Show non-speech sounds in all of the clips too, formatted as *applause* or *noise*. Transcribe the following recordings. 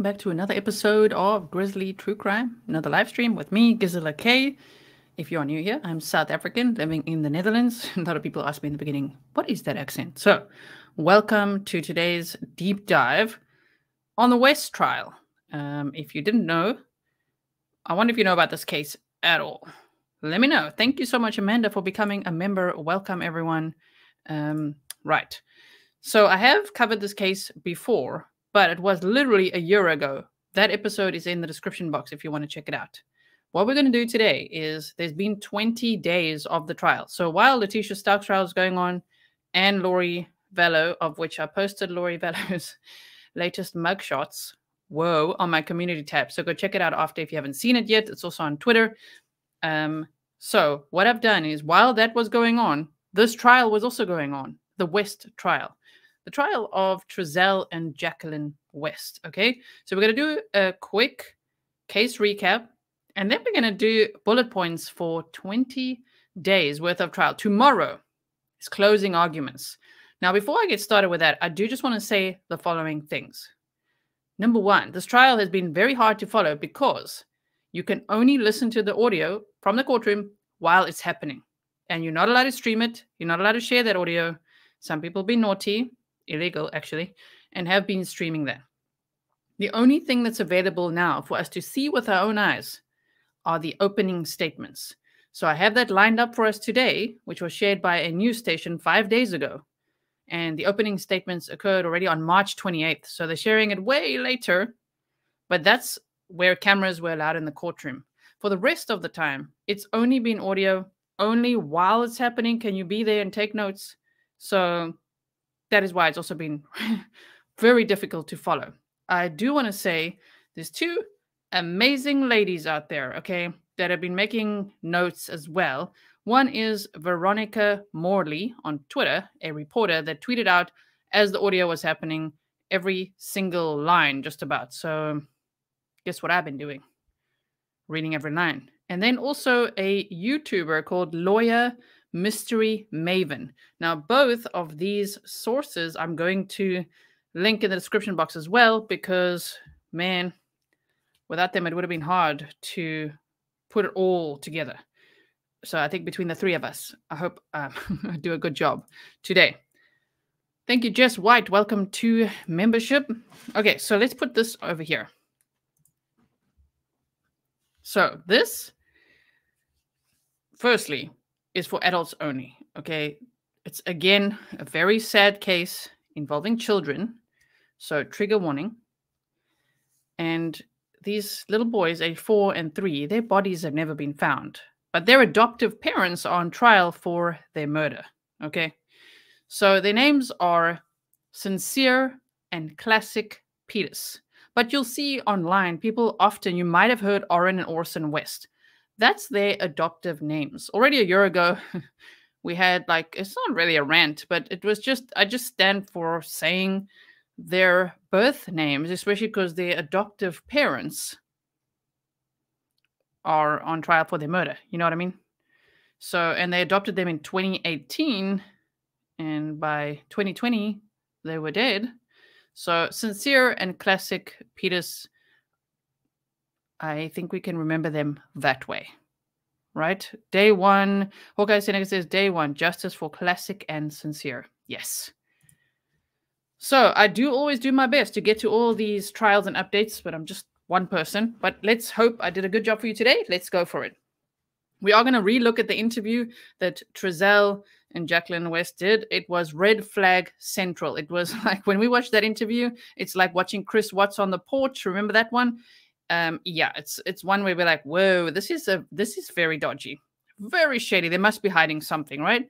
welcome back to another episode of Grizzly True Crime, another live stream with me, Gizella K. If you are new here, I'm South African living in the Netherlands. *laughs* A lot of people asked me in the beginning, what is that accent? So, welcome to today's deep dive on the West trial. Um, if you didn't know, I wonder if you know about this case at all. Let me know. Thank you so much, Amanda, for becoming a member. Welcome, everyone. Um, right. So, I have covered this case before but it was literally a year ago. That episode is in the description box if you want to check it out. What we're going to do today is there's been 20 days of the trial. So while Letecia Stauch's trial is going on and Lori Vallow, of which I posted Lori Vallow's *laughs* latest mugshots, whoa, on my community tab. So go check it out after if you haven't seen it yet. It's also on Twitter. Um, so what I've done is while that was going on, this trial was also going on, the West trial the trial of Trezell and Jacqueline West. Okay, so we're going to do a quick case recap, and then we're going to do bullet points for 20 days worth of trial. Tomorrow is closing arguments. Now, before I get started with that, I do just want to say the following things. Number one, this trial has been very hard to follow because you can only listen to the audio from the courtroom while it's happening. And you're not allowed to stream it. You're not allowed to share that audio. Some people be naughty illegal actually, and have been streaming there. The only thing that's available now for us to see with our own eyes are the opening statements. So I have that lined up for us today, which was shared by a news station five days ago. And the opening statements occurred already on March 28th. So they're sharing it way later, but that's where cameras were allowed in the courtroom. For the rest of the time, it's only been audio. Only while it's happening can you be there and take notes. So that is why it's also been *laughs* very difficult to follow. I do want to say there's two amazing ladies out there, okay, that have been making notes as well. One is Veronica Morley on Twitter, a reporter that tweeted out as the audio was happening every single line, just about. So, guess what I've been doing? Reading every line. And then also a YouTuber called Lawyer Mystery Maven. Now, both of these sources I'm going to link in the description box as well because, man, without them, it would have been hard to put it all together. So I think between the three of us, I hope um, *laughs* I do a good job today. Thank you, Jess White. Welcome to membership. Okay, so let's put this over here. So this, firstly, is for adults only. Okay. It's again a very sad case involving children. So, trigger warning. And these little boys, age four and three, their bodies have never been found, but their adoptive parents are on trial for their murder. Okay. So, their names are Cinsere and Classic Pettus. But you'll see online, people often, you might have heard Orrin and Orson West that's their adoptive names. Already a year ago, *laughs* we had like it's not really a rant, but it was just I just stand for saying their birth names, especially because their adoptive parents are on trial for their murder. You know what I mean? So, and they adopted them in 2018, and by 2020, they were dead. So, Cinsere and classic Pettus I think we can remember them that way. Right? Day one, Hawkeye Seneca says, day one, justice for classic and Cinsere. Yes. So I do always do my best to get to all these trials and updates, but I'm just one person. But let's hope I did a good job for you today. Let's go for it. We are going to relook at the interview that Trezell and Jacqueline West did. It was red flag central. It was *laughs* like when we watched that interview, it's like watching Chris Watts on the porch. Remember that one? Um, yeah, it's it's one way we're like, whoa, this is a this is very dodgy, very shady. They must be hiding something, right?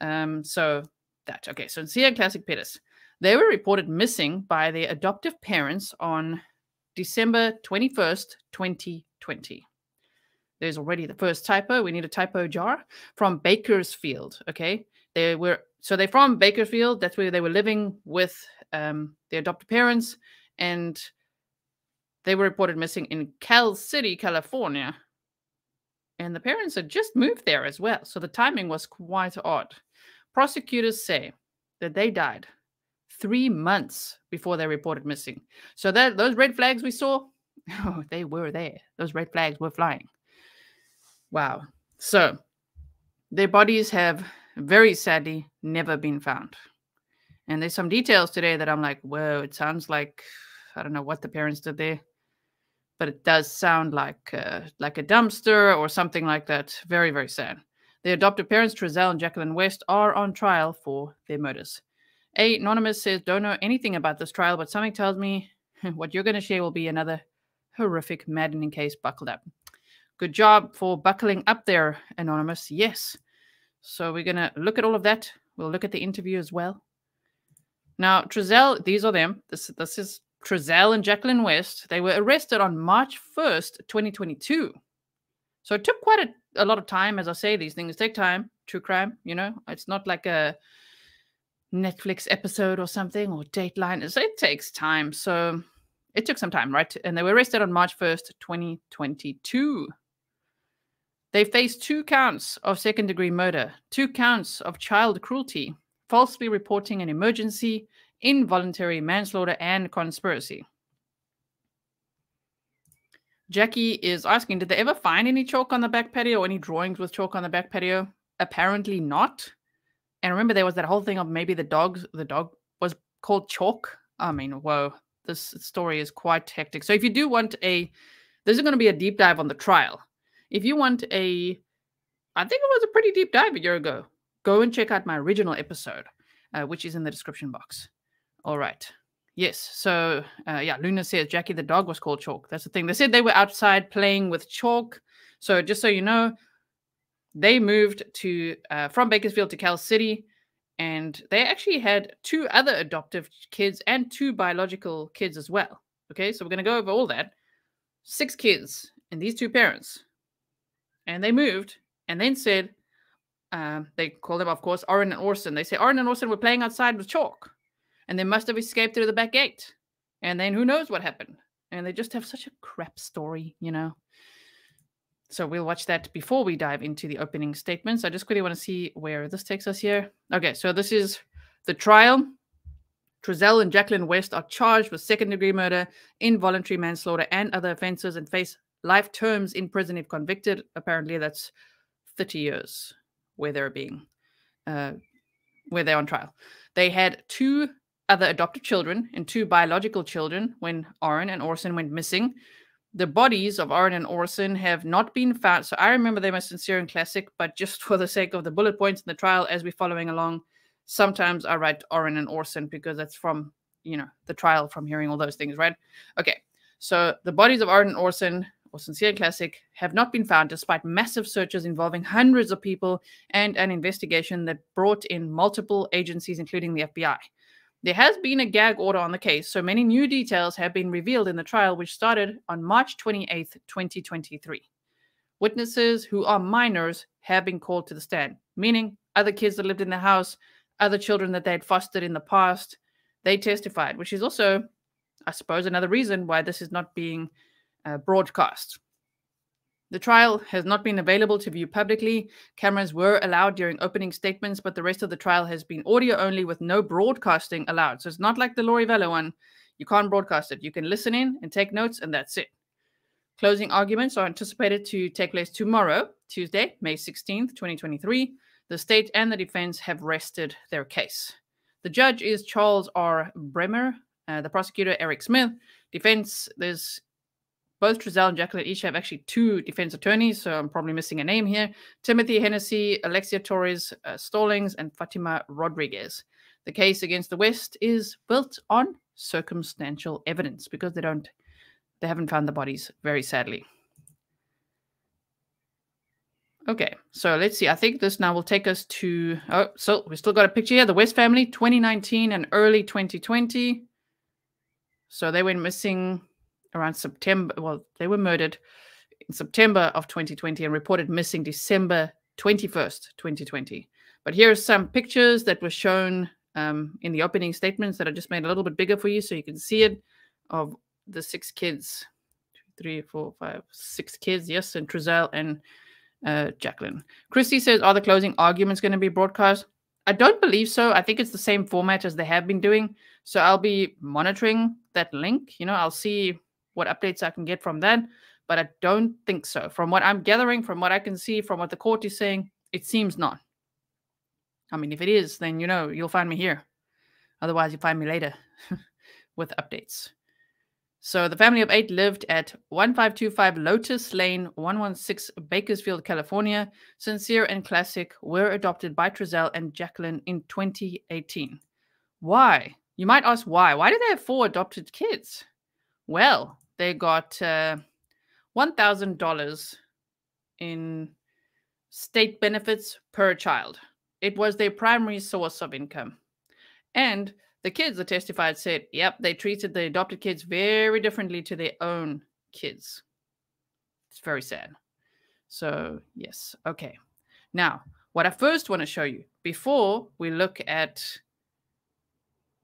Um, so that okay. So Sia Classic Pettus, they were reported missing by their adoptive parents on December twenty first, twenty twenty. There's already the first typo. We need a typo jar from Bakersfield. Okay, they were so they're from Bakersfield. That's where they were living with um, their adoptive parents and they were reported missing in Cal City, California. And the parents had just moved there as well, so the timing was quite odd. Prosecutors say that they died three months before they reported missing. So that those red flags we saw, *laughs* oh, they were there. Those red flags were flying. Wow. So their bodies have very sadly never been found. And there's some details today that I'm like, whoa, it sounds like I don't know what the parents did there, but it does sound like uh, like a dumpster or something like that. Very, very sad. The adoptive parents, Trezell and Jacqueline West, are on trial for their murders. A anonymous says, "Don't know anything about this trial, but something tells me *laughs* what you're going to share will be another horrific, maddening case. Buckled up. Good job for buckling up there, anonymous. Yes. So we're going to look at all of that. We'll look at the interview as well. Now, Trezell, these are them. This, this is Trezell and Jacqueline West. They were arrested on March 1st, 2022. So it took quite a, a lot of time. As I say, these things take time. True crime, you know, it's not like a Netflix episode or something or Dateline. It takes time. So it took some time, right? And they were arrested on March 1st, 2022. They faced two counts of second degree murder, two counts of child cruelty, falsely reporting an emergency, involuntary manslaughter, and conspiracy. Jackie is asking, did they ever find any chalk on the back patio or any drawings with chalk on the back patio? Apparently not. And remember, there was that whole thing of maybe the dogs, the dog was called Chalk. I mean, whoa, this story is quite hectic. So if you do want a, this is going to be a deep dive on the trial. If you want a, I think it was a pretty deep dive a year ago go and check out my original episode, uh, which is in the description box. All right. Yes. So, uh, yeah, Luna says Jackie the dog was called Chalk. That's the thing. They said they were outside playing with chalk. So, just so you know, they moved to uh, from Bakersfield to Cal City, and they actually had two other adoptive kids and two biological kids as well. Okay, so we're going to go over all that. Six kids and these two parents, and they moved, and then said, um, they called them, of course, Orrin and Orson. They say Orrin and Orson were playing outside with chalk, and they must have escaped through the back gate. And then who knows what happened? And they just have such a crap story, you know. So we'll watch that before we dive into the opening statements. I just quickly want to see where this takes us here. Okay, so this is the trial. Trezell and Jacqueline West are charged with second degree murder, involuntary manslaughter, and other offenses and face life terms in prison if convicted. Apparently, that's 30 years where they're being uh, where they're on trial. They had two other adopted children and two biological children when Orrin and Orson went missing. The bodies of Orrin and Orson have not been found. So I remember them as Cinsere and classic, but just *laughs* for the sake of the bullet points in the trial as we're following along, sometimes I write Orrin and Orson because that's from, you know, the trial from hearing all those things, right? Okay. So the bodies of Orrin and Orson or Cinsere Classic have not been found despite massive searches involving hundreds of people and an investigation that brought in multiple agencies, including the FBI. There has been a gag order on the case, so many new details have been revealed in the trial, which started on March 28, 2023. Witnesses who are minors have been called to the stand, meaning other kids that lived in the house, other children that they had fostered in the past. They testified, which is also, I suppose, another reason why this is not being uh, broadcast. The trial has not been available to view publicly. Cameras were allowed during opening statements, but the rest of the trial has been audio only with no broadcasting allowed. So it's not like the Lori Vallow one. You can't broadcast it. You can listen in and take notes, and that's it. Closing arguments are anticipated to take place tomorrow, Tuesday, May 16th, 2023. The state and the defense have rested their case. The judge is Charles R. Brehmer, uh, the prosecutor, Eric Smith. Defense, there's both Trezell and Jacqueline each have actually two defense attorneys, so I'm probably missing a name here. Timothy Hennessy, Alexia Torres uh, Stallings, and Fatima Rodriguez. The case against the West is built on circumstantial evidence because they don't, they haven't found the bodies, very sadly. Okay, so let's see. I think this now will take us to. Oh, so we still got a picture here. The West family, 2019 and early 2020. So they went missing around September. Well, they were murdered in September of 2020 and reported missing December 21st, 2020. But here are some pictures that were shown um, in the opening statements that I just made a little bit bigger for you so you can see it of the six kids. Two, three, four, five, six kids. Yes, and Trezell and uh, Jacqueline. Christy says, Are the closing arguments going to be broadcast? I don't believe so. I think it's the same format as they have been doing. So I'll be monitoring that link. You know, I'll see what updates I can get from that, but I don't think so. From what I'm gathering, from what I can see, from what the court is saying, it seems not. I mean, if it is, then you know, you'll find me here. Otherwise, you'll find me later *laughs* with updates. So the family of eight lived at 1525 Lotus Lane, 116 Bakersfield, California. Cinsere and Classic were adopted by Trezell and Jacqueline in 2018. Why? You might ask why. Why do they have four adopted kids? Well, they got uh, $1,000 in state benefits per child. It was their primary source of income. And the kids that testified said, yep, they treated the adopted kids very differently to their own kids. It's very sad. So, yes, okay. Now, what I first want to show you before we look at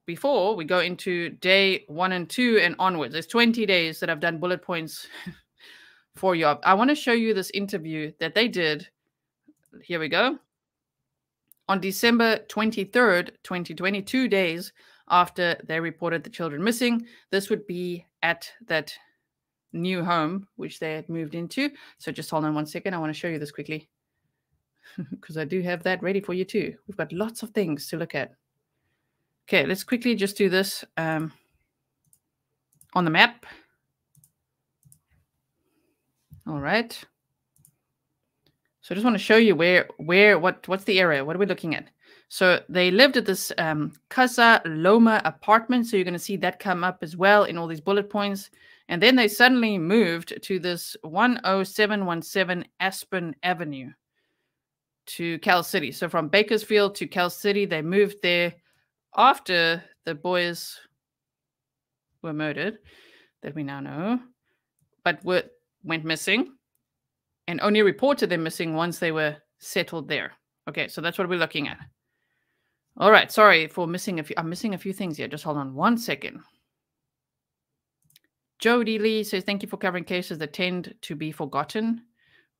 before we go into day one and two and onwards, there's 20 days that I've done bullet points *laughs* for you. I want to show you this interview that they did. Here we go on December 23rd, 2022 days after they reported the children missing. This would be at that new home which they had moved into. So just hold on one second. I want to show you this quickly *laughs* because I do have that ready for you too. We've got lots of things to look at. Okay, let's quickly just do this um, on the map. All right. So I just want to show you where, where, what, what's the area? What are we looking at? So they lived at this um, Casa Loma apartment. So you're going to see that come up as well in all these bullet points. And then they suddenly moved to this 10717 Aspen Avenue to Cal City. So from Bakersfield to Cal City, they moved there after the boys were murdered, that we now know, but were, went missing and only reported them missing once they were settled there. Okay, so that's what we're looking at. All right, sorry for missing a few. I'm missing a few things here. Just hold on one second. Jody Lee says, thank you for covering cases that tend to be forgotten.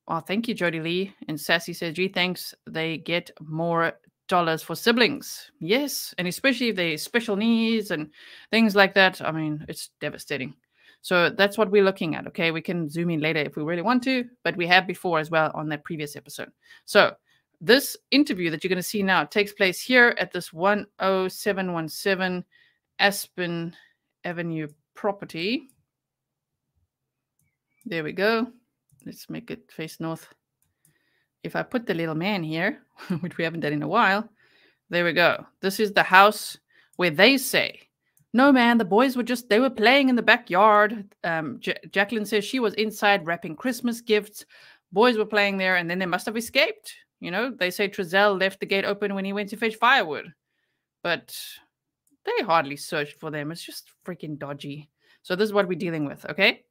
Well, thank you, Jody Lee. And Sassy says, gee, thanks. They get more dollars for siblings. Yes, and especially if they special needs and things like that. I mean, it's devastating. So that's what we're looking at. Okay, we can zoom in later if we really want to, but we have before as well on that previous episode. So this interview that you're going to see now takes place here at this 10717 Aspen Avenue property. There we go. Let's make it face north. If I put the little man here, *laughs* which we haven't done in a while, there we go. This is the house where they say no, man, the boys were just, they were playing in the backyard. Um, Jacqueline says she was inside wrapping Christmas gifts. Boys were playing there and then they must have escaped. You know, they say Trezell left the gate open when he went to fetch firewood. But they hardly searched for them. It's just freaking dodgy. So this is what we're dealing with, okay?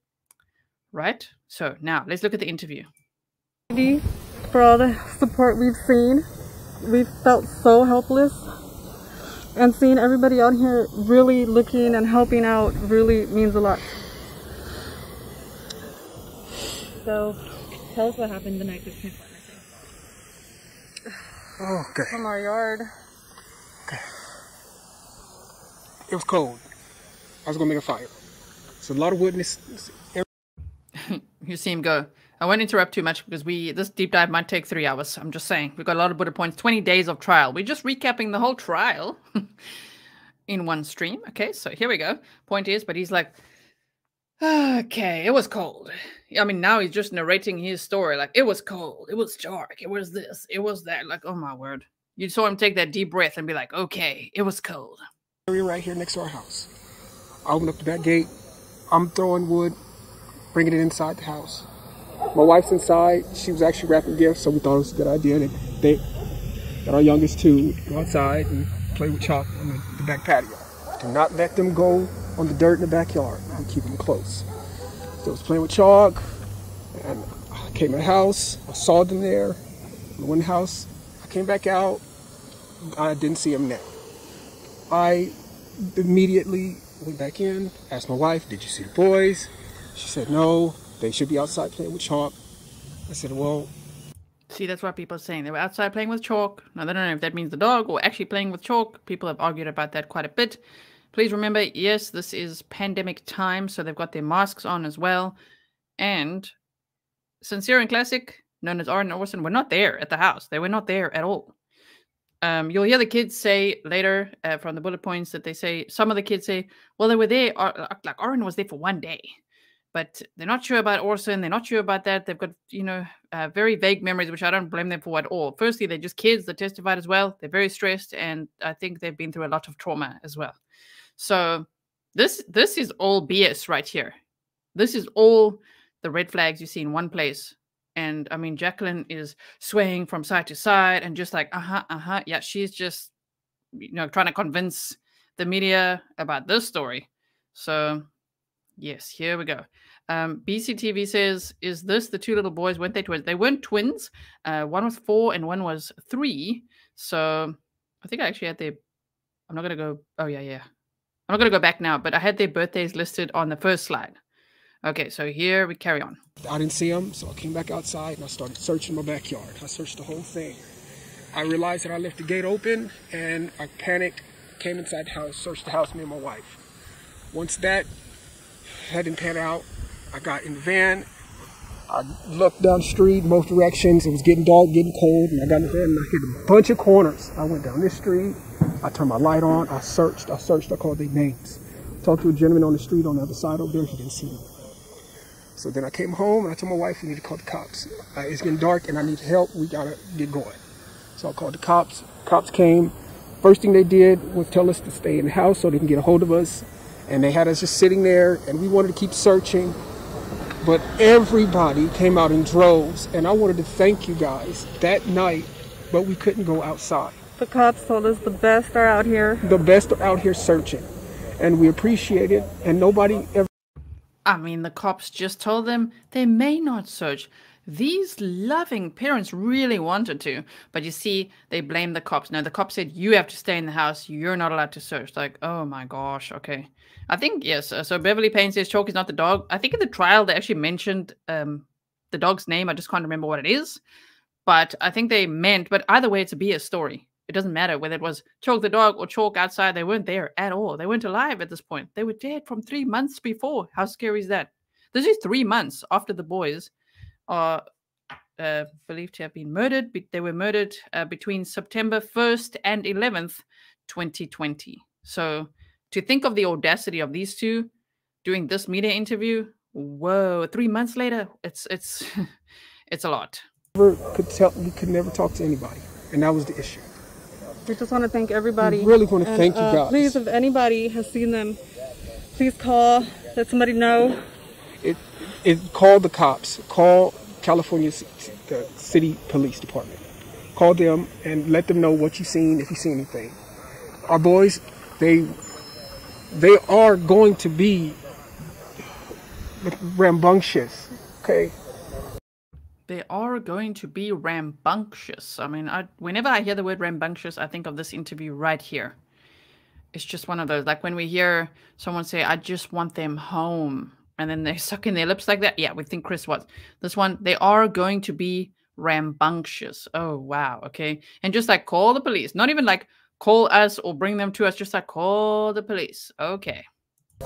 Right? So now let's look at the interview. For all the support we've seen, we've felt so helpless and seeing everybody out here really looking and helping out really means a lot. So, tell us what happened the night this went Oh, okay. From our yard. Okay. It was cold. I was gonna make a fire. So a lot of wood in *laughs* you see him go. I won't interrupt too much because we this deep dive might take three hours. I'm just saying we've got a lot of bullet points. Twenty days of trial. We're just recapping the whole trial *laughs* in one stream. Okay, so here we go. Point is, but he's like, okay, it was cold. I mean, now he's just narrating his story. Like it was cold. It was dark. It was this. It was that. Like oh my word. You saw him take that deep breath and be like, okay, it was cold. Area right here next to our house. I open up the back gate. I'm throwing wood, bringing it inside the house my wife's inside. She was actually wrapping gifts, so we thought it was a good idea that they got our youngest two go outside and play with chalk on the, the back patio. Do not let them go on the dirt in the backyard and keep them close. So I was playing with chalk, and I came in the house. I saw them there. in one house. I came back out. I didn't see them there. I immediately went back in, asked my wife, "Did you see the boys?" She said no. They should be outside playing with chalk. I said, well. See, that's what people are saying. They were outside playing with chalk. Now, they don't know if that means the dog or actually playing with chalk. People have argued about that quite a bit. Please remember, yes, this is pandemic time, so they've got their masks on as well. And Cinsere and Classic, known as Orrin Orson, were not there at the house. They were not there at all. Um, you'll hear the kids say later uh, from the bullet points that they say some of the kids say, "Well, they were there. Or, like Orrin was there for one day." But they're not sure about Orson. They're not sure about that. They've got, you know, uh, very vague memories, which I don't blame them for at all. Firstly, they're just kids that testified as well. They're very stressed, and I think they've been through a lot of trauma as well. So this this is all BS right here. This is all the red flags you see in one place. And I mean, Jacqueline is swaying from side to side and just like, uh huh, uh huh. Yeah, she's just, you know, trying to convince the media about this story. So, yes, here we go. Um, BCTV says, "Is this the two little boys? Weren't they twins? They weren't twins. Uh, one was four and one was three. So I think I actually had their. I'm not gonna go. Oh yeah, yeah. I'm not gonna go back now, but I had their birthdays listed on the first slide. Okay, so here we carry on. I didn't see them, so I came back outside and I started searching my backyard. I searched the whole thing. I realized that I left the gate open and I panicked, came inside the house, searched the house, me and my wife. Once that hadn't pan out, I got in the van. I looked down the street, both directions. It was getting dark, getting cold, and I got in the van and I hit a bunch of corners. I went down this street. I turned my light on. I searched. I searched. I called their names. Talked to a gentleman on the street on the other side over there. He didn't see me. So then I came home and I told my wife we need to call the cops. Uh, it's getting dark and I need help. We gotta get going. So I called the cops. Cops came. First thing they did was tell us to stay in the house so they can get a hold of us. And they had us just sitting there and we wanted to keep searching. But everybody came out in droves and I wanted to thank you guys that night, but we couldn't go outside. The cops told us the best are out here. The best are out here searching. And we appreciate it and nobody ever I mean, the cops just told them they may not search. These loving parents really wanted to, but you see, they blame the cops. Now the cops said, You have to stay in the house. You're not allowed to search. Like, oh my gosh, okay. I think, yes. Uh, so Beverly Payne says Chalk is not the dog. I think in the trial, they actually mentioned um, the dog's name. I just can't remember what it is. But I think they meant, but either way, it's a BS story. It doesn't matter whether it was Chalk the dog or Chalk outside. They weren't there at all. They weren't alive at this point. They were dead from three months before. How scary is that? This is three months after the boys are uh, believed to have been murdered. But they were murdered uh, between September 1st and 11th, 2020. So to think of the audacity of these two doing this media interview, whoa! Three months later, it's it's *laughs* it's a lot. Never could tell. We could never talk to anybody, and that was the issue. We just want to thank everybody. We really want to And, thank you uh, guys. Please, if anybody has seen them, please call. Let somebody know. It, it call the cops. Call California C- the City Police Department. Call them and let them know what you've seen if you see anything. Our boys, they they are going to be rambunctious. Okay, They are going to be rambunctious. I mean, I, whenever I hear the word rambunctious, I think of this interview right here. It's just one of those, like when we hear someone say, I just want them home, and then they *laughs* suck in their lips like that. Yeah, we think Chris was. This one, they are going to be rambunctious. Oh, wow. Okay. And just like call the police, not even like call us or bring them to us, just like call the police. Okay. *clears throat*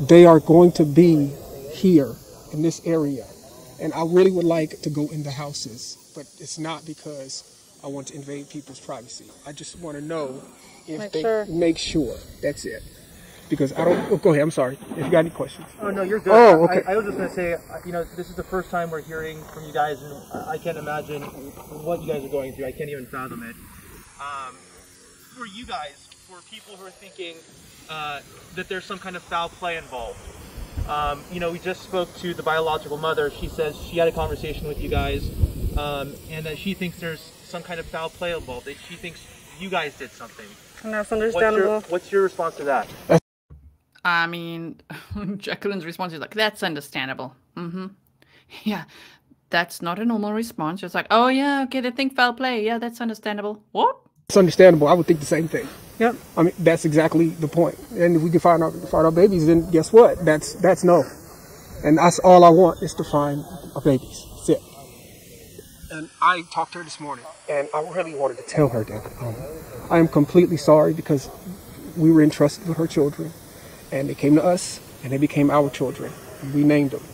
they are going to be here in this area, and I really would like to go in the houses, but it's not because I want to invade people's privacy. I just want to know if Make they sure. make sure. That's it. Because I don't. Oh, go ahead. I'm sorry. If you got any questions. Oh no, you're good. Oh, okay. I, I was just gonna say, uh, you know, this is the first time we're hearing from you guys, and I I can't imagine what you guys are going through. I can't even fathom it. Um, for you guys, for people who are thinking uh, that there's some kind of foul play involved, um, you know, we just spoke to the biological mother. She says she had a conversation with you guys, um, and that she thinks there's some kind of foul play involved. That she thinks you guys did something. And that's What's understandable. your, what's your response to that? I mean, *laughs* Jacqueline's response is like, that's understandable. Mm-hmm. *laughs* Yeah, that's not a normal response. It's like, oh, yeah, okay, they think foul play. Yeah, that's understandable. What? It's understandable. I would think the same thing. Yep. I mean, that's exactly the point. And if we can find our find our babies, then guess what? That's that's no. And that's all I want is to find our babies. That's it. And I talked to her this morning, and I really wanted to tell her that um, I am completely sorry because we were entrusted with her children, and they came to us, and they became our children. And we named them,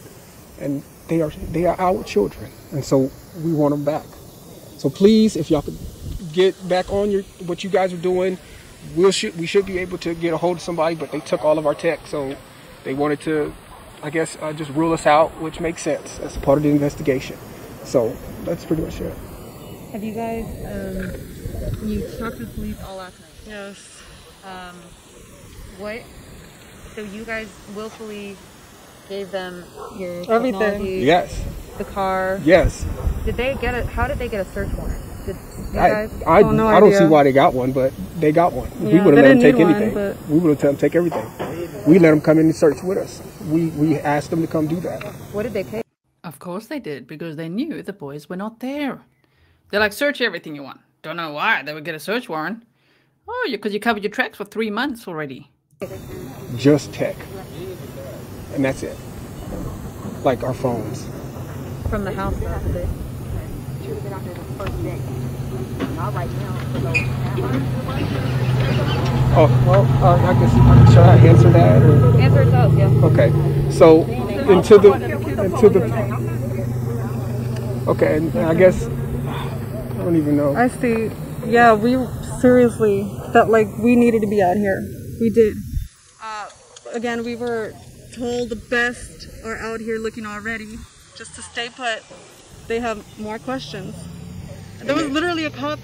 and they are they are our children, and so we want them back. So please, if y'all could get back on your what you guys are doing, we'll should we should be able to get a hold of somebody, but they took all of our tech, so they wanted to, I guess, uh, just rule us out, which makes sense. That's part of the investigation. So that's pretty much it. Have you guys, um, you talked to the police all last night? Yes. Um, what, so you guys willfully gave them your Everything. Yes, the car. yes. Did they get a, how did they get a search warrant? Did I. I, Oh, no I don't see why they got one, but they got one. we would have let them take need one, anything. We would have let them take everything. We let them come in and search with us. We we asked them to come do that. What did they take? Of course they did, because they knew the boys were not there. They're like, search everything you want. Don't know why they would get a search warrant. Oh, because you covered your tracks for three months already. Just tech, and that's it. Like our phones. From the house Saturday. Oh well, uh, I guess should I answer that? Or? Answer itself, yeah. Okay, so into the into the. Okay, and I guess I don't even know. I see. Yeah, we seriously felt like we needed to be out here. We did. Uh, again, we were told the best are out here looking already. Just to stay put. They have more questions. There was literally a cop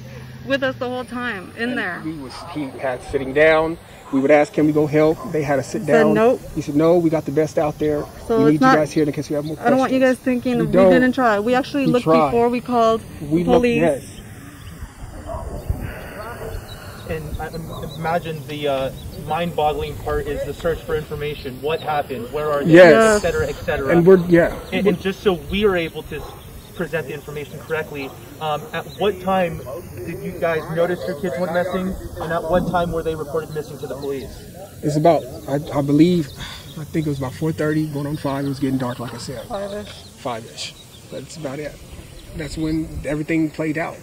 with us the whole time in there. He was he had sitting down. We would ask, can we go help? They had to sit Said down. nope. He said, no, we got the best out there. So we need not- you guys here in case we have more questions. I don't want you guys thinking We we, don't. didn't try. We actually We looked tried. before we called We the look, police. yes. And I imagine the uh, mind-boggling part is the search for information. What happened? Where are they? Yes. Et cetera, et cetera. And we're, yeah. and, and just so we are able to s- present the information correctly, um, at what time did you guys notice your kids went missing, and at what time were they reported missing to the police? It's about, I, I believe, I think it was about 4.30, going on 5. It was getting dark, like I said. Five-ish. 5-ish. That's about it. That's when everything played out.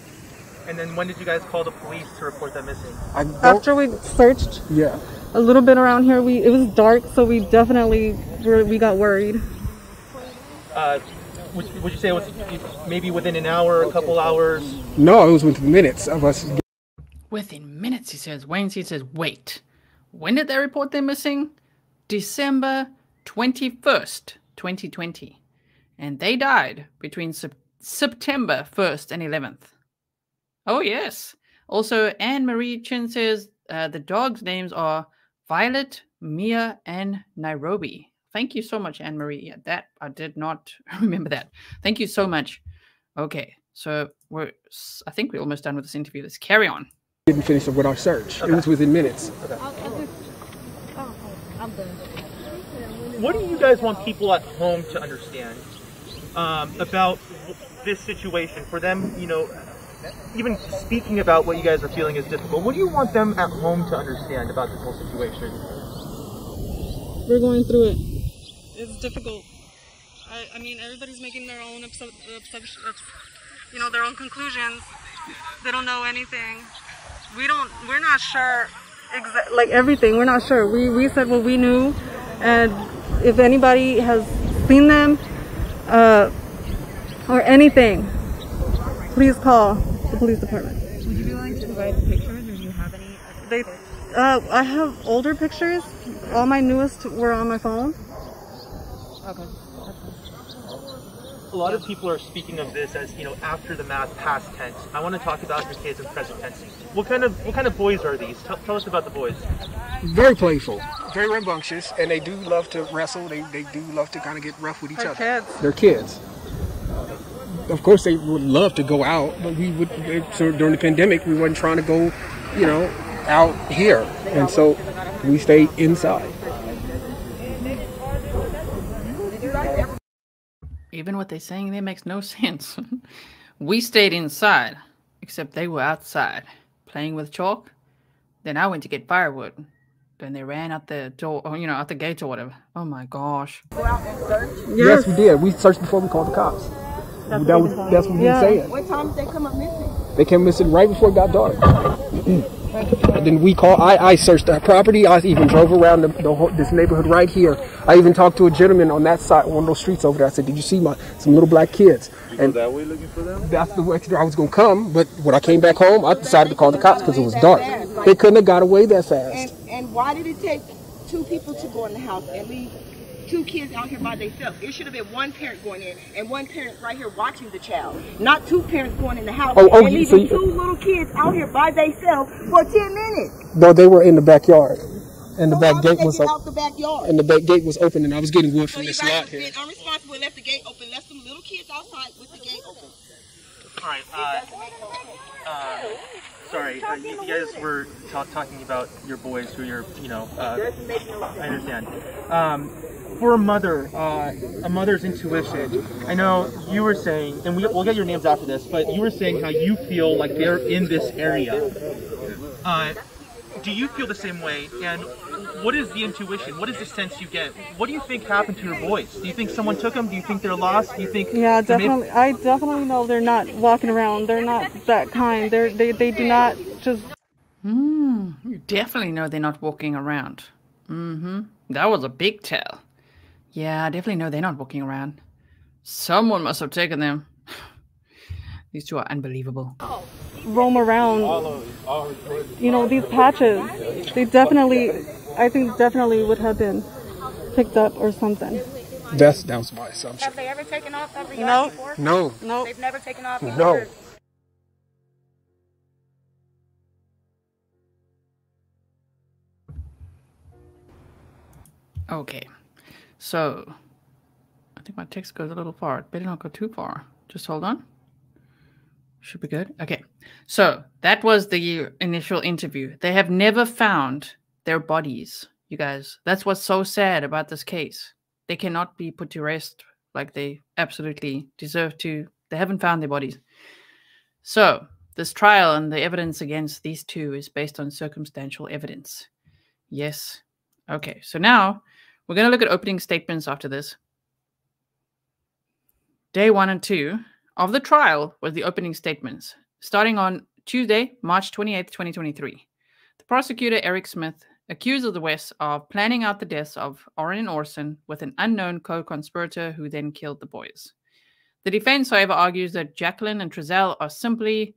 And then when did you guys call the police to report them missing? I After we searched yeah. a little bit around here, we it was dark, so we definitely were, we got worried. Uh, would, would you say it was maybe within an hour, a couple hours? No, it was within minutes of us. Within minutes, he says. Wayne he says, wait. When did they report them missing? December 21st, 2020. And they died between Sep- September 1st and 11th. Oh, yes. Also, Anne Marie Chin says uh, the dogs' names are Violet, Mia, and Nairobi. Thank you so much, Anne Marie. Yeah, that I did not *laughs* remember that. Thank you so much. Okay, so we're s- I think we're almost done with this interview. Let's carry on. We didn't finish with our search. It was within minutes. What do you guys want people at home to understand um, about this situation? For them, you know, even speaking about what you guys are feeling is difficult. What do you want them at home to understand about this whole situation? We're going through it. It's difficult. I, I mean, everybody's making their own, you know, their own conclusions. They don't know anything. We don't. We're not sure. Exa- like everything, we're not sure. We we said what we knew, and if anybody has seen them, uh, or anything, please call the police department. Would you be willing to provide pictures, or do you have any? They, uh, I have older pictures. All my newest were on my phone. Okay. A lot of people are speaking of this as, you know, after the math, past tense. I want to talk about your kids in present tense. What kind of what kind of boys are these? Tell, tell us about the boys. Very playful, very rambunctious, and they do love to wrestle. They, they do love to kind of get rough with each They're other. kids. They're kids. Of course, they would love to go out, but we would. So during the pandemic, we weren't trying to go, you know, out here, and so we stayed inside. Even what they're saying there makes no *laughs* sense. we stayed inside, except they were outside playing with chalk. Then I went to get firewood. Then they ran out the door, or, you know, out the gate or whatever. Oh my gosh. Yes, we did. We searched before we called the cops. that was that's what we Yeah. were saying. What time did they come up missing? They came missing right before it got dark. and then we call. I, I searched that property. I even drove around the, the whole, this neighborhood right here. I even talked to a gentleman on that side, one of those streets over there. I said, "Did you see my some little black kids?" And that way looking for them? That's the way I was gonna come. But when I came back home, I decided to call the cops because it was dark. They couldn't have got away that fast. And, and why did it take two people to go in the house and leave two kids out here by themselves? It should have been one parent going in and one parent right here watching the child, not two parents going in the house Oh, oh, and you- leaving so you- two little kids out here by themselves for 10 minutes. No, they were in the backyard, and the So back gate was get up, out the backyard? and the back gate was open, and I was getting wood from you this lot have here. been unresponsible and left the gate open, left some little kids outside with the gate open. All right. Uh, uh, sorry, uh, you, you guys were talk, talking about your boys who you're, you know. Uh, Doesn't make. I understand. Um, for a mother, uh, a mother's intuition. I know you were saying, and we, we'll get your names after this, but you were saying how you feel like they're in this area. Uh, do you feel the same way? And what is the intuition? What is the sense you get? What do you think happened to your boys? Do you think someone took them? Do you think they're lost? Do you think? Yeah, definitely. I definitely know they're not walking around. They're not that kind. They're they they do not just Hmm, you definitely know they're not walking around. Mm-hmm. That was a big tell. Yeah, I definitely know they're not walking around. Someone must have taken them. *sighs* These two are unbelievable. roam around. You know, these patches. They definitely, I think, definitely would have been picked up or something. That's that was my assumption. Have they ever taken off every No. yard before? No, Nope. They've never taken off in No. years. Okay, so I think my text goes a little far. It better not go too far. Just hold on. Should be good. Okay, so that was the initial interview. They have never found their bodies, you guys. That's what's so sad about this case. They cannot be put to rest like they absolutely deserve to. They haven't found their bodies. So, this trial and the evidence against these two is based on circumstantial evidence. Yes. Okay, so now we're going to look at opening statements after this. Day one and two of the trial was the opening statements, starting on Tuesday, March 28, 2023. The prosecutor, Eric Smith, accused the West of planning out the deaths of Orrin and Orson with an unknown co conspirator who then killed the boys. The defense, however, argues that Jacqueline and Trezell are simply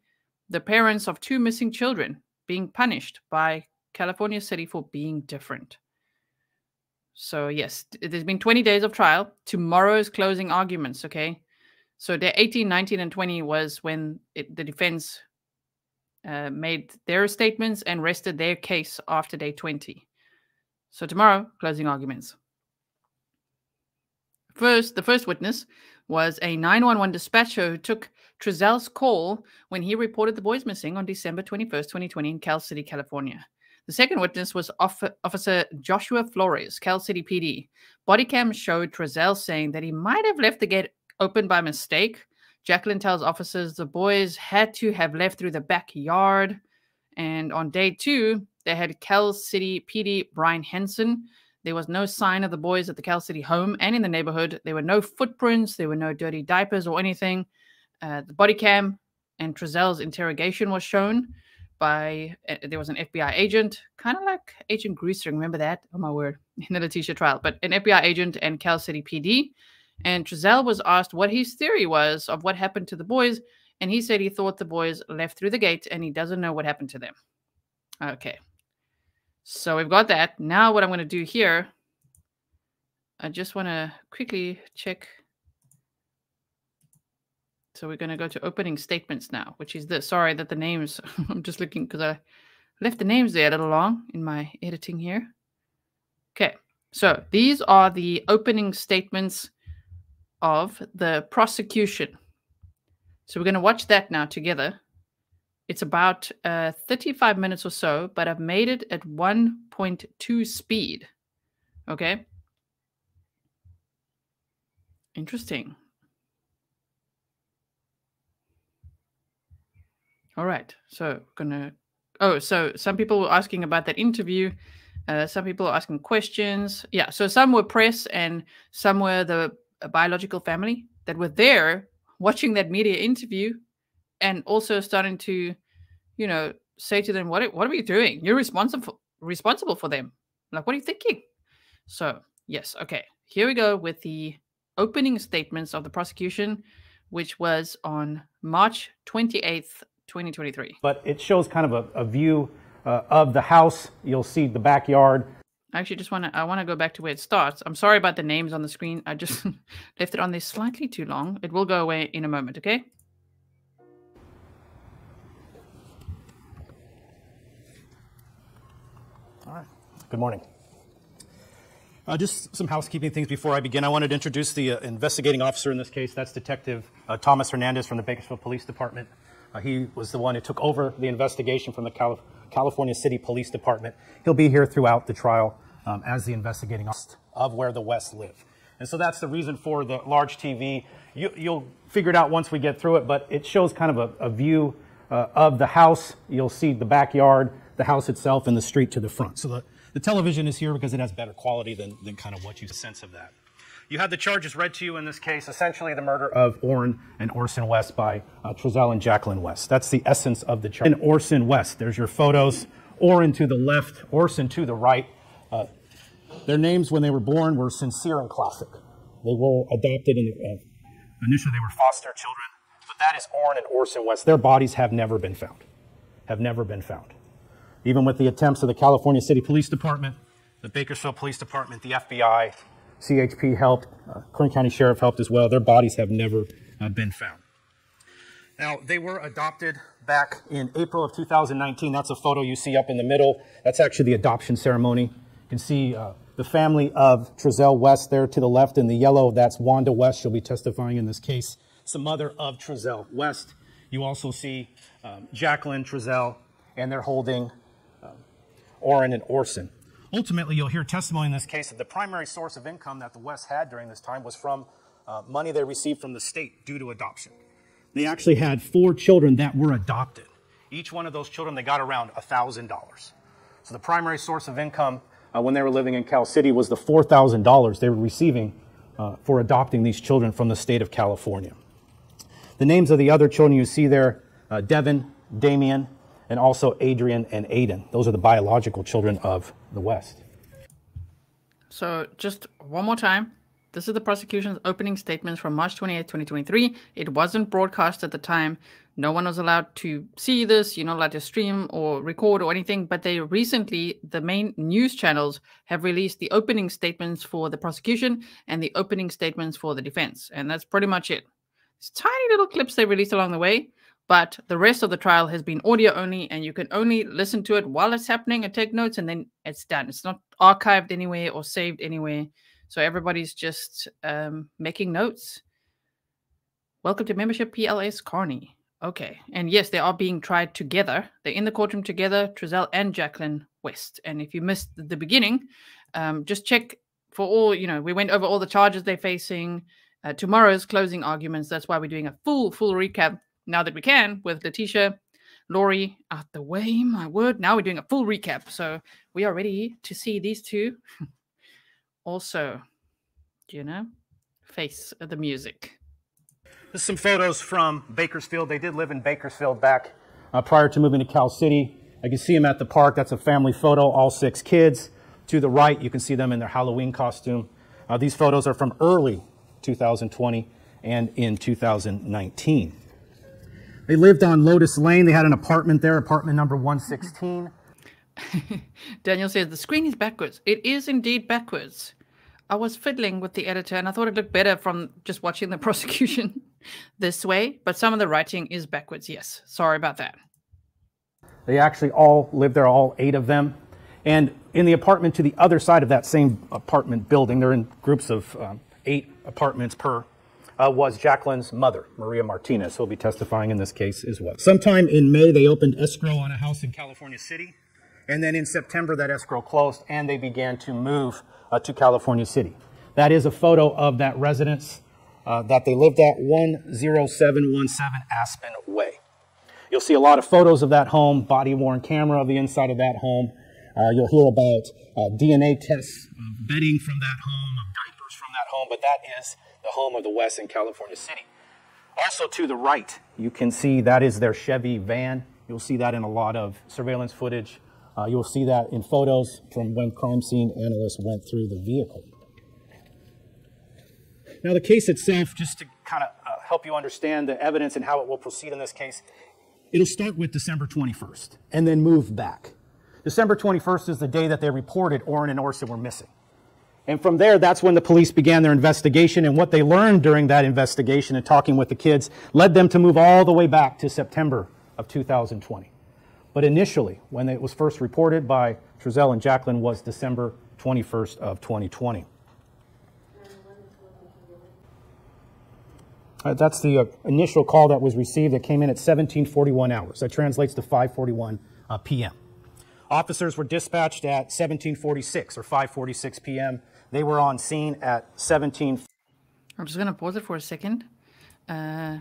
the parents of two missing children being punished by California City for being different. So, yes, there's been 20 days of trial. Tomorrow's closing arguments, okay? So, day 18, 19, and 20 was when it, the defense uh, made their statements and rested their case after day 20. So, tomorrow, closing arguments. First, the first witness was a 911 dispatcher who took Trezell's call when he reported the boys missing on December 21st, 2020 in Cal City, California. The second witness was Off- Officer Joshua Flores, Cal City PD. Body cam showed Trezell saying that he might have left the gate open by mistake. Jacqueline tells officers the boys had to have left through the backyard. And on day two, they had Cal City PD Brian Henson. There was no sign of the boys at the Cal City home and in the neighborhood. There were no footprints, there were no dirty diapers or anything. Uh, the body cam and Trezell's interrogation was shown by uh, there was an FBI agent, kind of like Agent Greaser. Remember that? Oh my word! In the Letecia trial, but an FBI agent and Cal City PD. And Trezell was asked what his theory was of what happened to the boys, and he said he thought the boys left through the gate and he doesn't know what happened to them. Okay, so we've got that. Now, what I'm going to do here, I just want to quickly check. So we're going to go to opening statements now, which is this. Sorry that the names, *laughs* I'm just looking because I left the names there a little long in my editing here. Okay, so these are the opening statements of the prosecution. So we're going to watch that now together. It's about uh, 35 minutes or so, but I've made it at 1.2 speed. Okay. Interesting. All right. So gonna. Oh, so some people were asking about that interview. Uh, some people are asking questions. Yeah. So some were press and some were the uh, biological family that were there watching that media interview and also starting to, you know, say to them, "What what are we doing? You're responsible responsible for them. Like, what are you thinking?" So yes, okay, here we go with the opening statements of the prosecution, which was on March twenty eighth, twenty twenty three. But it shows kind of a, a view uh, of the house. You'll see the backyard. I actually just want to I want to go back to where it starts. I'm sorry about the names on the screen. I just *laughs* left it on there slightly too long. It will go away in a moment, okay? All right. Good morning. Uh, just some housekeeping things before I begin. I wanted to introduce the uh, investigating officer in this case. That's Detective uh, Thomas Hernandez from the Bakersfield Police Department. Uh, he was the one who took over the investigation from the Cali- California City Police Department. He'll be here throughout the trial um, as the investigating officer of where the West live. And so that's the reason for the large TV. You, will figure it out once we get through it, but it shows kind of a, a view uh, of the house. You'll see the backyard, the house itself, and the street to the front. So the, the television is here because it has better quality than, than kind of what you sense of that. You had the charges read to you in this case, essentially the murder of Orrin and Orson West by uh, and Jacqueline West. That's the essence of the charge. And Orson West, there's your photos. Orrin to the left, Orson to the right. Uh, their names when they were born were Cinsere and classic. They were adopted uh, initially they were foster children, but that is Orrin and Orson West. Their bodies have never been found. Have never been found. Even with the attempts of the California City Police Department, the Bakersfield Police Department, the FBI, CHP helped, uh, Kern County Sheriff helped as well. Their bodies have never uh, been found. Now, they were adopted back in April of 2019. That's a photo you see up in the middle. That's actually the adoption ceremony. You can see uh, the family of Trezell West there to the left in the yellow. That's Wanda West. She'll be testifying in this case. It's the mother of Trezell West. You also see um, Jacqueline Trezell, and they're holding Orrin and Orson. Ultimately, you'll hear testimony in this case that the primary source of income that the West had during this time was from uh, money they received from the state due to adoption. They actually had four children that were adopted. Each one of those children, they got around $1,000. So the primary source of income uh, when they were living in Cal City was the $4,000 they were receiving uh, for adopting these children from the state of California. The names of the other children you see there uh, Devin, Damien, and also Adrian and Aiden. Those are the biological children of the West. So, just one more time. This is the prosecution's opening statements from March 28, 2023. It wasn't broadcast at the time. No one was allowed to see this. You're not allowed to stream or record or anything. But they recently, the main news channels have released the opening statements for the prosecution and the opening statements for the defense. And that's pretty much it. It's tiny little clips they released along the way. But the rest of the trial has been audio only, and you can only listen to it while it's happening and take notes, and then it's done. It's not archived anywhere or saved anywhere. So everybody's just um, making notes. Welcome to membership PLS Carney. Okay. And yes, they are being tried together. They're in the courtroom together, Trezell and Jacqueline West. And if you missed the beginning, um, just check for all, you know, we went over all the charges they're facing, uh, tomorrow's closing arguments. That's why we're doing a full, full recap now that we can with Letecia, Lori out the way. My word. Now we're doing a full recap. So we are ready to see these two *laughs* also, you know, face the music. There's some photos from Bakersfield. They did live in Bakersfield back uh, prior to moving to Cal City. I can see them at the park. That's a family photo, all six kids. To the right, you can see them in their Halloween costume. Uh, these photos are from early 2020 and in 2019. They lived on Lotus Lane. They had an apartment there, apartment number 116. *laughs* Daniel says the screen is backwards. It is indeed backwards. I was fiddling with the editor and I thought it looked better from just watching the *laughs* prosecution this way, but some of the writing is backwards. Yes, sorry about that. They actually all lived there, all eight of them. And in the apartment to the other side of that same apartment building, they're in groups of um, eight apartments per uh, was Jacqueline's mother, Maria Martinez, who will be testifying in this case as well. Sometime in May, they opened escrow on a house in California City. And then in September, that escrow closed and they began to move uh, to California City. That is a photo of that residence uh, that they lived at 10717 Aspen Way. You'll see a lot of photos of that home, body worn camera of the inside of that home. Uh, you'll hear about uh, DNA tests, bedding from that home, diapers from that home, but that is the home of the West in California City. Also to the right, you can see that is their Chevy van. You'll see that in a lot of surveillance footage. Uh, you'll see that in photos from when crime scene analysts went through the vehicle. Now, the case itself, just to kind of uh, help you understand the evidence and how it will proceed in this case, it'll start with December 21st and then move back. December 21st is the day that they reported Orrin and Orson were missing. And from there, that's when the police began their investigation. And what they learned during that investigation and talking with the kids led them to move all the way back to September of 2020. But initially, when it was first reported by Trezell and Jacqueline, was December 21st of 2020. Uh, that's the uh, initial call that was received that came in at 1741 hours. That translates to 541 uh, p.m. Officers were dispatched at 1746 or 546 p.m. They were on scene at 17. I'm just going to pause it for a second. Uh,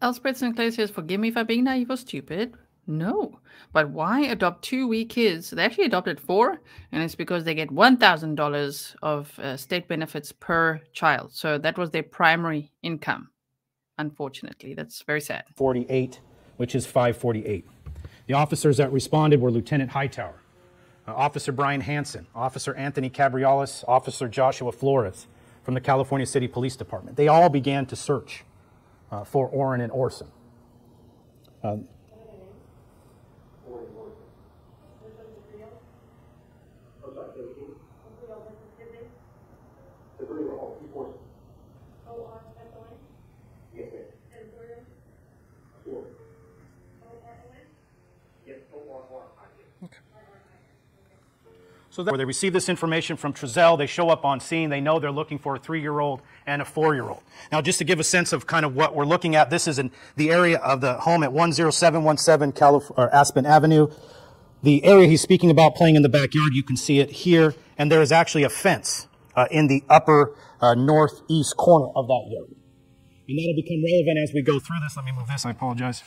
Elspeth Sinclair says, Forgive me for being naive or stupid. No. But why adopt two wee kids? They actually adopted four, and it's because they get $1,000 of uh, state benefits per child. So that was their primary income, unfortunately. That's very sad. 48, which is 548. The officers that responded were Lieutenant Hightower, uh, Officer Brian Hanson, Officer Anthony Cabrialis, Officer Joshua Flores from the California City Police Department. They all began to search uh, for Orrin and Orson. Uh, So they receive this information from Trezell, they show up on scene, they know they're looking for a three-year-old and a four-year-old. Now, just to give a sense of kind of what we're looking at, this is in the area of the home at 10717 Calif- Aspen Avenue. The area he's speaking about playing in the backyard, you can see it here, and there is actually a fence uh, in the upper uh, northeast corner of that yard. And that'll become relevant as we go through this. Let me move this, I apologize.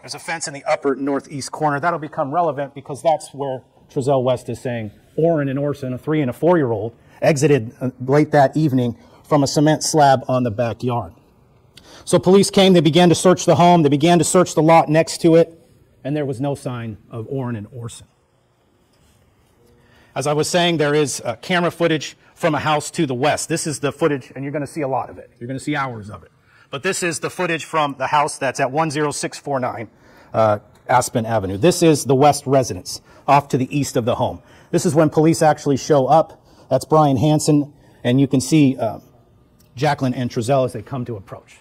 There's a fence in the upper northeast corner. That'll become relevant because that's where Trezell West is saying Orrin and Orson, a three and a four year old, exited uh, late that evening from a cement slab on the backyard. So police came, they began to search the home, they began to search the lot next to it, and there was no sign of Orrin and Orson. As I was saying, there is uh, camera footage from a house to the west. This is the footage, and you're going to see a lot of it. You're going to see hours of it. But this is the footage from the house that's at 10649 uh, Aspen Avenue. This is the west residence off to the east of the home. This is when police actually show up. That's Brian Hanson, and you can see uh, Jacqueline and Trezell as they come to approach.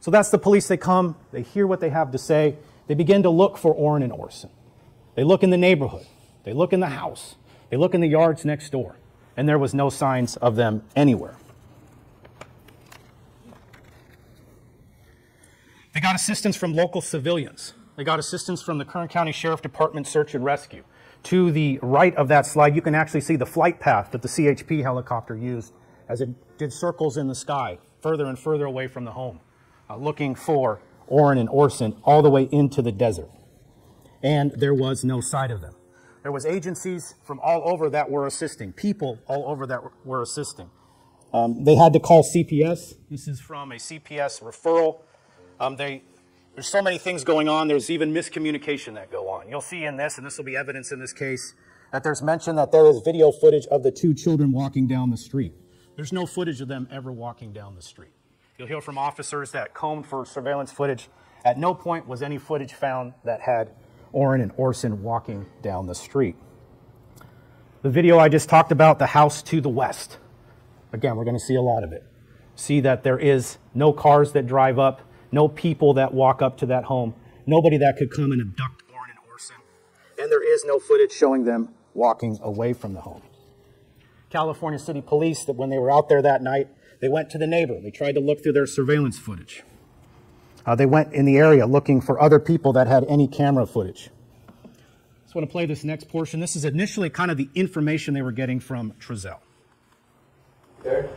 So that's the police. They come, they hear what they have to say, they begin to look for Orrin and Orson. They look in the neighborhood, they look in the house, they look in the yards next door, and there was no signs of them anywhere. They got assistance from local civilians. They got assistance from the Kern County Sheriff Department Search and Rescue. To the right of that slide, you can actually see the flight path that the CHP helicopter used as it did circles in the sky, further and further away from the home, uh, looking for Orrin and Orson all the way into the desert. And there was no sight of them. There was agencies from all over that were assisting, people all over that were assisting. Um, they had to call CPS. This is from a CPS referral. Um, they there's so many things going on. There's even miscommunication that go on. You'll see in this, and this will be evidence in this case, that there's mention that there is video footage of the two children walking down the street. There's no footage of them ever walking down the street. You'll hear from officers that combed for surveillance footage. At no point was any footage found that had Orrin and Orson walking down the street. The video I just talked about, the house to the west. Again, we're going to see a lot of it. See that there is no cars that drive up, no people that walk up to that home, nobody that could come and abduct Orrin and Orson, and there is no footage showing them walking away from the home. California City Police, that when they were out there that night, they went to the neighbor. They tried to look through their surveillance footage. Uh, they went in the area looking for other people that had any camera footage. Just want to play this next portion. This is initially kind of the information they were getting from Trezell. There.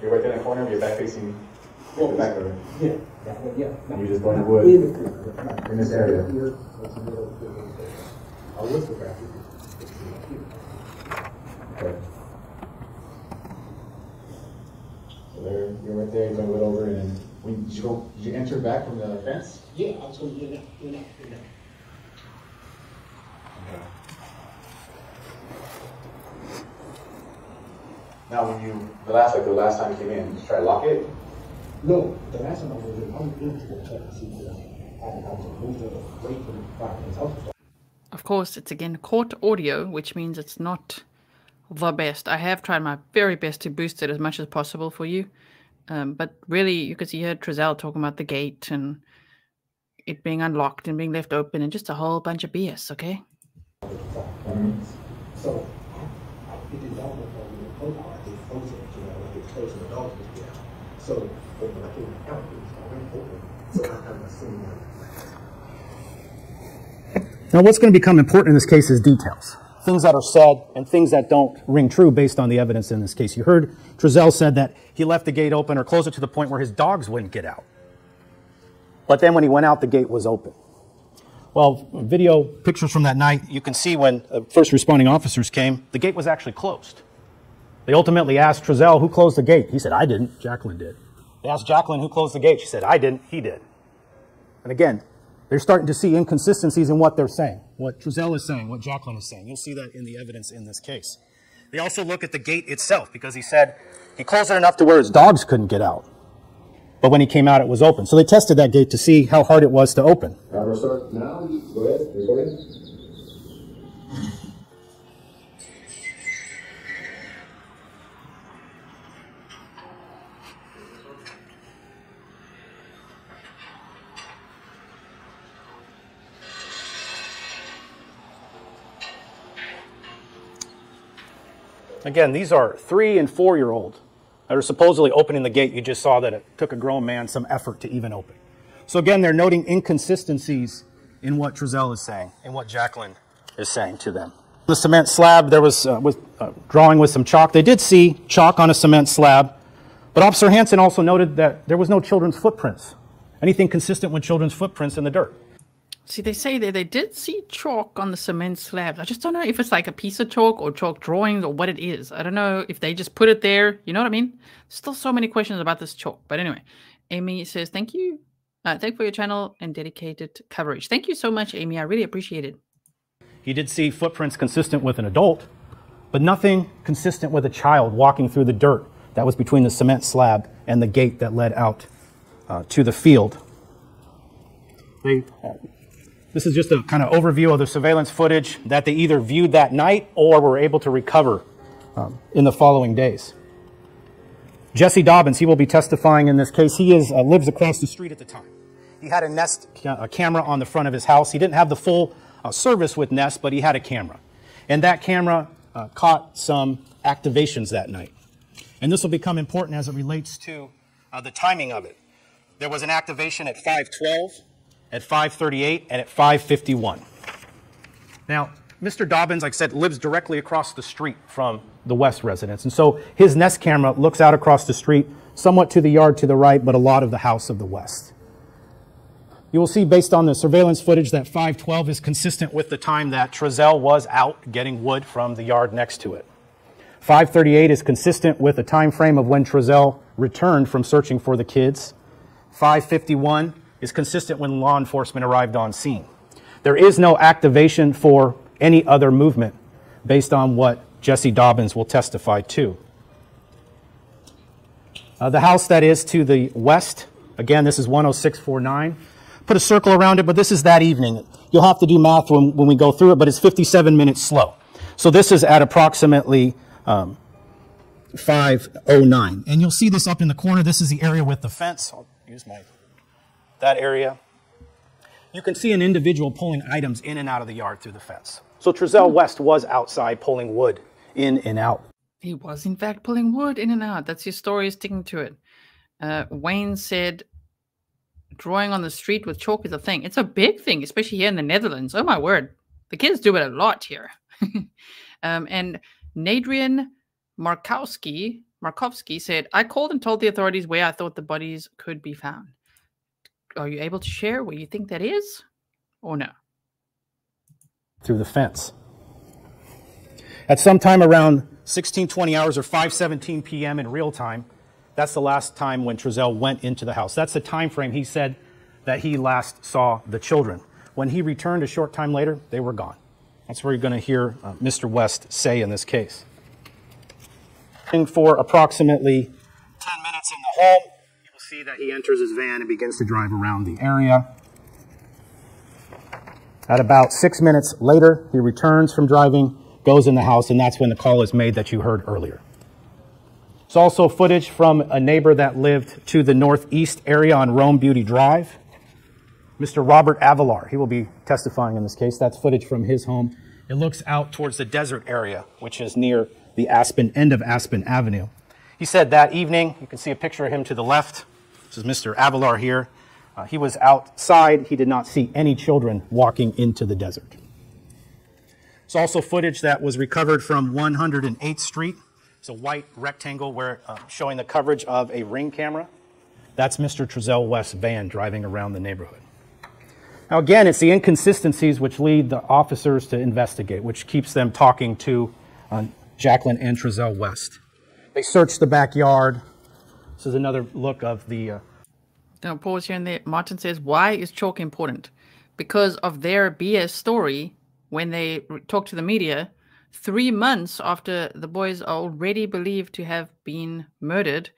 You're right there in the corner. You're back facing the back of. Yeah. Yeah. And you just go in the wood in this area. I'll whisper back. Okay. So there, you're right there. You went over and When, did you go, did you enter back from the fence? Yeah, I was going to get out, get out, get out. Now, when you, the last, like the last time you came in, did you try to lock it? No, the last time I was in, I was the check to see what I, I was moved to wait for the. Of course, it's again court audio, which means it's not the best. I have tried my very best to boost it as much as possible for you. Um, but really, you could see here Trezell talking about the gate and it being unlocked and being left open and just a whole bunch of BS, okay? So, it not look like we were close, I did close it, you it's closing the dogs. So, Now, what's going to become important in this case is details. Things that are said and things that don't ring true based on the evidence in this case. You heard Trezell said that he left the gate open or closed it to the point where his dogs wouldn't get out. But then when he went out, the gate was open. Well, video pictures from that night, you can see when uh, first responding officers came, the gate was actually closed. They ultimately asked Trezell who closed the gate. He said, I didn't. Jacqueline did. They asked Jacqueline who closed the gate. She said, I didn't. He did. And again, they're starting to see inconsistencies in what they're saying, what Trezell is saying, what Jacqueline is saying. You'll see that in the evidence in this case. They also look at the gate itself because he said he closed it enough to where his dogs couldn't get out. But when he came out, it was open. So they tested that gate to see how hard it was to open. Start now, go ahead. Again, these are three and four year old that are supposedly opening the gate. You just saw that it took a grown man some effort to even open. So again, they're noting inconsistencies in what Trezell is saying and what Jacqueline is saying to them. The cement slab, there was uh, uh, drawing with some chalk. They did see chalk on a cement slab, but Officer Hanson also noted that there was no children's footprints, anything consistent with children's footprints in the dirt. See, they say that they did see chalk on the cement slabs. I just don't know if it's like a piece of chalk or chalk drawings or what it is. I don't know if they just put it there. You know what I mean? Still so many questions about this chalk. But anyway, Amy says, thank you. Uh, thank you for your channel and dedicated coverage. Thank you so much, Amy. I really appreciate it. He did see footprints consistent with an adult, but nothing consistent with a child walking through the dirt that was between the cement slab and the gate that led out uh, to the field. They, this is just a kind of overview of the surveillance footage that they either viewed that night or were able to recover um, in the following days. Jesse Dobbins, he will be testifying in this case. He is, uh, lives across the street at the time. He had a Nest ca- a camera on the front of his house. He didn't have the full uh, service with Nest, but he had a camera. And that camera uh, caught some activations that night. And this will become important as it relates to uh, the timing of it. There was an activation at 512, at 538, and at 551. Now, Mr. Dobbins, like I said, lives directly across the street from the West residence. And so his Nest camera looks out across the street, somewhat to the yard to the right, but a lot of the house of the West. You will see based on the surveillance footage that 512 is consistent with the time that Trezell was out getting wood from the yard next to it. 538 is consistent with the time frame of when Trezell returned from searching for the kids. 551 is consistent when law enforcement arrived on scene. There is no activation for any other movement based on what Jesse Dobbins will testify to. Uh, the house that is to the west, again, this is 10649. Put a circle around it, but this is that evening. You'll have to do math when, when we go through it, but it's 57 minutes slow. So this is at approximately um, 509. And you'll see this up in the corner. This is the area with the fence. I'll use my, that area. You can see an individual pulling items in and out of the yard through the fence. So Trezell West was outside pulling wood in and out. He was, in fact, pulling wood in and out. That's his story, sticking to it. Uh, Wayne said, drawing on the street with chalk is a thing. It's a big thing, especially here in the Netherlands. Oh, my word. The kids do it a lot here. *laughs* um, and Nadrian Markowski, Markovsky said, I called and told the authorities where I thought the bodies could be found. Are you able to share where you think that is or no? through the fence. At some time around 1620 hours or 5:17 p.m. in real time, That's the last time when Trezell went into the house. That's the time frame he said that he last saw the children. When he returned a short time later, they were gone. That's where you're going to hear uh, Mr. West say in this case. For approximately 10 minutes in the home, see that he enters his van and begins to drive around the area. At about six minutes later, he returns from driving, goes in the house, and that's when the call is made that you heard earlier. It's also footage from a neighbor that lived to the northeast area on Rome Beauty Drive. Mr. Robert Avalar, he will be testifying in this case. That's footage from his home. It looks out towards the desert area, which is near the Aspen end of Aspen Avenue. He said that evening, you can see a picture of him to the left. This is Mr. Avalar here. Uh, he was outside. He did not see any children walking into the desert. There's also footage that was recovered from 108th Street. It's a white rectangle where uh, showing the coverage of a ring camera. That's Mr. Trezell West's van driving around the neighborhood. Now, again, it's the inconsistencies which lead the officers to investigate, which keeps them talking to uh, Jacqueline and Trezell West. They search the backyard. This is another look of the uh, Now, pause here and there. Martin says, Why is chalk important? Because of their BS story when they talk to the media, three months after the boys are already believed to have been murdered.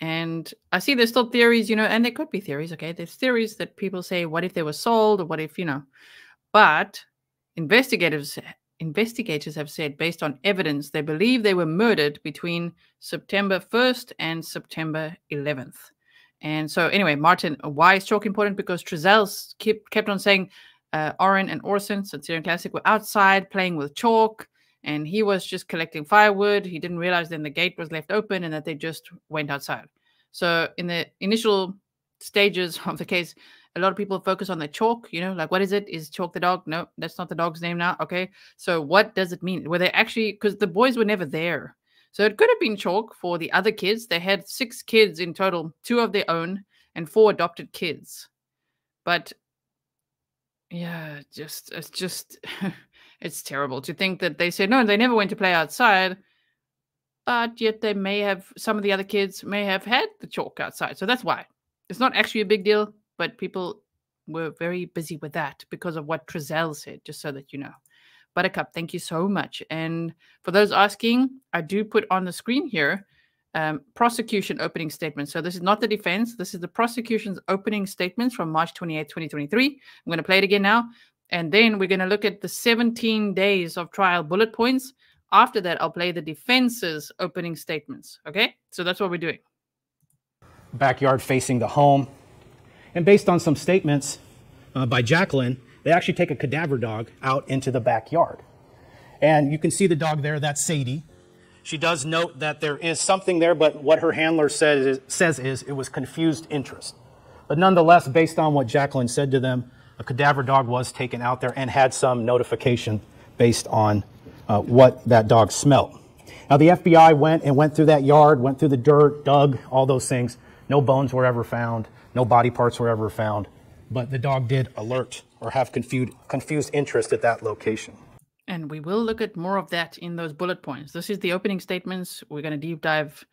And I see there's still theories, you know, and there could be theories, okay? There's theories that people say, what if they were sold or what if, you know, but investigators investigators have said based on evidence they believe they were murdered between September 1st and September 11th. And so, anyway, Martin, why is chalk important? Because Trezell's kept kept on saying uh, Orrin and Orson, so Syrian Classic, were outside playing with chalk, and he was just collecting firewood. He didn't realize then the gate was left open and that they just went outside. So, in the initial stages *laughs* of the case, a lot of people focus on the chalk, you know, like what is it? Is chalk the dog? No, that's not the dog's name now. Okay. So, what does it mean? Were they actually, because the boys were never there. So it could have been chalk for the other kids. They had six kids in total, two of their own and four adopted kids. But yeah, just it's just *laughs* it's terrible to think that they said no, they never went to play outside, but yet they may have some of the other kids may have had the chalk outside. So that's why it's not actually a big deal, but people were very busy with that because of what Trezell said. Just so that you know. Buttercup, thank you so much. And for those asking, I do put on the screen here um, prosecution opening statement. So this is not the defense. This is the prosecution's opening statements from March 28, 2023. I'm going to play it again now. And then we're going to look at the 17 days of trial bullet points. After that, I'll play the defense's opening statements. Okay? So that's what we're doing. backyard facing the home. And based on some statements uh, by Jacqueline, they actually take a cadaver dog out into the backyard. And you can see the dog there, that's Sadie. She does note that there is something there, but what her handler says is, says is it was confused interest. But nonetheless, based on what Jacqueline said to them, a cadaver dog was taken out there and had some notification based on uh, what that dog smelled. Now, the FBI went and went through that yard, went through the dirt, dug, all those things. No bones were ever found, no body parts were ever found, but the dog did alert or have confused, confused interest at that location. And we will look at more of that in those bullet points. This is the opening statements. We're going to deep dive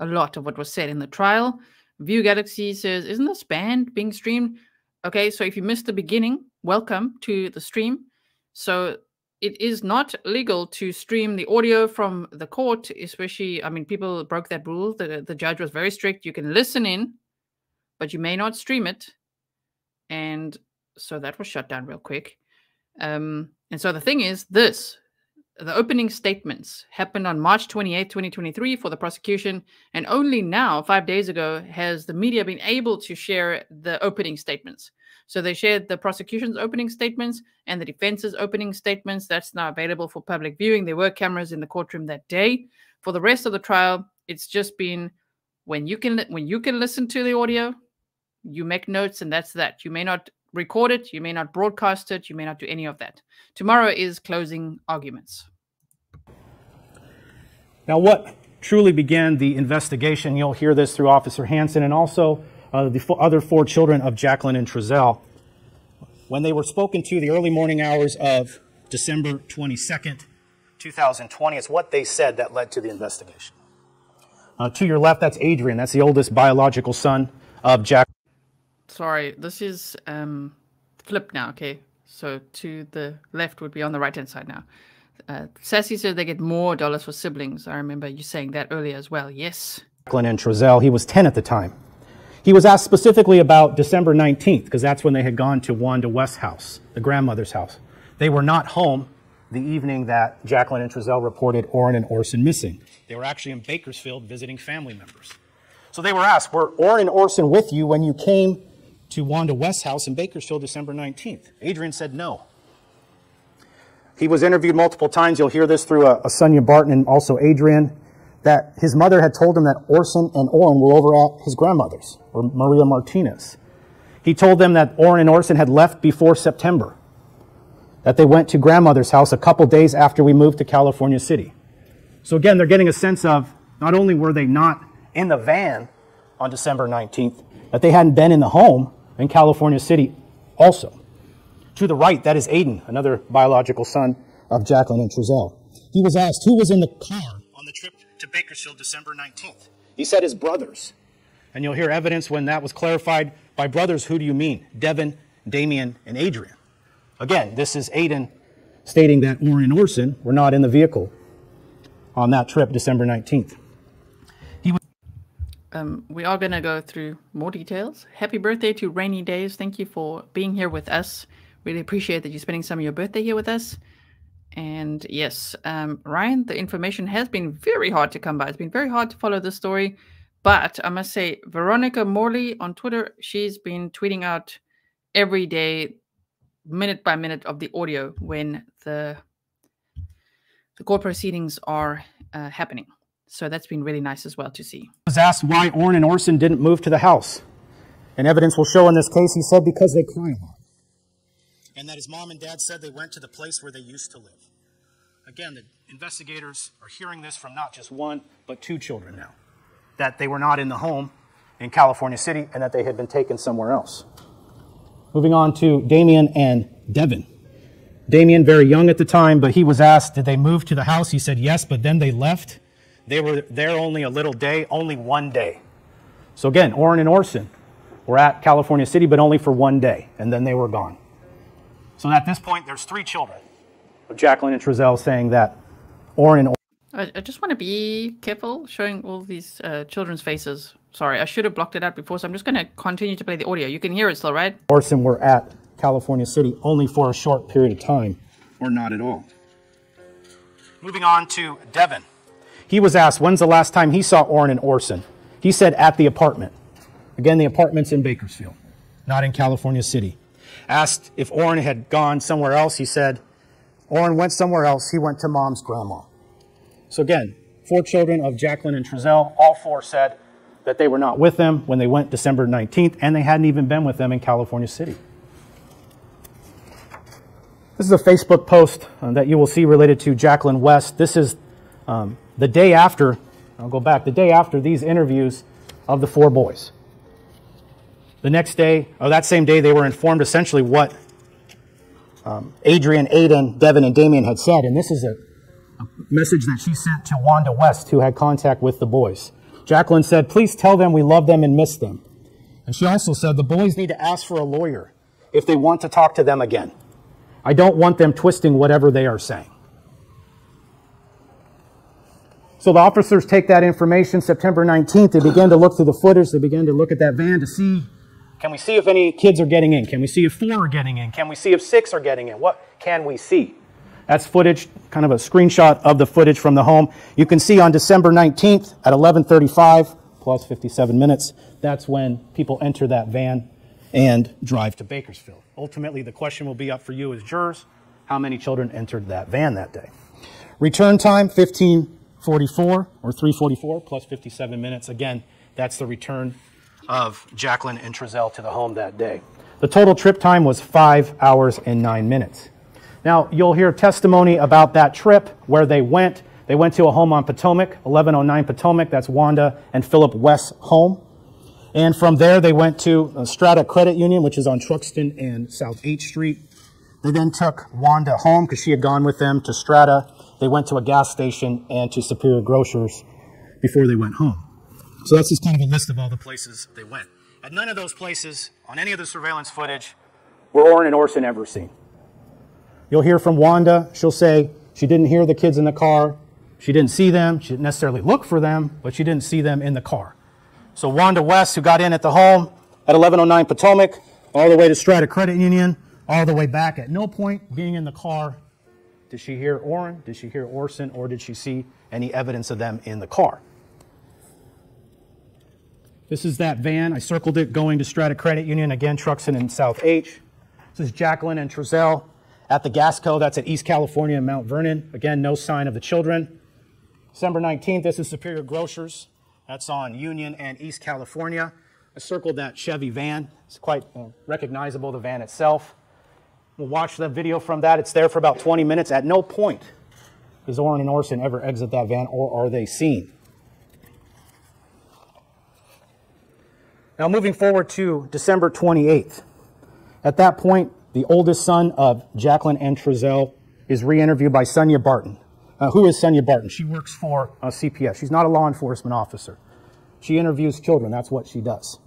a lot of what was said in the trial. View Galaxy says, Isn't this band being streamed? Okay, so if you missed the beginning, welcome to the stream. So it is not legal to stream the audio from the court, especially, I mean, people broke that rule. The, the judge was very strict. You can listen in, but you may not stream it. And so that was shut down real quick. Um, and so the thing is, this the opening statements happened on March 28, 2023, for the prosecution. And only now, five days ago, has the media been able to share the opening statements. So they shared the prosecution's opening statements and the defense's opening statements. That's now available for public viewing. There were cameras in the courtroom that day. For the rest of the trial, it's just been when you can when you can listen to the audio, you make notes, and that's that. You may not record it, you may not broadcast it, you may not do any of that. Tomorrow is closing arguments. Now, what truly began the investigation, you'll hear this through Officer Hanson and also uh, the other four children of Jacqueline and Trezell. When they were spoken to the early morning hours of December 22nd, 2020, it's what they said that led to the investigation. Uh, to your left, that's Adrian. That's the oldest biological son of Jack. Sorry, this is um, flipped now, okay? So to the left would be on the right hand side now. Uh, Sassy said they get more dollars for siblings. I remember you saying that earlier as well. Yes. Jacqueline and Trezell. He was 10 at the time. He was asked specifically about December 19th, because that's when they had gone to Wanda West's house, the grandmother's house. They were not home the evening that Jacqueline and Trezell reported Orrin and Orson missing. They were actually in Bakersfield visiting family members. So they were asked, Were Orrin and Orson with you when you came to Wanda West's house in Bakersfield December 19th? Adrian said no. He was interviewed multiple times. You'll hear this through a, a Sonia Barton and also Adrian, that his mother had told him that Orson and Orrin were over at his grandmother's, or Maria Martinez. He told them that Orrin and Orson had left before September, that they went to grandmother's house a couple days after we moved to California City. So again, they're getting a sense of not only were they not in the van on December 19th, that they hadn't been in the home in California City also. To the right, that is Aiden, another biological son of Jacqueline and Trezell. He was asked who was in the car on the trip to Bakersfield December 19th. He said his brothers. And you'll hear evidence when that was clarified by brothers, who do you mean? Devin, Damien, and Adrian. Again, this is Aiden stating that Orrin Orson were not in the vehicle on that trip December 19th. Um, we are going to go through more details. Happy birthday to Rainy Days. Thank you for being here with us. Really appreciate that you're spending some of your birthday here with us. And yes, um, Ryan, the information has been very hard to come by. It's been very hard to follow this story. But I must say, Veronica Morley on Twitter, she's been tweeting out every day, minute by minute, of the audio when the the court proceedings are uh, happening. So that's been really nice as well to see. was asked why Orrin and Orson didn't move to the house. And evidence will show in this case, he said because they cry a lot. And that his mom and dad said they went to the place where they used to live. Again, the investigators are hearing this from not just one, but two children now. That they were not in the home in California City and that they had been taken somewhere else. Moving on to Damien and Devin. Damien, very young at the time, but he was asked, did they move to the house? He said yes, but then they left. They were there only a little day, only one day. So again, Orrin and Orson were at California City, but only for one day, and then they were gone. So at this point, there's three children of Jacqueline and Trezell saying that Orrin and I, I just want to be careful showing all these uh, children's faces. Sorry, I should have blocked it out before, so I'm just going to continue to play the audio. You can hear it still, right? Orson were at California City only for a short period of time, or not at all. Moving on to Devin. He was asked, when's the last time he saw Orrin and Orson? He said, at the apartment. Again, the apartment's in Bakersfield, not in California City. Asked if Orrin had gone somewhere else, he said, Orrin went somewhere else. He went to mom's grandma. So again, four children of Jacqueline and Trezell, all four said that they were not with them when they went December 19th, and they hadn't even been with them in California City. This is a Facebook post uh, that you will see related to Jacqueline West. This is um, the day after, I'll go back, the day after these interviews of the four boys. The next day, or that same day, they were informed essentially what um, Adrian, Aiden, Devin, and Damien had said. And this is a, a message that she sent to Wanda West, who had contact with the boys. Jacqueline said, Please tell them we love them and miss them. And she also said, The boys need to ask for a lawyer if they want to talk to them again. I don't want them twisting whatever they are saying. So the officers take that information September 19th. They begin to look through the footage. They begin to look at that van to see can we see if any kids are getting in? Can we see if four are getting in? Can we see if six are getting in? What can we see? That's footage, kind of a screenshot of the footage from the home. You can see on December 19th at 11:35 plus 57 minutes, that's when people enter that van and drive to Bakersfield. Ultimately, the question will be up for you as jurors, how many children entered that van that day? Return time 1544 or 344 plus 57 minutes. Again, that's the return of Jacqueline and Trezell to the home that day. The total trip time was five hours and nine minutes. Now, you'll hear testimony about that trip, where they went. They went to a home on Potomac, 1109 Potomac. That's Wanda and Philip West's home. And from there, they went to uh, Strata Credit Union, which is on Truxtun and South 8th Street. They then took Wanda home because she had gone with them to Strata. They went to a gas station and to Superior Grocers before they went home. So that's just kind of a list of all the places they went. At none of those places, on any of the surveillance footage, were Orrin and Orson ever seen. You'll hear from Wanda. She'll say she didn't hear the kids in the car. She didn't see them. She didn't necessarily look for them, but she didn't see them in the car. So Wanda West, who got in at the home at 1109 Potomac, all the way to Strata Credit Union, all the way back, at no point being in the car did she hear Orrin, did she hear Orson, or did she see any evidence of them in the car. This is that van. I circled it going to Strata Credit Union, again, Truxtun and South H. This is Jacqueline and Trezell at the Gasco. That's at East California and Mount Vernon. Again, no sign of the children. December 19th, this is Superior Grocers. That's on Union and East California. I circled that Chevy van. It's quite uh, recognizable, the van itself. We'll watch the video from that. It's there for about 20 minutes. At no point does Orrin and Orson ever exit that van or are they seen. Now, moving forward to December 28th. At that point, the oldest son of Jacqueline and Trezell is re interviewed by Sonia Barton. Uh, who is Sonia Barton? She works for uh, CPS. She's not a law enforcement officer. She interviews children. That's what she does.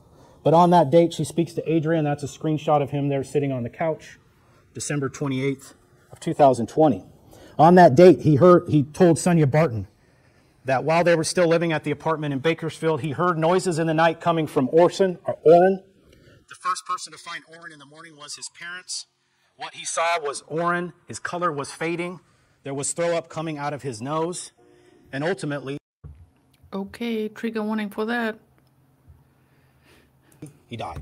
But on that date, she speaks to Adrian. That's a screenshot of him there sitting on the couch, December 28th of 2020. On that date, he heard, he told Sonia Barton that while they were still living at the apartment in Bakersfield, he heard noises in the night coming from Orson or Orrin. The first person to find Orrin in the morning was his parents. What he saw was Orrin. His color was fading. There was throw up coming out of his nose. And ultimately, Okay, trigger warning for that. he died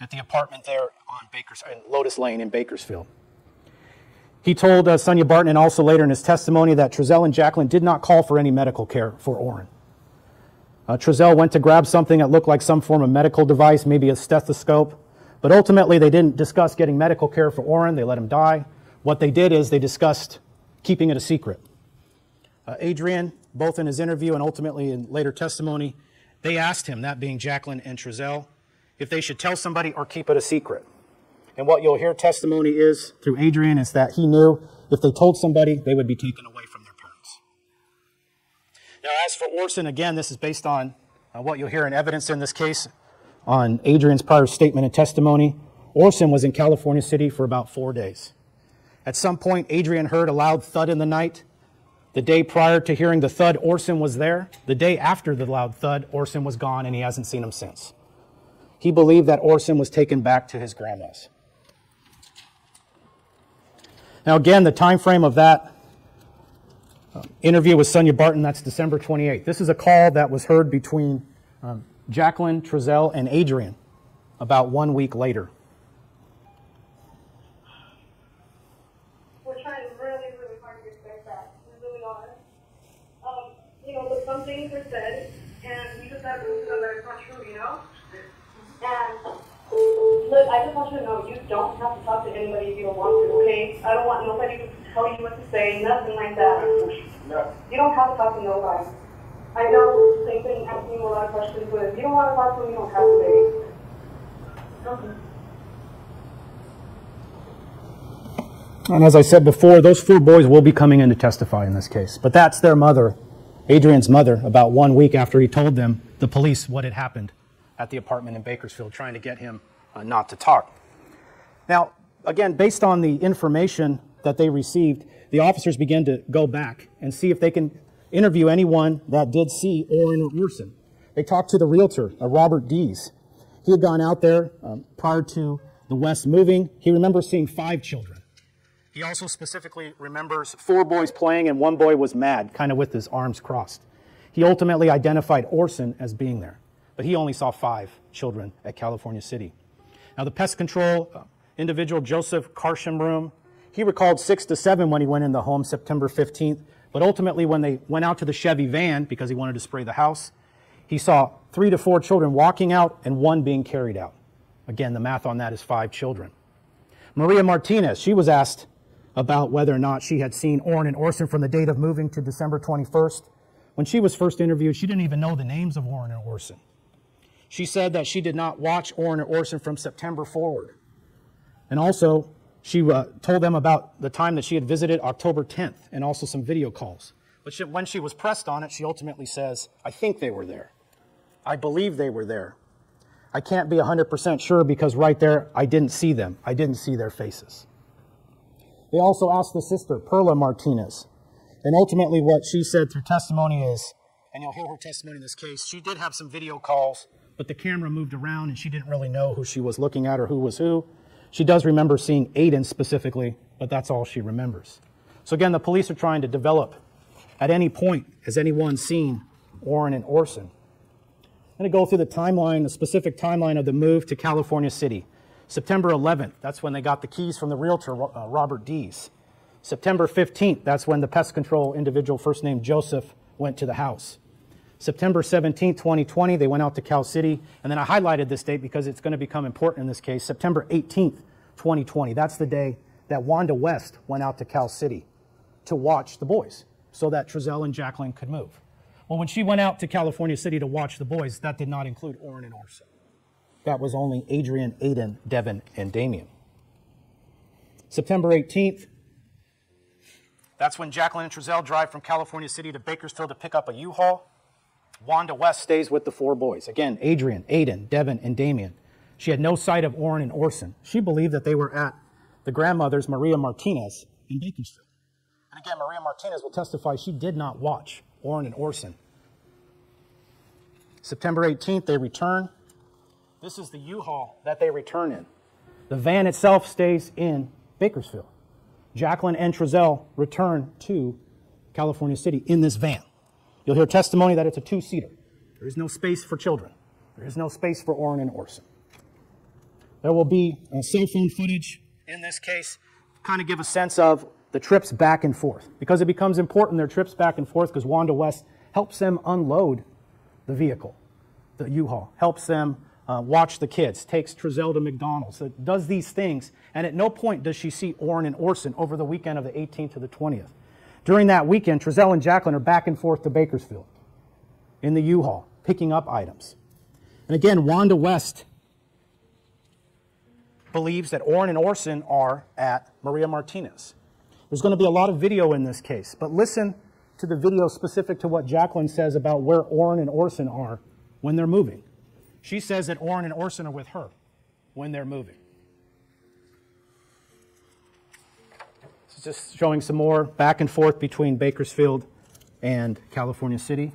at the apartment there on Bakers, Lotus Lane in Bakersfield. He told uh, Sonia Barton and also later in his testimony that Trezell and Jacqueline did not call for any medical care for Orrin. Uh, Trezell went to grab something that looked like some form of medical device, maybe a stethoscope, but ultimately they didn't discuss getting medical care for Orrin. They let him die. What they did is they discussed keeping it a secret. Uh, Adrian, both in his interview and ultimately in later testimony, they asked him, that being Jacqueline and Trezell, if they should tell somebody or keep it a secret. And what you'll hear testimony is through Adrian is that he knew if they told somebody, they would be taken away from their parents. Now, as for Orson, again, this is based on uh, what you'll hear in evidence in this case on Adrian's prior statement and testimony. Orson was in California City for about four days. At some point, Adrian heard a loud thud in the night. The day prior to hearing the thud, Orson was there. The day after the loud thud, Orson was gone and he hasn't seen him since. He believed that Orson was taken back to his grandma's. Now, again, the time frame of that uh, interview with Sonia Barton, that's December 28th. This is a call that was heard between um, Jacqueline, Trezell, and Adrian about one week later. We're trying really, really hard to get back. We really. Um, you know, but some things are said, and you just have to know that it's not true, you know? And look, I just want you to know you don't have to talk to anybody if you don't want to, okay? I don't want nobody to tell you what to say, nothing like that. You don't have to talk to nobody. I know they've been asking you a lot of questions, but if you don't want to talk to them, you don't have to, baby. Okay. And as I said before, those four boys will be coming in to testify in this case. But that's their mother, Adrian's mother, about one week after he told them, the police, what had happened at the apartment in Bakersfield, trying to get him uh, not to talk. Now, again, based on the information that they received, the officers began to go back and see if they can interview anyone that did see Orrin or Orson. They talked to the realtor, uh, Robert Dees. He had gone out there um, prior to the West moving. He remembers seeing five children. He also specifically remembers four boys playing and one boy was mad, kind of with his arms crossed. He ultimately identified Orson as being there, but he only saw five children at California City. Now, the pest control uh, individual, Joseph Karshimroom, he recalled six to seven when he went in the home September 15th, but ultimately, when they went out to the Chevy van because he wanted to spray the house, he saw three to four children walking out and one being carried out. Again, the math on that is five children. Maria Martinez, she was asked about whether or not she had seen Orrin and Orson from the date of moving to December 21st. When she was first interviewed, she didn't even know the names of Orrin and Orson. She said that she did not watch Orrin Orson from September forward. And also, she uh, told them about the time that she had visited October 10th and also some video calls. But she, when she was pressed on it, she ultimately says, I think they were there. I believe they were there. I can't be 100% sure because right there, I didn't see them. I didn't see their faces. They also asked the sister, Perla Martinez. And ultimately, what she said through testimony is, and you'll hear her testimony in this case, she did have some video calls, but the camera moved around and she didn't really know who she was looking at or who was who. She does remember seeing Aiden specifically, but that's all she remembers. So again, the police are trying to develop at any point has anyone seen Orrin and Orson? I'm going to go through the timeline, the specific timeline of the move to California City. September 11th, that's when they got the keys from the realtor, uh, Robert Dees. September 15th, that's when the pest control individual, first name Joseph, went to the house. September 17, 2020, they went out to Cal City. And then I highlighted this date because it's going to become important in this case. September 18th, 2020, that's the day that Wanda West went out to Cal City to watch the boys so that Trezell and Jacqueline could move. Well, when she went out to California City to watch the boys, that did not include Orrin and Orson. That was only Adrian, Aiden, Devin, and Damien. September 18th, that's when Jacqueline and Trezell drive from California City to Bakersfield to pick up a U-Haul. Wanda West stays with the four boys. Again, Adrian, Aiden, Devin, and Damien. She had no sight of Orrin and Orson. She believed that they were at the grandmother's Maria Martinez in Bakersfield. And again, Maria Martinez will testify she did not watch Orrin and Orson. September 18th, they return. This is the U-Haul that they return in. The van itself stays in Bakersfield. Jacqueline and Trezell return to California City in this van. You'll hear testimony that it's a two-seater. There is no space for children. There is no space for Orrin and Orson. There will be uh, cell phone footage in this case, kind of give a sense of the trips back and forth because it becomes important their trips back and forth because Wanda West helps them unload the vehicle, the U-Haul, helps them uh, watch the kids, takes Trezell to McDonald's, so does these things, and at no point does she see Orrin and Orson over the weekend of the 18th to the 20th. During that weekend, Trezell and Jacqueline are back and forth to Bakersfield in the U-Haul, picking up items. And again, Wanda West believes that Orrin and Orson are at Maria Martinez. There's going to be a lot of video in this case, but listen to the video specific to what Jacqueline says about where Orrin and Orson are when they're moving. She says that Orrin and Orson are with her when they're moving. This is just showing some more back and forth between Bakersfield and California City.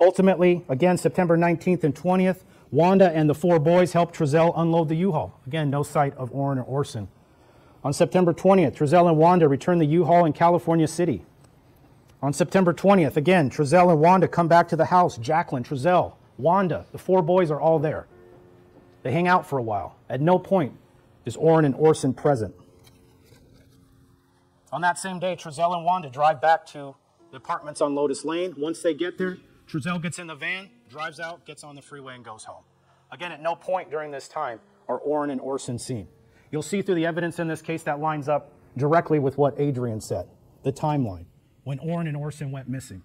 Ultimately, again, September 19th and 20th, Wanda and the four boys helped Trezell unload the U-Haul. Again, no sight of Orrin or Orson. On September 20th, Trezell and Wanda return the U-Haul in California City. On September 20th, again, Trezell and Wanda come back to the house. Jacqueline, Trezell, Wanda, the four boys are all there. They hang out for a while. At no point is Orrin and Orson present. On that same day, Trezell and Wanda drive back to the apartments on Lotus Lane. Once they get there, Trezell gets in the van, drives out, gets on the freeway, and goes home. Again, at no point during this time are Orrin and Orson seen. You'll see through the evidence in this case that lines up directly with what Adrian said, the timeline, when Orrin and Orson went missing.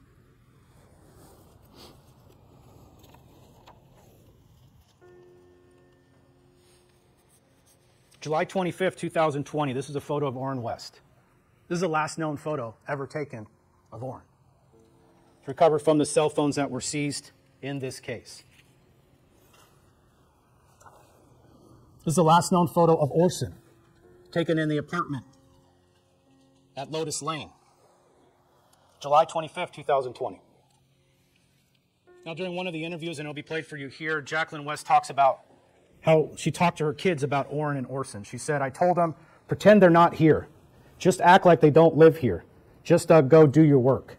July 25th, 2020, this is a photo of Orrin West. This is the last known photo ever taken of Orrin. It's recovered from the cell phones that were seized in this case. This is the last known photo of Orson, taken in the apartment at Lotus Lane, July 25th, 2020. Now, during one of the interviews, and it'll be played for you here, Jacqueline West talks about how she talked to her kids about Orrin and Orson. She said, I told them, pretend they're not here. Just act like they don't live here. Just uh, go do your work.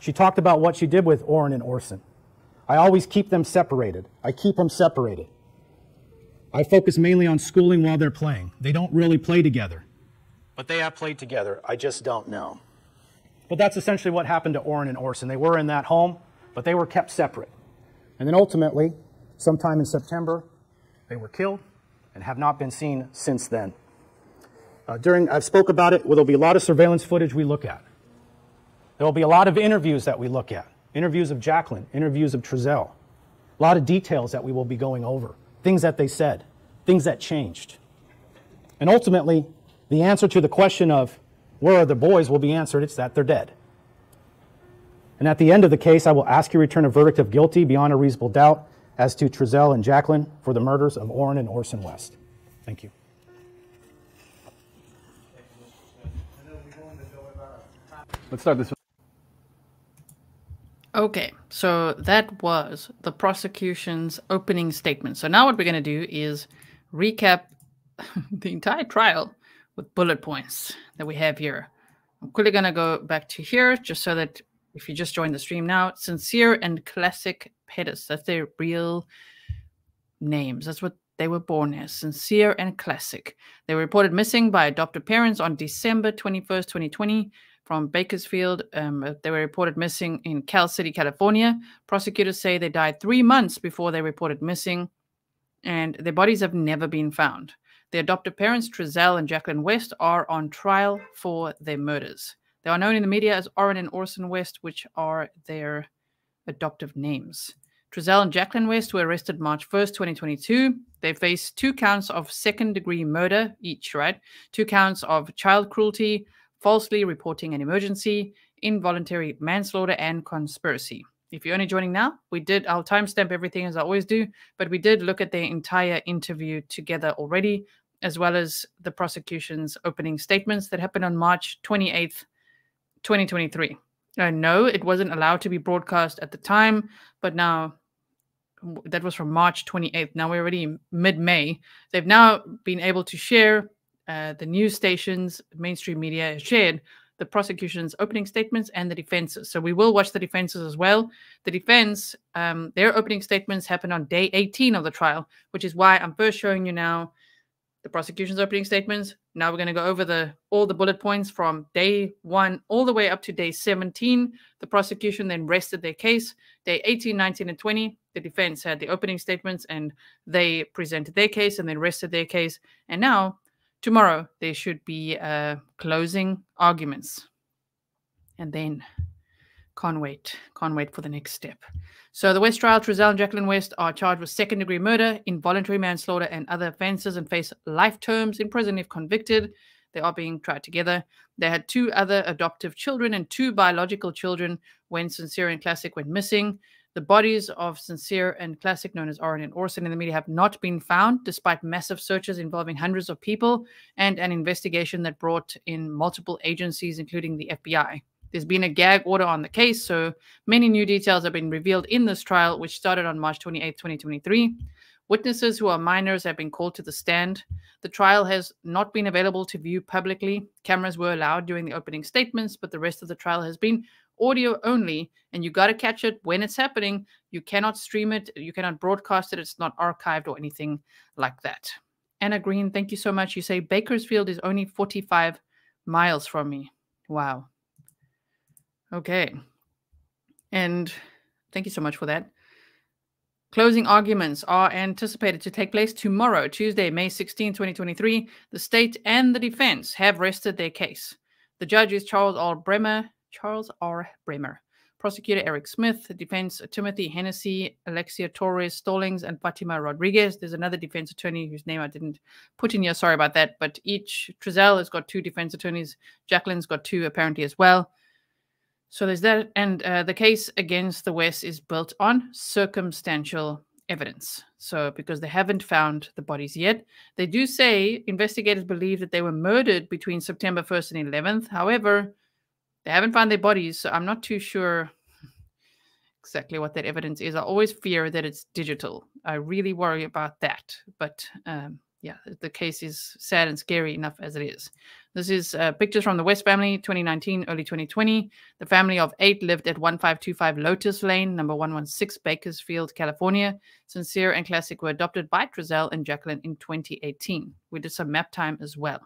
She talked about what she did with Orrin and Orson. I always keep them separated. I keep them separated. I focus mainly on schooling while they're playing. They don't really play together, but they have played together. I just don't know. But that's essentially what happened to Orrin and Orson. They were in that home, but they were kept separate. And then ultimately, sometime in September, they were killed and have not been seen since then. Uh, during, I've spoke about it, well, there'll be a lot of surveillance footage we look at. There will be a lot of interviews that we look at. Interviews of Jacqueline, interviews of Trezell. A lot of details that we will be going over things that they said, things that changed. And ultimately, the answer to the question of where are the boys will be answered it's that they're dead. And at the end of the case, I will ask you to return a verdict of guilty beyond a reasonable doubt as to Trezell and Jacqueline for the murders of Orrin and Orson West. Thank you. Let's start this. Okay, so that was the prosecution's opening statement. So now what we're going to do is recap *laughs* the entire trial with bullet points that we have here. I'm quickly going to go back to here just so that if you just joined the stream now, Cinsere and Classic Pettus, that's their real names. That's what they were born as, Cinsere and Classic. They were reported missing by adoptive parents on December 21st, 2020 from Bakersfield. Um, they were reported missing in Cal City, California. Prosecutors say they died three months before they reported missing, and their bodies have never been found. Their adoptive parents, Trezell and Jacqueline West, are on trial for their murders. They are known in the media as Orrin and Orson West, which are their adoptive names. Trezell and Jacqueline West were arrested March 1st, 2022. They face two counts of second degree murder each, right? Two counts of child cruelty, falsely reporting an emergency, involuntary manslaughter, and conspiracy. If you're only joining now, we did, I'll timestamp everything as I always do, but we did look at the entire interview together already, as well as the prosecution's opening statements that happened on March 28th, 2023. I know it wasn't allowed to be broadcast at the time, but now that was from March 28th. Now we're already mid May. They've now been able to share uh, the news stations, mainstream media shared the prosecution's opening statements and the defenses. So we will watch the defenses as well. The defense, um, their opening statements happened on day 18 of the trial, which is why I'm first showing you now the prosecution's opening statements. Now we're going to go over the all the bullet points from day one all the way up to day 17. The prosecution then rested their case. Day 18, 19, and 20, the defense had the opening statements and they presented their case and then rested their case. And now tomorrow there should be uh, closing arguments. And then can't wait can't wait for the next step. So the west trial trezell and jacqueline west are charged with second degree murder involuntary manslaughter and other offenses and face life terms in prison if convicted. They are being tried together. They had two other adoptive children and two biological children when cinsere and classic went missing the bodies of Cinsere and Classic, known as Orrin and Orson in the media, have not been found despite massive searches involving hundreds of people and an investigation that brought in multiple agencies, including the FBI. There's been a gag order on the case, so many new details have been revealed in this trial, which started on March 28, 2023. Witnesses who are minors have been called to the stand. The trial has not been available to view publicly. Cameras were allowed during the opening statements, but the rest of the trial has been audio only, and you got to catch it when it's happening. You cannot stream it, you cannot broadcast it, it's not archived or anything like that. Anna Green, thank you so much. You say Bakersfield is only 45 miles from me. Wow. Okay. And thank you so much for that. Closing arguments are anticipated to take place tomorrow, Tuesday, May 16, 2023. The state and the defense have rested their case. The judge is Charles R. Brehmer, Charles R. Brehmer. Prosecutor Eric Smith, defense Timothy Hennessy, Alexia Torres Stallings, and Fatima Rodriguez. There's another defense attorney whose name I didn't put in here. Sorry about that. But each, Trezell has got two defense attorneys. Jacqueline's got two apparently as well. So there's that. And uh, the case against the West is built on circumstantial evidence. So, because they haven't found the bodies yet, they do say investigators believe that they were murdered between September 1st and 11th. However, they haven't found their bodies, so I'm not too sure exactly what that evidence is. I always fear that it's digital. I really worry about that. But um, yeah, the case is sad and scary enough as it is. This is uh, pictures from the West family, 2019, early 2020. The family of eight lived at 1525 Lotus Lane, number 116, Bakersfield, California. Cinsere and Classic were adopted by Trezell and Jacqueline in 2018. We did some map time as well.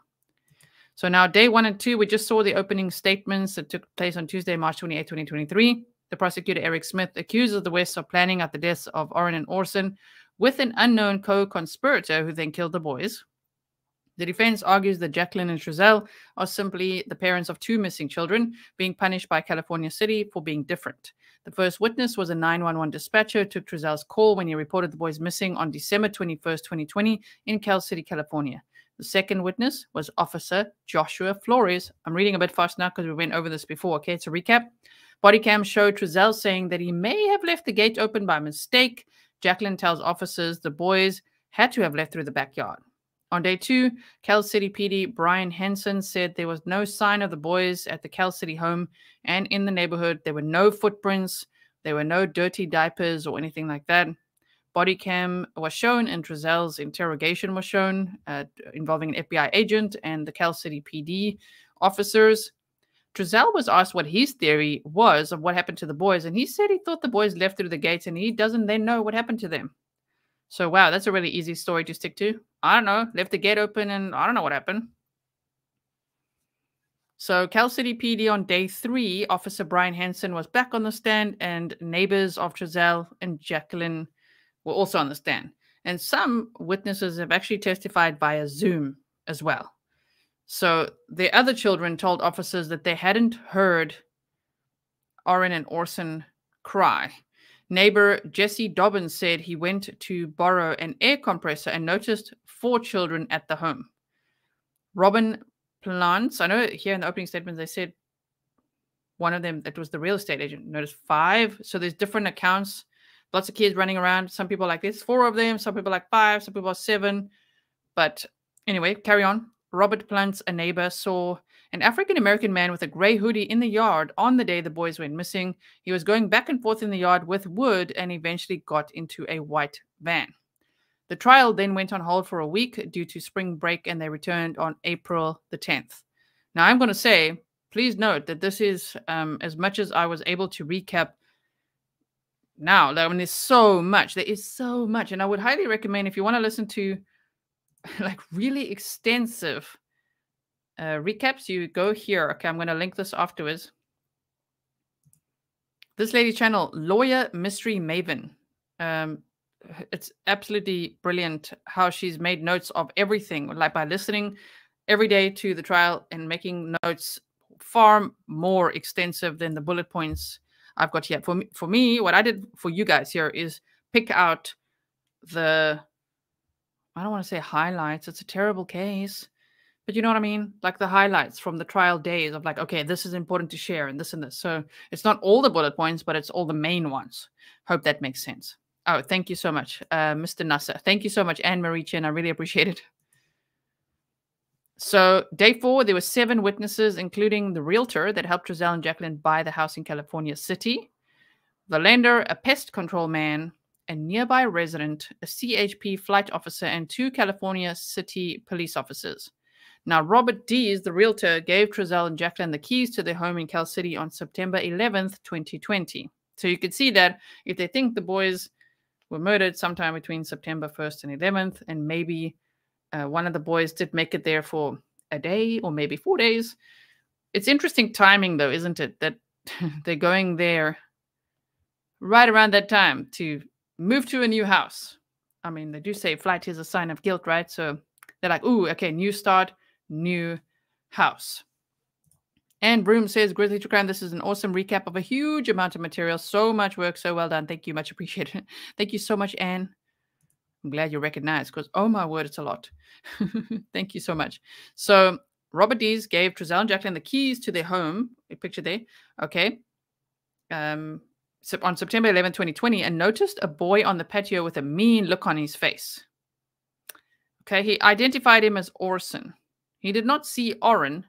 So now day one and two, we just saw the opening statements that took place on Tuesday, March 28, 2023. The prosecutor, Eric Smith, accuses the West of planning out the deaths of Orrin and Orson with an unknown co-conspirator who then killed the boys. The defense argues that Jacqueline and Trezell are simply the parents of two missing children being punished by California City for being different. The first witness was a 911 dispatcher who took Trezell's call when he reported the boys missing on December 21st, 2020 in Cal City, California. The second witness was Officer Joshua Flores. I'm reading a bit fast now because we went over this before. Okay, to recap. Body cam showed Trezell saying that he may have left the gate open by mistake. Jacqueline tells officers the boys had to have left through the backyard. On day two, Cal City PD Brian Hanson said there was no sign of the boys at the Cal City home and in the neighborhood. There were no footprints, there were no dirty diapers or anything like that. Body cam was shown and Trezell's interrogation was shown uh, involving an FBI agent and the Cal City PD officers. Trezell was asked what his theory was of what happened to the boys, and he said he thought the boys left through the gates and he doesn't then know what happened to them. So, wow, that's a really easy story to stick to. I don't know, left the gate open and I don't know what happened. So, Cal City PD on day three, Officer Brian Hanson was back on the stand, and neighbors of Trezell and Jacqueline were also on the stand. And some witnesses have actually testified via Zoom as well. So the other children told officers that they hadn't heard Orrin and Orson cry. Neighbor Jesse Dobbins said he went to borrow an air compressor and noticed four children at the home. Robin Plants, I know here in the opening statements they said one of them that was the real estate agent noticed five. So there's different accounts. Lots of kids running around. Some people like this, four of them. Some people like five. Some people are seven. But anyway, carry on. Robert Plants, a neighbor, saw an African American man with a gray hoodie in the yard on the day the boys went missing. He was going back and forth in the yard with wood and eventually got into a white van. The trial then went on hold for a week due to spring break and they returned on April the 10th. Now, I'm going to say, please note that this is um, as much as I was able to recap now. I mean, there's so much. There is so much. And I would highly recommend if you want to listen to *laughs* like really extensive uh, recaps, you go here. Okay, I'm going to link this afterwards. This lady channel, Lawyer Mystery Maven. Um, it's absolutely brilliant how she's made notes of everything, like by listening every day to the trial and making notes far more extensive than the bullet points I've got here. For me, for me, what I did for you guys here is pick out the I don't want to say highlights. It's a terrible case. But you know what I mean? Like the highlights from the trial days of like, okay, this is important to share and this and this. So it's not all the bullet points, but it's all the main ones. Hope that makes sense. Oh, thank you so much, uh, Mr. Nasser. Thank you so much, Anne Marie Chen. I really appreciate it. So day four, there were seven witnesses, including the realtor that helped Trezell and Jacqueline buy the house in California City, the lender, a pest control man, a nearby resident, a CHP flight officer, and two California City police officers. Now, Robert Dees, the realtor, gave Trezell and Jacqueline the keys to their home in Cal City on September 11th, 2020. So you could see that if they think the boys were murdered sometime between September 1st and 11th, and maybe uh, one of the boys did make it there for a day or maybe four days. It's interesting timing, though, isn't it? That *laughs* they're going there right around that time to move to a new house. I mean, they do say flight is a sign of guilt, right? So they're like, ooh, okay, new start, new house. And Broom says, Grizzly True Crime, this is an awesome recap of a huge amount of material. So much work, so well done. Thank you, much appreciated. *laughs* Thank you so much, Anne. I'm glad you recognize because, oh my word, it's a lot. *laughs* Thank you so much. So, Robert Dees gave Trezell and Jacqueline the keys to their home. A picture there. Okay. Um, on September 11, 2020, and noticed a boy on the patio with a mean look on his face. Okay, he identified him as Orson. He did not see Orrin,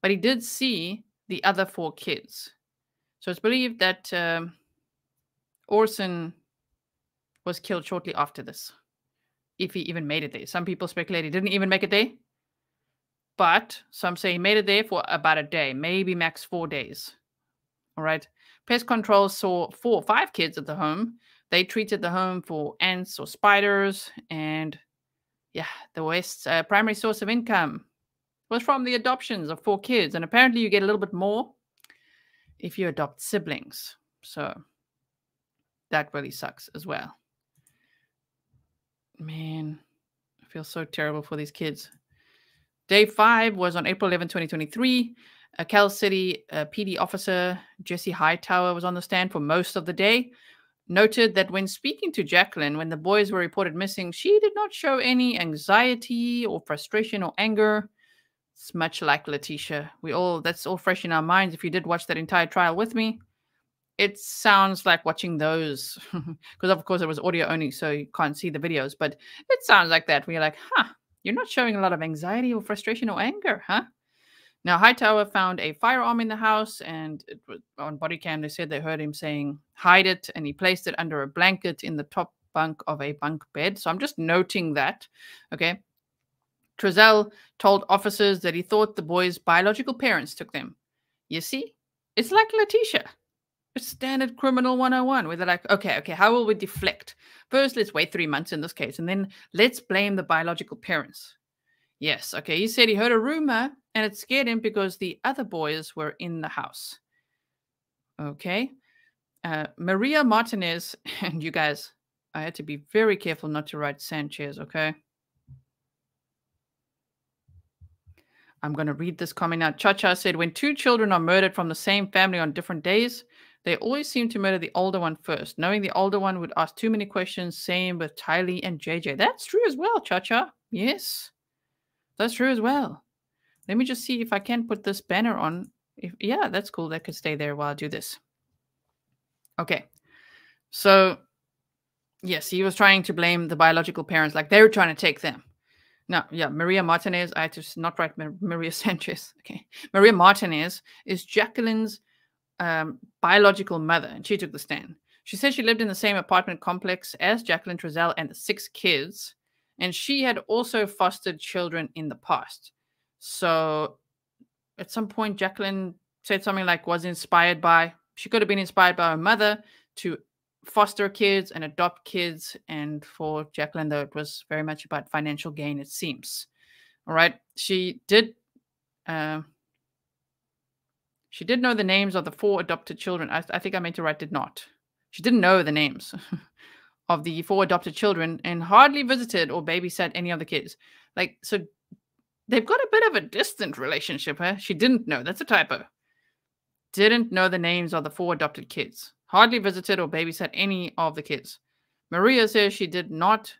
but he did see the other four kids. So it's believed that um, Orson was killed shortly after this, if he even made it there. Some people speculate he didn't even make it there, but some say he made it there for about a day, maybe max four days. All right. Pest control saw four or five kids at the home. They treated the home for ants or spiders. And yeah, the West's uh, primary source of income was from the adoptions of four kids. And apparently, you get a little bit more if you adopt siblings. So that really sucks as well. Man, I feel so terrible for these kids. Day five was on April 11, 2023. A Cal City uh, PD officer, Jesse Hightower, was on the stand for most of the day. Noted that when speaking to Jacqueline, when the boys were reported missing, she did not show any anxiety or frustration or anger. It's much like Letecia. We all that's all fresh in our minds. If you did watch that entire trial with me, it sounds like watching those *laughs* because of course it was audio only so you can't see the videos but it sounds like that we're like huh you're not showing a lot of anxiety or frustration or anger huh now hightower found a firearm in the house and it was on body cam they said they heard him saying hide it and he placed it under a blanket in the top bunk of a bunk bed so i'm just noting that okay Trezell told officers that he thought the boys' biological parents took them. You see, it's like Letecia. Standard criminal 101 where they're like, okay, okay, how will we deflect? First, let's wait three months in this case, and then let's blame the biological parents. Yes, okay, he said he heard a rumor and it scared him because the other boys were in the house. Okay. Uh, Maria Martinez, *laughs* and you guys, I had to be very careful not to write Sanchez, okay? I'm going to read this comment out. Cha Cha said, When two children are murdered from the same family on different days, they always seem to murder the older one first, knowing the older one would ask too many questions. Same with Tylee and JJ. That's true as well, Cha Cha. Yes, that's true as well. Let me just see if I can put this banner on. If Yeah, that's cool. That could stay there while I do this. Okay. So, yes, he was trying to blame the biological parents, like they were trying to take them. No, yeah, Maria Martinez. I had to not write Maria *laughs* Sanchez. Okay, Maria Martinez is Jacqueline's um, biological mother, and she took the stand. She said she lived in the same apartment complex as Jacqueline Trezell and the six kids, and she had also fostered children in the past. So, at some point, Jacqueline said something like, "Was inspired by." She could have been inspired by her mother to foster kids and adopt kids. And for Jacqueline, though, it was very much about financial gain, it seems. All right. She did. Uh, she did know the names of the four adopted children. I, I think I meant to write did not. She didn't know the names *laughs* of the four adopted children and hardly visited or babysat any of the kids. Like, so they've got a bit of a distant relationship, huh? She didn't know. That's a typo. Didn't know the names of the four adopted kids hardly visited or babysat any of the kids. Maria says she did not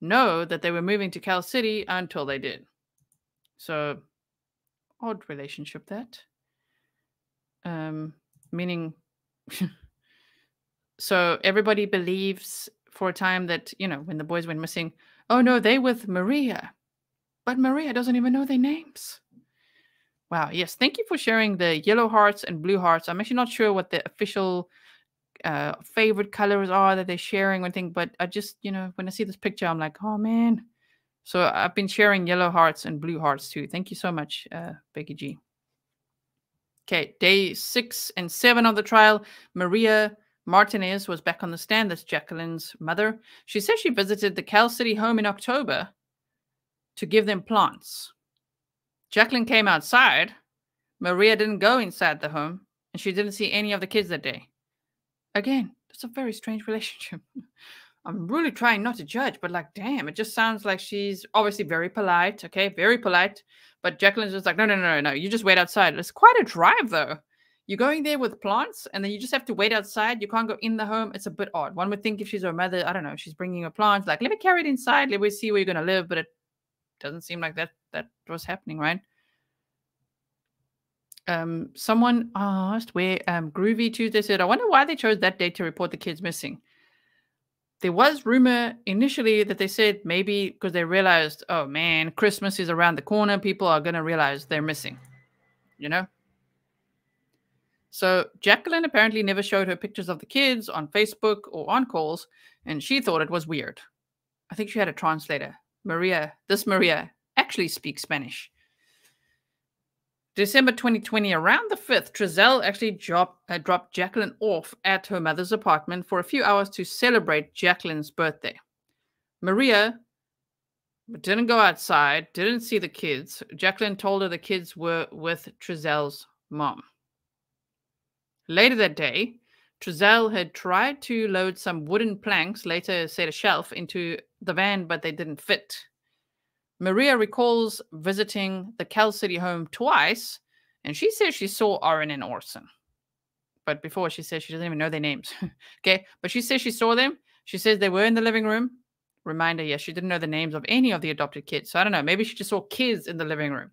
know that they were moving to Cal City until they did. So, odd relationship that. Um, meaning, so everybody believes for a time that, you know, when the boys went missing, oh no, they with Maria. But Maria doesn't even know their names. Wow. Yes. Thank you for sharing the yellow hearts and blue hearts. I'm actually not sure what the official uh, favorite colors are that they're sharing or anything, but I just, you know, when I see this picture, I'm like, oh man. So I've been sharing yellow hearts and blue hearts too. Thank you so much, uh, Becky G. Okay, day six and seven of the trial, Maria Martinez was back on the stand. That's Jacqueline's mother. She says she visited the Cal City home in October to give them plants. Jacqueline came outside. Maria didn't go inside the home, and she didn't see any of the kids that day. Again, that's a very strange *laughs* relationship. I'm really trying not to judge, but like, damn, it just sounds like she's obviously very polite. Okay, very polite. But Jacqueline's just like, no, no, no, no. You just wait outside. It's quite a drive, though. You're going there with plants, and then you just have to wait outside. You can't go in the home. It's a bit odd. One would think if she's her mother, I don't know, she's bringing her plants, like, let me carry it inside. Let me see where you're going to live. But it doesn't seem like that that was happening, right? um, someone asked where um, Groovy Tuesday said, I wonder why they chose that date to report the kids missing. There was rumor initially that they said maybe because they realized, oh man, Christmas is around the corner. People are going to realize they're missing, you know? So Jacqueline apparently never showed her pictures of the kids on Facebook or on calls, and she thought it was weird. I think she had a translator. Maria, this Maria actually speaks Spanish. December 2020, around the 5th, Trezell actually drop, uh, dropped Jacqueline off at her mother's apartment for a few hours to celebrate Jacqueline's birthday. Maria didn't go outside, didn't see the kids. Jacqueline told her the kids were with Trezell's mom. Later that day, Trezell had tried to load some wooden planks, later said a shelf, into the van, but they didn't fit. Maria recalls visiting the Cal City home twice, and she says she saw Orrin and Orson. But before she says she doesn't even know their names. *laughs* okay, but she says she saw them. She says they were in the living room. Reminder, yes, she didn't know the names of any of the adopted kids. So I don't know. Maybe she just saw kids in the living room.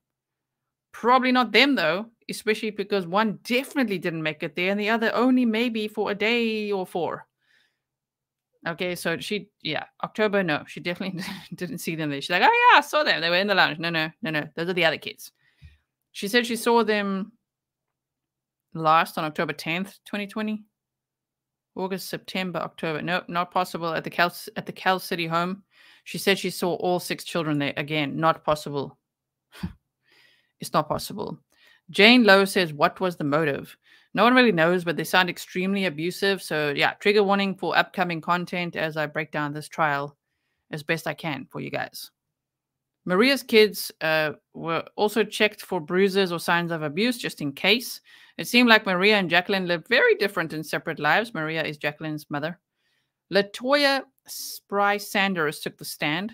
Probably not them though. especially because one definitely didn't make it there and the other only maybe for a day or four. Okay, so she, yeah, October, no, she definitely *laughs* didn't see them there. She's like, oh yeah, I saw them. They were in the lounge. No, no, no, no, those are the other kids. She said she saw them last on October 10th, 2020. August, September, October. Nope, not possible at the Cal at the Cal City home. She said she saw all six children there. Again, not possible. *laughs* it's not possible. Jane Lowe says, What was the motive? No one really knows, but they sound extremely abusive. So, yeah, trigger warning for upcoming content as I break down this trial as best I can for you guys. Maria's kids uh, were also checked for bruises or signs of abuse just in case. It seemed like Maria and Jacqueline lived very different and separate lives. Maria is Jacqueline's mother. Latoya Spry Sanders took the stand.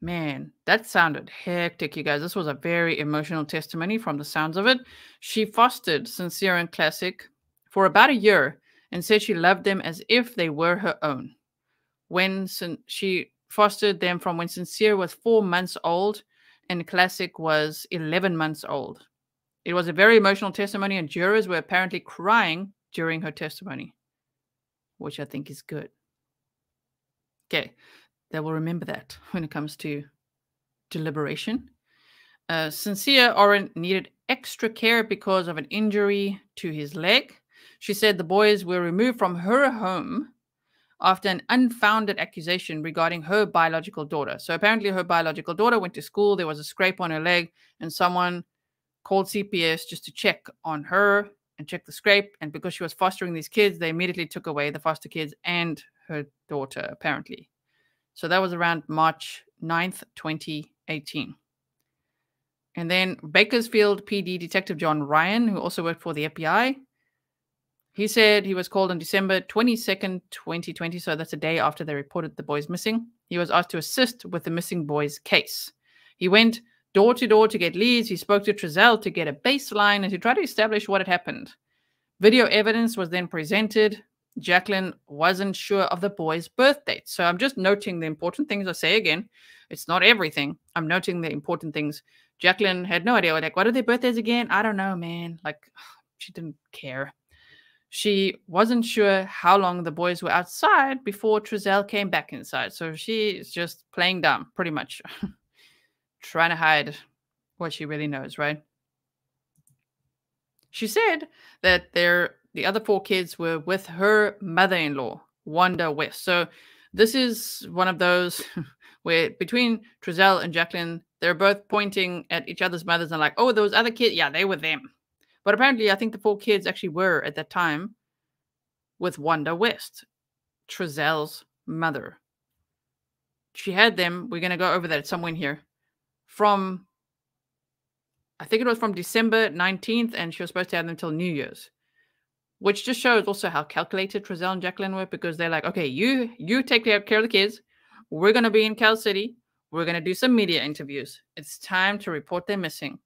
Man, that sounded hectic, you guys. This was a very emotional testimony from the sounds of it. She fostered Cinsere and Classic for about a year and said she loved them as if they were her own. When she fostered them from when Cinsere was four months old and Classic was 11 months old. It was a very emotional testimony, and jurors were apparently crying during her testimony, which I think is good. Okay, they will remember that *laughs* when it comes to deliberation. Uh, Cinsere Orrin needed extra care because of an injury to his leg. She said the boys were removed from her home after an unfounded accusation regarding her biological daughter. So apparently, her biological daughter went to school. There was a scrape on her leg, and someone called CPS just to check on her and check the scrape. And because she was fostering these kids, they immediately took away the foster kids and her daughter, apparently. So that was around March 9th, 2018. And then Bakersfield PD Detective John Ryan, who also worked for the FBI, he said he was called on December 22nd, 2020. So that's a day after they reported the boys missing. He was asked to assist with the missing boys case. He went door to door to get leads. He spoke to Trezell to get a baseline and to try to establish what had happened. Video evidence was then presented. Jacqueline wasn't sure of the boys' birth dates. So I'm just noting the important things I say again. It's not everything. I'm noting the important things. Jacqueline had no idea. Like, what are their birthdays again? I don't know, man. Like, *sighs* she didn't care. She wasn't sure how long the boys were outside before Trezell came back inside. So she's just playing dumb, pretty much. *laughs* Trying to hide what she really knows, right? She said that their the other four kids were with her mother-in-law, Wanda West. So this is one of those *laughs* where between Trezell and Jacqueline, they're both pointing at each other's mothers and like, oh, those other kids, yeah, they were them. But apparently, I think the four kids actually were at that time with Wanda West, Trezell's mother. She had them. We're going to go over that somewhere in here. From, I think it was from December 19th, and she was supposed to have them until New Year's, which just shows also how calculated Trezell and Jacqueline were because they're like, okay, you you take care of the kids. We're going to be in Cal City. We're going to do some media interviews. It's time to report them missing.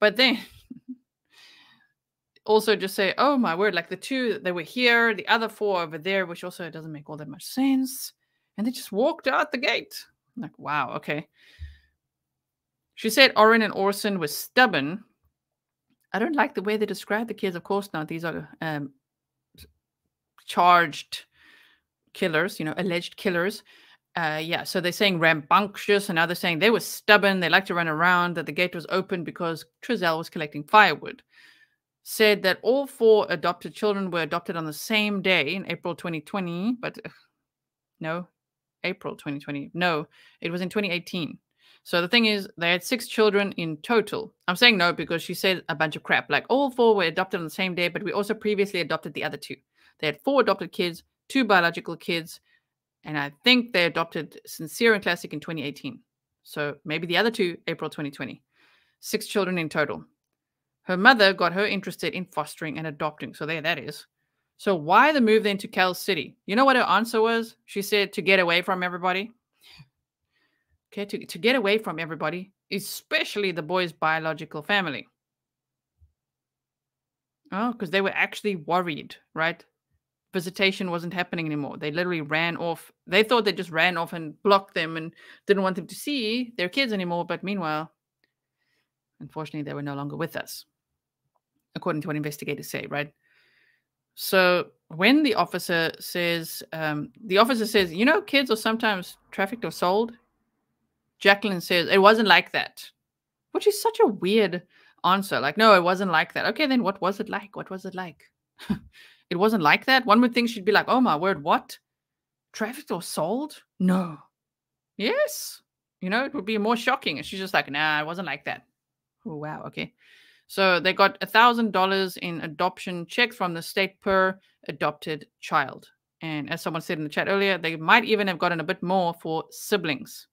But then *laughs* also just say, oh my word, like the two they were here, the other four over there, which also doesn't make all that much sense. And they just walked out the gate. I'm like, wow, okay. She said Orrin and Orson were stubborn. I don't like the way they describe the kids. Of course, now these are um, charged killers, you know, alleged killers. Uh, yeah, so they're saying rambunctious, and now they're saying they were stubborn. They like to run around. That the gate was open because Trezell was collecting firewood said that all four adopted children were adopted on the same day in April 2020, but no, April 2020. No, it was in 2018. So the thing is, they had six children in total. I'm saying no because she said a bunch of crap. Like all four were adopted on the same day, but we also previously adopted the other two. They had four adopted kids, two biological kids, and I think they adopted Cinsere and Classic in 2018. So maybe the other two, April 2020. Six children in total. Her mother got her interested in fostering and adopting. So there that is. So why the move then to Cal City? You know what her answer was? She said to get away from everybody. Okay, to, to get away from everybody, especially the boy's biological family. Oh, because they were actually worried, right? Visitation wasn't happening anymore. They literally ran off. They thought they just ran off and blocked them and didn't want them to see their kids anymore. But meanwhile, unfortunately, they were no longer with us. according to what investigators say, right? So when the officer says, um, the officer says, you know, kids are sometimes trafficked or sold. Jacqueline says it wasn't like that, which is such a weird answer. Like, no, it wasn't like that. Okay, then what was it like? What was it like? *laughs* it wasn't like that. One would think she'd be like, oh my word, what? Trafficked or sold? No. Yes. You know, it would be more shocking. And she's just like, nah, it wasn't like that. Oh, wow. Okay. So they got a thousand dollars in adoption check from the state per adopted child. And as someone said in the chat earlier, they might even have gotten a bit more for siblings.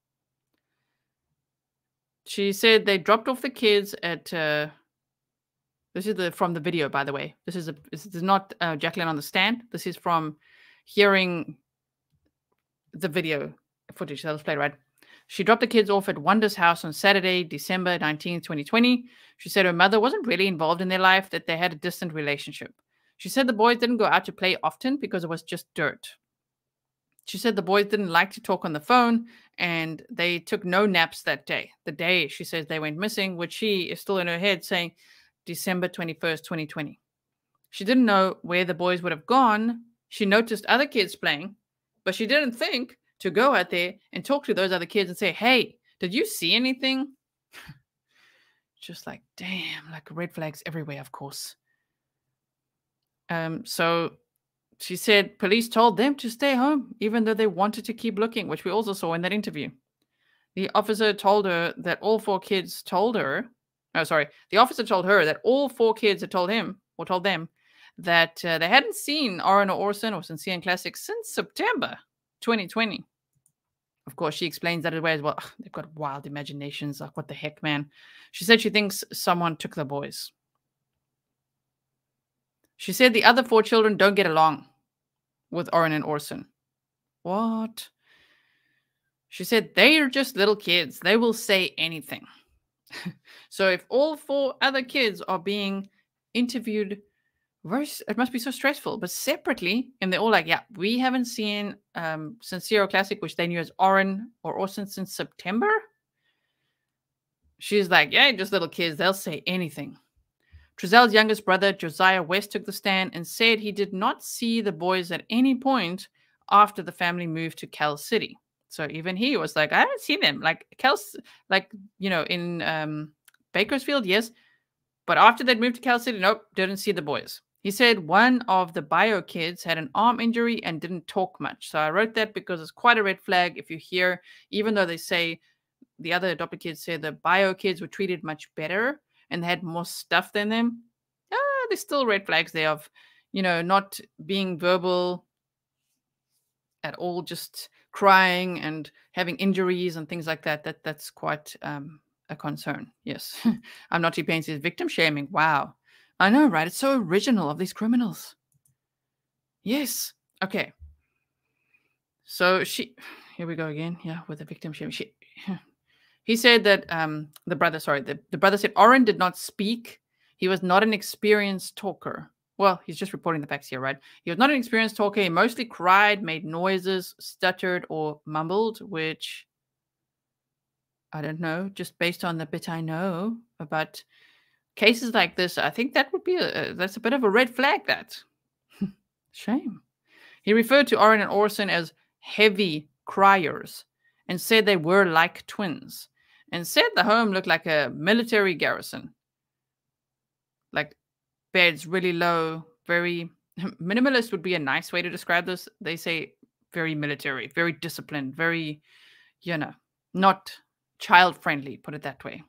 She said they dropped off the kids at. Uh, this is the from the video, by the way. This is a. This is not uh, Jacqueline on the stand. This is from hearing the video footage that was played. Right. She dropped the kids off at Wanda's house on Saturday, December 19th, 2020. She said her mother wasn't really involved in their life, that they had a distant relationship. She said the boys didn't go out to play often because it was just dirt. She said the boys didn't like to talk on the phone and they took no naps that day. The day she says they went missing, which she is still in her head saying December 21st, 2020. She didn't know where the boys would have gone. She noticed other kids playing, but she didn't think to go out there and talk to those other kids and say, Hey, did you see anything? *laughs* Just like, damn, like red flags everywhere, of course. Um, so she said police told them to stay home, even though they wanted to keep looking, which we also saw in that interview. The officer told her that all four kids told her, oh, sorry, the officer told her that all four kids had told him or told them that uh, they hadn't seen Orrin or Orson or Cinsere and Classic since September 2020. Of course, she explains that away as well. Ugh, *sighs* they've got wild imaginations. Like, what the heck, man? She said she thinks someone took the boys. She said the other four children don't get along with Orrin and Orson. What? She said they're just little kids. They will say anything. *laughs* so if all four other kids are being interviewed it must be so stressful. But separately and they're all like yeah we haven't seen um sincero classic which they knew as orrin or orson since september. She's like yeah just little kids they'll say anything. Trezell's youngest brother, Josiah West, took the stand and said he did not see the boys at any point after the family moved to Cal City. So even he was like, I haven't seen them. Like Cal, like you know, in um, Bakersfield, yes, but after they'd moved to Cal City, nope, didn't see the boys. He said one of the bio kids had an arm injury and didn't talk much. So I wrote that because it's quite a red flag if you hear, even though they say the other adopted kids say the bio kids were treated much better and had more stuff than them, ah, there's still red flags there of, you know, not being verbal at all, just crying and having injuries and things like that. That that's quite um, a concern. Yes, *laughs* I'm not too painted. Says victim shaming. Wow, I know, right? It's so original of these criminals. Yes. Okay. So she, *sighs* here we go again. Yeah, with the victim shaming. She, *sighs* he said that um, the brother, sorry, the, the brother said Orrin did not speak. He was not an experienced talker. Well, he's just reporting the facts here, right? He was not an experienced talker. He mostly cried, made noises, stuttered, or mumbled, which I don't know, just based on the bit I know about cases like this, I think that would be a, that's a bit of a red flag. That *laughs* shame. He referred to Orrin and Orson as heavy criers and said they were like twins and said the home looked like a military garrison. Like beds really low, very *laughs* minimalist would be a nice way to describe this. They say very military, very disciplined, very, you know, not child friendly, put it that way.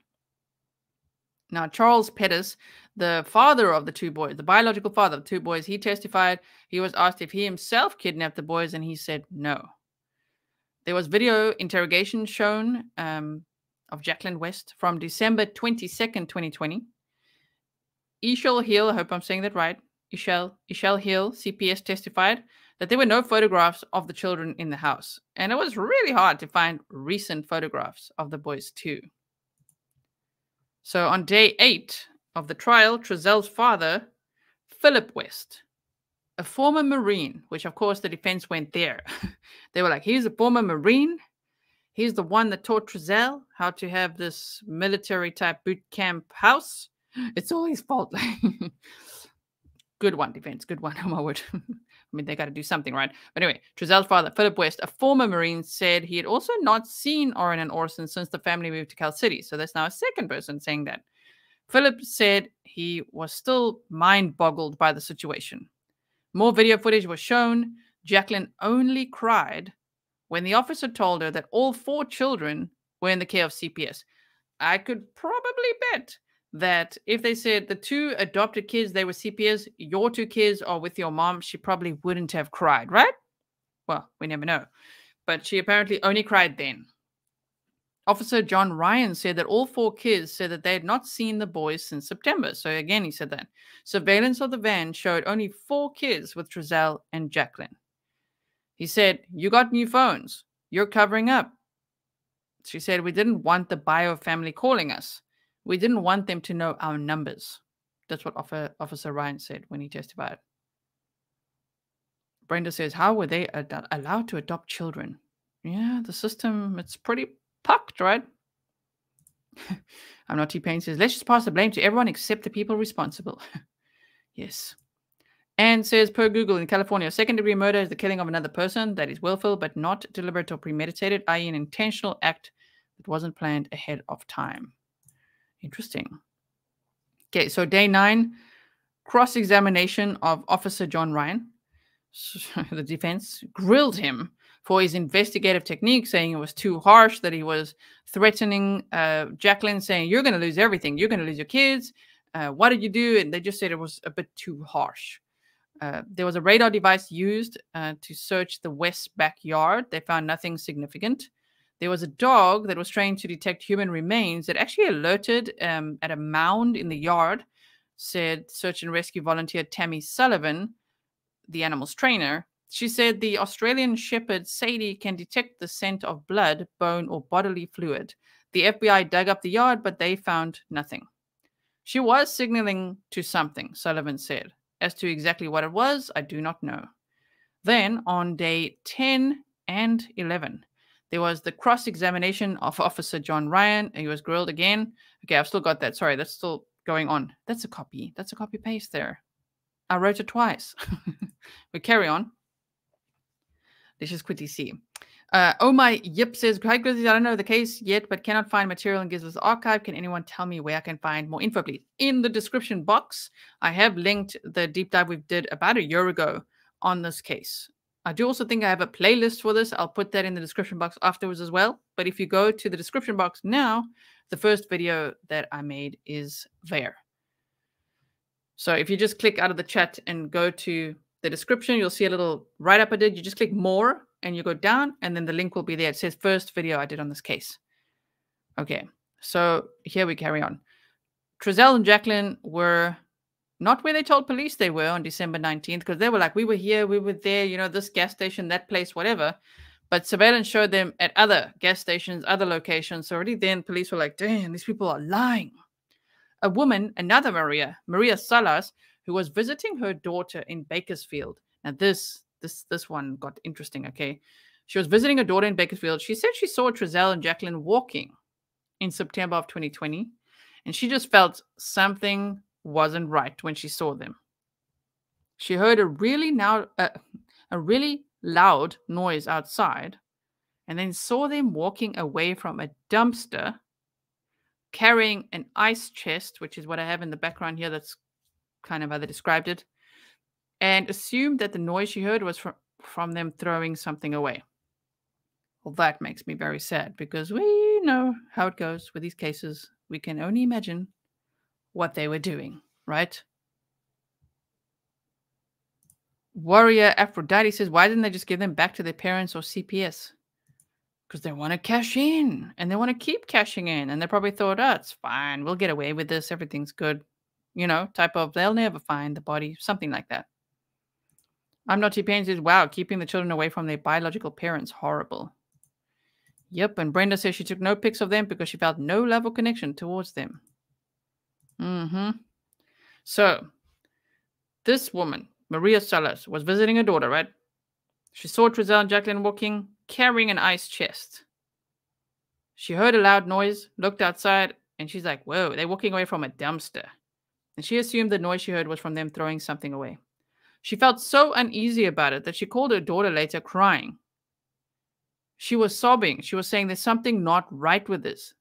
Now, Charles Pettus, the father of the two boys, the biological father of the two boys, he testified. He was asked if he himself kidnapped the boys, and he said no. There was video interrogation shown um, of Jacqueline West from December 22nd, 2020. Ishel Hill, I hope I'm saying that right. Ishel, Ishel Hill, CPS testified that there were no photographs of the children in the house. And it was really hard to find recent photographs of the boys, too. So on day eight of the trial, Trezell's father, Philip West, a former Marine, which of course the defense went there. *laughs* they were like, he's a former Marine He's the one that taught Trezell how to have this military type boot camp house. It's all his fault. *laughs* good one, defense. Good one. Oh my word. I mean, they got to do something, right? But anyway, Trezell's father, Philip West, a former Marine, said he had also not seen Orrin and Orson since the family moved to Cal City. So there's now a second person saying that. Philip said he was still mind boggled by the situation. More video footage was shown. Jacqueline only cried when the officer told her that all four children were in the care of CPS. I could probably bet that if they said the two adopted kids, they were CPS, your two kids are with your mom, she probably wouldn't have cried, right? Well, we never know. But she apparently only cried then. Officer John Ryan said that all four kids said that they had not seen the boys since September. So again, he said that. Surveillance of the van showed only four kids with Trezell and Jacqueline. He said, You got new phones. You're covering up. She said, We didn't want the bio family calling us. We didn't want them to know our numbers. That's what Officer Ryan said when he testified. Brenda says, How were they ad- allowed to adopt children? Yeah, the system, it's pretty pucked, right? *laughs* I'm not T-Pain says, let's just pass the blame to everyone except the people responsible. *laughs* yes. And says, per Google, in California, second degree murder is the killing of another person that is willful but not deliberate or premeditated, i.e., an intentional act that wasn't planned ahead of time. Interesting. Okay, so day nine, cross examination of Officer John Ryan. *laughs* the defense grilled him for his investigative technique, saying it was too harsh, that he was threatening uh, Jacqueline, saying, You're going to lose everything. You're going to lose your kids. Uh, what did you do? And they just said it was a bit too harsh. Uh, there was a radar device used uh, to search the west backyard. They found nothing significant. There was a dog that was trained to detect human remains that actually alerted um, at a mound in the yard, said search and rescue volunteer Tammy Sullivan, the animal's trainer. She said the Australian Shepherd Sadie can detect the scent of blood, bone, or bodily fluid. The FBI dug up the yard, but they found nothing. She was signaling to something, Sullivan said. As to exactly what it was, I do not know. Then, on day 10 and 11, there was the cross examination of Officer John Ryan. He was grilled again. Okay, I've still got that. Sorry, that's still going on. That's a copy. That's a copy paste there. I wrote it twice. *laughs* we carry on. Let's just quickly see. Uh, oh my yip says, Hi I don't know the case yet, but cannot find material in Grizzly's archive. Can anyone tell me where I can find more info, please? In the description box, I have linked the deep dive we did about a year ago on this case. I do also think I have a playlist for this. I'll put that in the description box afterwards as well. But if you go to the description box now, the first video that I made is there. So if you just click out of the chat and go to the description, you'll see a little write up I did. You just click more and you go down, and then the link will be there. It says first video I did on this case. Okay, so here we carry on. Trezell and Jacqueline were not where they told police they were on December 19th, because they were like, we were here, we were there, you know, this gas station, that place, whatever. But surveillance showed them at other gas stations, other locations. So already then police were like, damn, these people are lying. A woman, another Maria, Maria Salas, who was visiting her daughter in Bakersfield. Now this this this one got interesting, okay? She was visiting her daughter in Bakersfield. She said she saw Trezell and Jacqueline walking in September of 2020, and she just felt something wasn't right when she saw them. She heard a really now uh, a really loud noise outside, and then saw them walking away from a dumpster carrying an ice chest, which is what I have in the background here. That's kind of how they described it, and assumed that the noise she heard was from, from them throwing something away. Well, that makes me very sad because we know how it goes with these cases. We can only imagine what they were doing, right? Warrior Aphrodite says, why didn't they just give them back to their parents or CPS? Because they want to cash in and they want to keep cashing in. And they probably thought, oh, it's fine. We'll get away with this. Everything's good you know, type of they'll never find the body, something like that. I'm not T-Pain says, wow, keeping the children away from their biological parents, horrible. Yep, and Brenda says she took no pics of them because she felt no love or connection towards them. Mm-hmm. So, this woman, Maria Salas, was visiting her daughter, right? She saw Trezell and Jacqueline walking, carrying an ice chest. She heard a loud noise, looked outside, and she's like, whoa, they're walking away from a dumpster. and she assumed the noise she heard was from them throwing something away. She felt so uneasy about it that she called her daughter later crying. She was sobbing. She was saying there's something not right with this.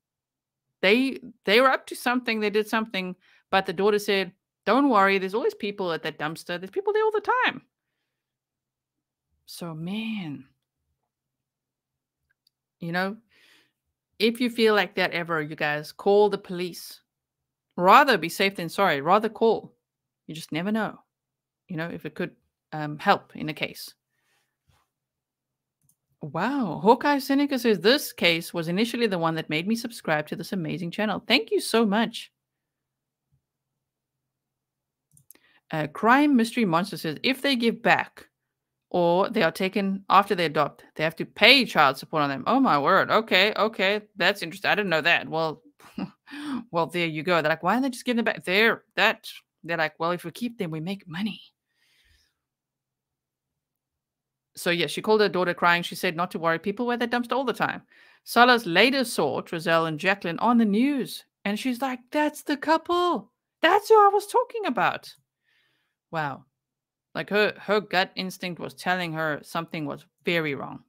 They they were up to something, they did something, but the daughter said, Don't worry, there's always people at that dumpster. There's people there all the time. So man, you know, if you feel like that ever, you guys call the police. Rather be safe than sorry. Rather call. You just never know. You know, if it could um, help in a case. Wow. Hawkeye Seneca says this case was initially the one that made me subscribe to this amazing channel. Thank you so much. Uh, Crime Mystery Monster says if they give back or they are taken after they adopt, they have to pay child support on them. Oh my word. Okay, okay. That's interesting. I didn't know that. Well, *laughs* well, there you go. They're like, why don't they just give them back? They're that they're like, well, if we keep them, we make money. So yes, she called her daughter crying. She said not to worry. People wear their dumpster all the time. Salas later saw Trezell and Jacqueline on the news, and she's like, "That's the couple. That's who I was talking about." Wow, like her her gut instinct was telling her something was very wrong.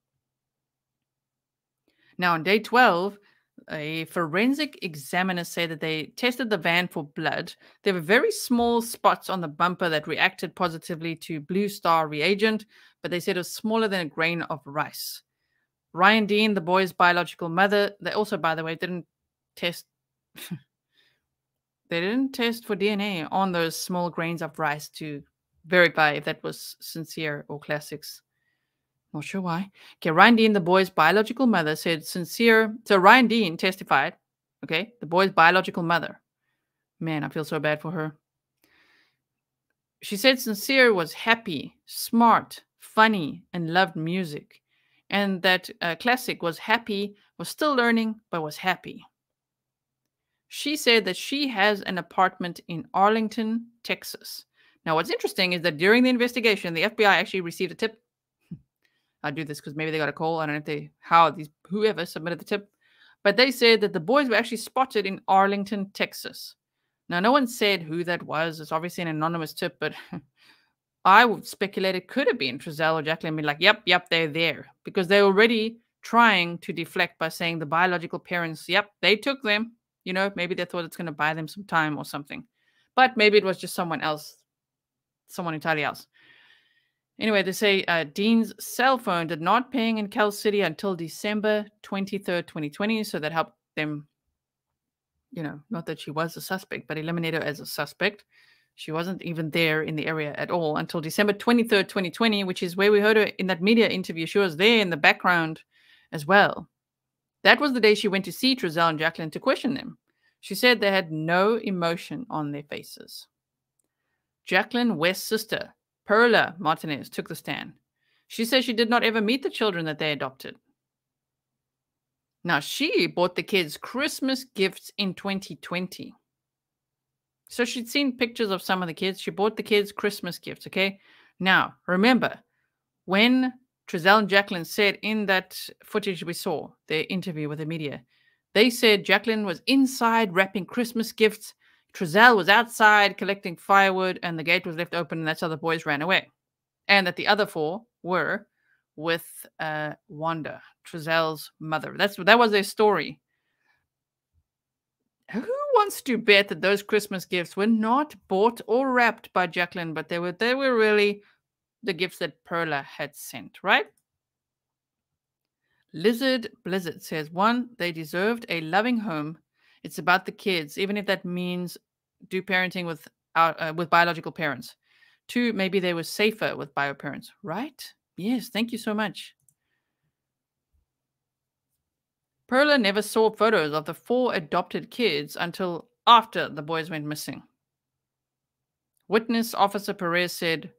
Now on day twelve, a forensic examiner said that they tested the van for blood. There were very small spots on the bumper that reacted positively to Blue Star reagent, but they said it was smaller than a grain of rice. Ryan Dean, the boy's biological mother, they also, by the way, didn't test. *laughs* they didn't test for DNA on those small grains of rice to verify if that was cinsere or classics. Not sure why. Okay, Ryan Dean, the boy's biological mother, said cinsere. So Ryan Dean testified. Okay, the boy's biological mother. Man, I feel so bad for her. She said cinsere was happy, smart, funny, and loved music. And that uh, classic was happy, was still learning, but was happy. She said that she has an apartment in Arlington, Texas. Now, what's interesting is that during the investigation, the FBI actually received a tip I do this because maybe they got a call. I don't know if they how these whoever submitted the tip, but they said that the boys were actually spotted in Arlington, Texas. Now, no one said who that was. It's obviously an anonymous tip, but *laughs* I would speculate it could have been Trezell or Jacqueline. Be like, yep, yep, they're there because they're already trying to deflect by saying the biological parents, yep, they took them. You know, maybe they thought it's going to buy them some time or something, but maybe it was just someone else, someone entirely else. Anyway, they say uh, Dean's cell phone did not ping in Cal City until December 23rd, 2020. So that helped them, you know, not that she was a suspect, but eliminate her as a suspect. She wasn't even there in the area at all until December 23rd, 2020, which is where we heard her in that media interview. She was there in the background as well. That was the day she went to see Trezell and Jacqueline to question them. She said they had no emotion on their faces. Jacqueline West's sister Perla Martinez took the stand. She says she did not ever meet the children that they adopted. Now, she bought the kids Christmas gifts in 2020. So she'd seen pictures of some of the kids. She bought the kids Christmas gifts, okay? Now, remember, when Trezell and Jacqueline said in that footage we saw, their interview with the media, they said Jacqueline was inside wrapping Christmas gifts Trezell was outside collecting firewood and the gate was left open, and that's how the boys ran away. And that the other four were with uh, Wanda, Trezell's mother. That's that was their story. Who wants to bet that those Christmas gifts were not bought or wrapped by Jacqueline, but they were they were really the gifts that Perla had sent, right? Lizard Blizzard says one, they deserved a loving home. It's about the kids, even if that means do parenting with uh, with biological parents. Two, maybe they were safer with bio parents, right? Yes, thank you so much. Perla never saw photos of the four adopted kids until after the boys went missing. Witness Officer Perez said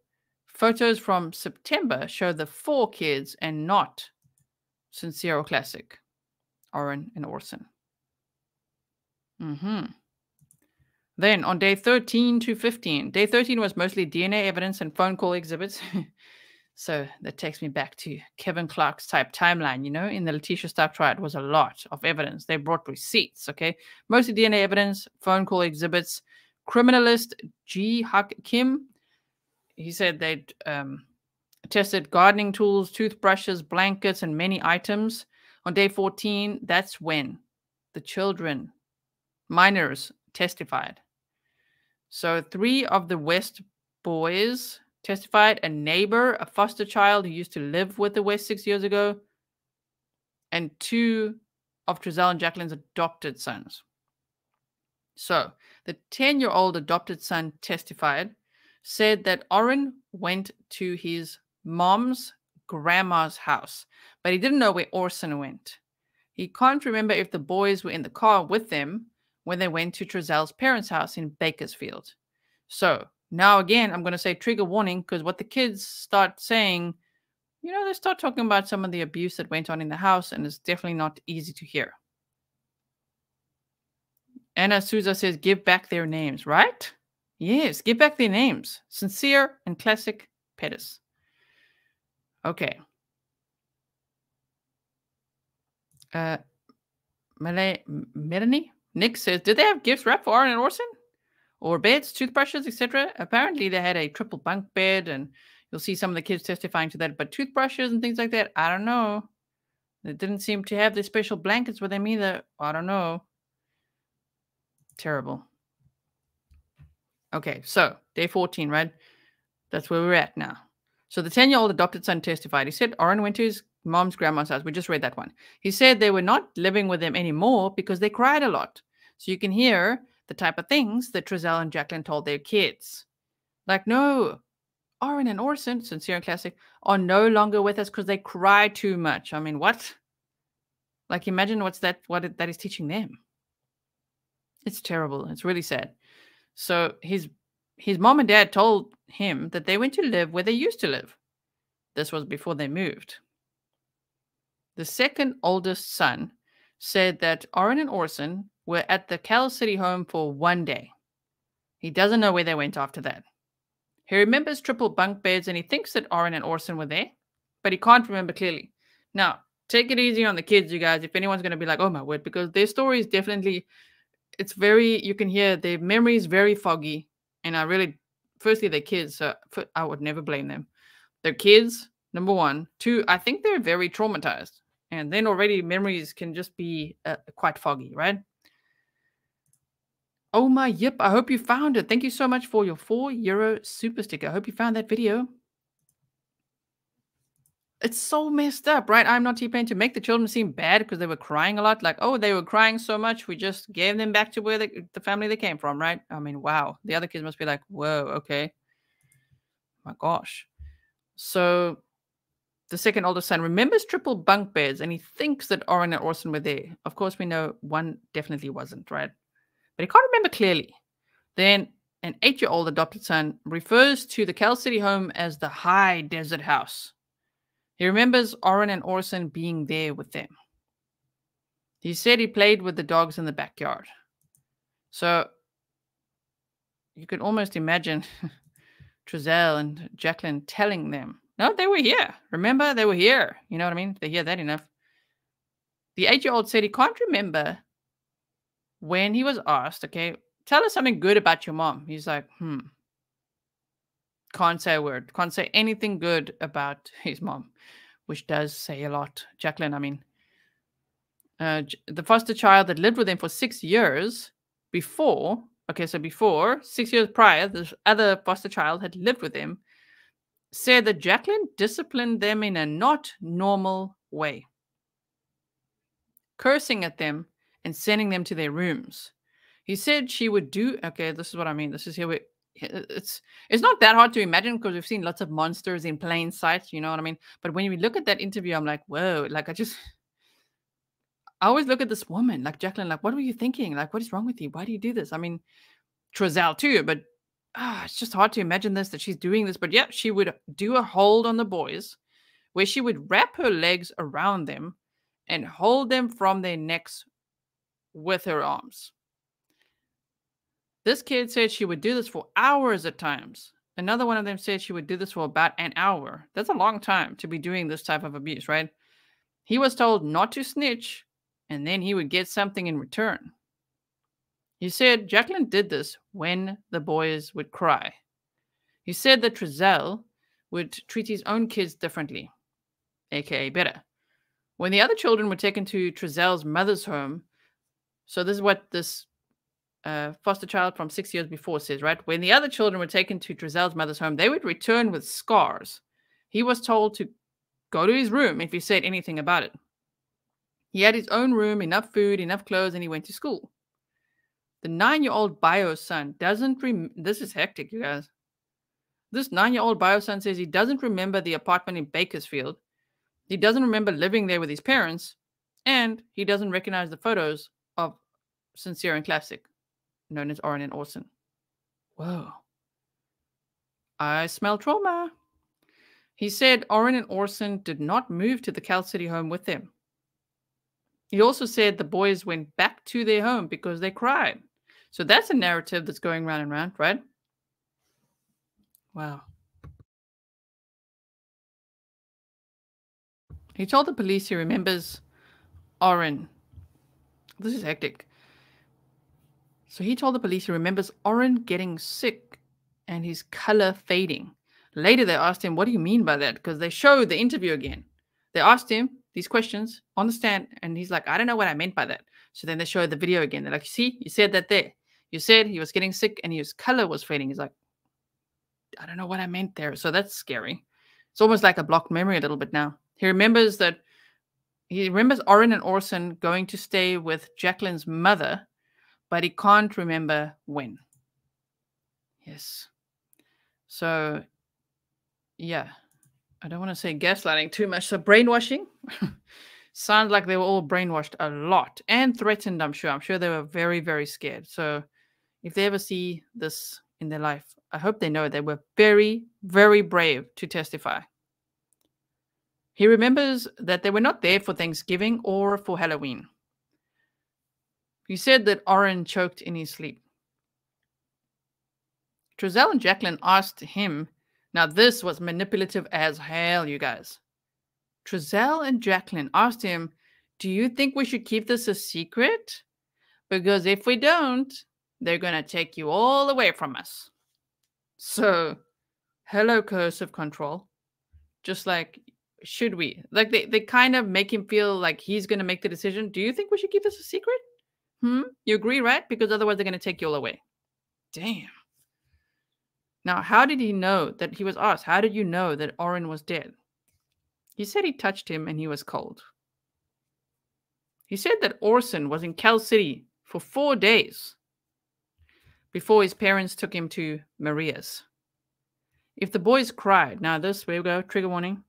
photos from September show the four kids and not Cinsere or Classic, Orrin and Orson. Mm-hmm. Then on day 13 to 15, day 13 was mostly DNA evidence and phone call exhibits. *laughs* so that takes me back to Kevin Clark's type timeline. You know, in the Letecia Stauch trial, it was a lot of evidence. They brought receipts, okay? Mostly DNA evidence, phone call exhibits, criminalist Ji Hak Kim, he said they'd um, tested gardening tools, toothbrushes, blankets, and many items. On day 14, that's when the children, minors, testified. So three of the West boys testified a neighbor, a foster child who used to live with the West six years ago, and two of Trezell and Jacqueline's adopted sons. So the 10 year old adopted son testified, said that Orrin went to his mom's grandma's house, but he didn't know where Orson went. He can't remember if the boys were in the car with them when they went to Trezell's parents' house in Bakersfield. So now again, I'm going to say trigger warning because what the kids start saying, you know, they start talking about some of the abuse that went on in the house, and it's definitely not easy to hear. Anna Souza says, give back their names, right? Yes, give back their names. Cinsere and classic Pettus. Okay. Uh, Melanie Nick says, did they have gifts wrapped for Orrin and Orson? Or beds, toothbrushes, etc.? Apparently, they had a triple bunk bed, and you'll see some of the kids testifying to that. But toothbrushes and things like that, I don't know. They didn't seem to have the special blankets with them either. I don't know. Terrible. Okay, so day 14, right? That's where we're at now. So the 10 year old adopted son testified. He said Orrin went to his mom's grandma's house. We just read that one. He said they were not living with them anymore because they cried a lot. So you can hear the type of things that Trezell and Jacqueline told their kids. Like, no, Orrin and Orson, cinsere and classic, are no longer with us because they cry too much. I mean, what? Like, imagine what's that? What it, that is teaching them. It's terrible. It's really sad. So his his mom and dad told him that they went to live where they used to live. This was before they moved. The second oldest son said that Orrin and Orson were at the Cal City home for one day. He doesn't know where they went after that. He remembers triple bunk beds and he thinks that Orrin and Orson were there, but he can't remember clearly. Now, take it easy on the kids, you guys, if anyone's going to be like, oh my word, because their story is definitely it's very you can hear their memory is very foggy and i really firstly they're kids so i would never blame them they're kids number one two i think they're very traumatized and then already memories can just be uh, quite foggy right oh my yep i hope you found it thank you so much for your four euro super sticker i hope you found that video it's so messed up, right? I'm not T-Pain to make the children seem bad because they were crying a lot. Like, oh, they were crying so much, we just gave them back to where they, the family they came from, right? I mean, wow. The other kids must be like, whoa, okay. My gosh. So the second oldest son remembers triple bunk beds and he thinks that Orrin and Orson were there. Of course, we know one definitely wasn't, right? But he can't remember clearly. Then an eight year old adopted son refers to the Cal City home as the High Desert House. He remembers Orrin and Orson being there with them. He said he played with the dogs in the backyard. So you can almost imagine *laughs* Trezell and Jacqueline telling them, no, they were here. Remember, they were here. You know what I mean? They hear that enough. The eight year old said he can't remember when he was asked, okay, tell us something good about your mom. He's like, hmm. Can't say a word. Can't say anything good about his mom which does say a lot. Jacqueline, I mean, uh, the foster child that lived with him for six years before, okay, so before, six years prior, the other foster child had lived with him, said that Jacqueline disciplined them in a not normal way, cursing at them and sending them to their rooms. He said she would do, okay, this is what I mean. This is here we it's it's not that hard to imagine because we've seen lots of monsters in plain sight you know what i mean but when we look at that interview i'm like whoa like i just i always look at this woman like jacqueline like what were you thinking like what is wrong with you why do you do this i mean Trezell too but ah, it's just hard to imagine this that she's doing this but yeah she would do a hold on the boys where she would wrap her legs around them and hold them from their necks with her arms this kid said she would do this for hours at times. Another one of them said she would do this for about an hour. That's a long time to be doing this type of abuse, right? He was told not to snitch, and then he would get something in return. He said Jacqueline did this when the boys would cry. He said that Trezell would treat his own kids differently, aka better. When the other children were taken to Trezell's mother's home, so this is what this uh, foster child from six years before says, right? When the other children were taken to Trezell's mother's home, they would return with scars. He was told to go to his room if he said anything about it. He had his own room, enough food, enough clothes, and he went to school. The nine year old bio son doesn't rem- This is hectic, you guys. This nine year old bio son says he doesn't remember the apartment in Bakersfield. He doesn't remember living there with his parents. And he doesn't recognize the photos of Cinsere and Classic, known as Orrin and Orson. Whoa. I smell trauma. He said Orrin and Orson did not move to the Cal City home with them. He also said the boys went back to their home because they cried. So that's a narrative that's going round and round, right? Wow. He told the police he remembers Orrin. This is hectic. So he told the police he remembers Orrin getting sick and his color fading. Later, they asked him, What do you mean by that? Because they showed the interview again. They asked him these questions on the stand, and he's like, I don't know what I meant by that. So then they showed the video again. They're like, See, you said that there. You said he was getting sick and his color was fading. He's like, I don't know what I meant there. So that's scary. It's almost like a blocked memory a little bit now. He remembers that he remembers Orrin and Orson going to stay with Jacqueline's mother, but he can't remember when. Yes. So, yeah, I don't want to say gaslighting too much. So, brainwashing *laughs* sounds like they were all brainwashed a lot and threatened. I'm sure. I'm sure they were very, very scared. So, if they ever see this in their life, I hope they know they were very, very brave to testify. He remembers that they were not there for Thanksgiving or for Halloween. He said that Orrin choked in his sleep. Trezell and Jacqueline asked him, now this was manipulative as hell, you guys. Trezell and Jacqueline asked him, Do you think we should keep this a secret? Because if we don't, they're going to take you all away from us. So, hello, coercive control. Just like should we? Like they, they kind of make him feel like he's going to make the decision. Do you think we should keep this a secret? Hmm? You agree, right? Because otherwise they're going to take you all away. Damn. Now, how did he know that he was asked? How did you know that Orrin was dead? He said he touched him and he was cold. He said that Orson was in Cal City for four days before his parents took him to Maria's. If the boys cried, now this, we go, trigger warning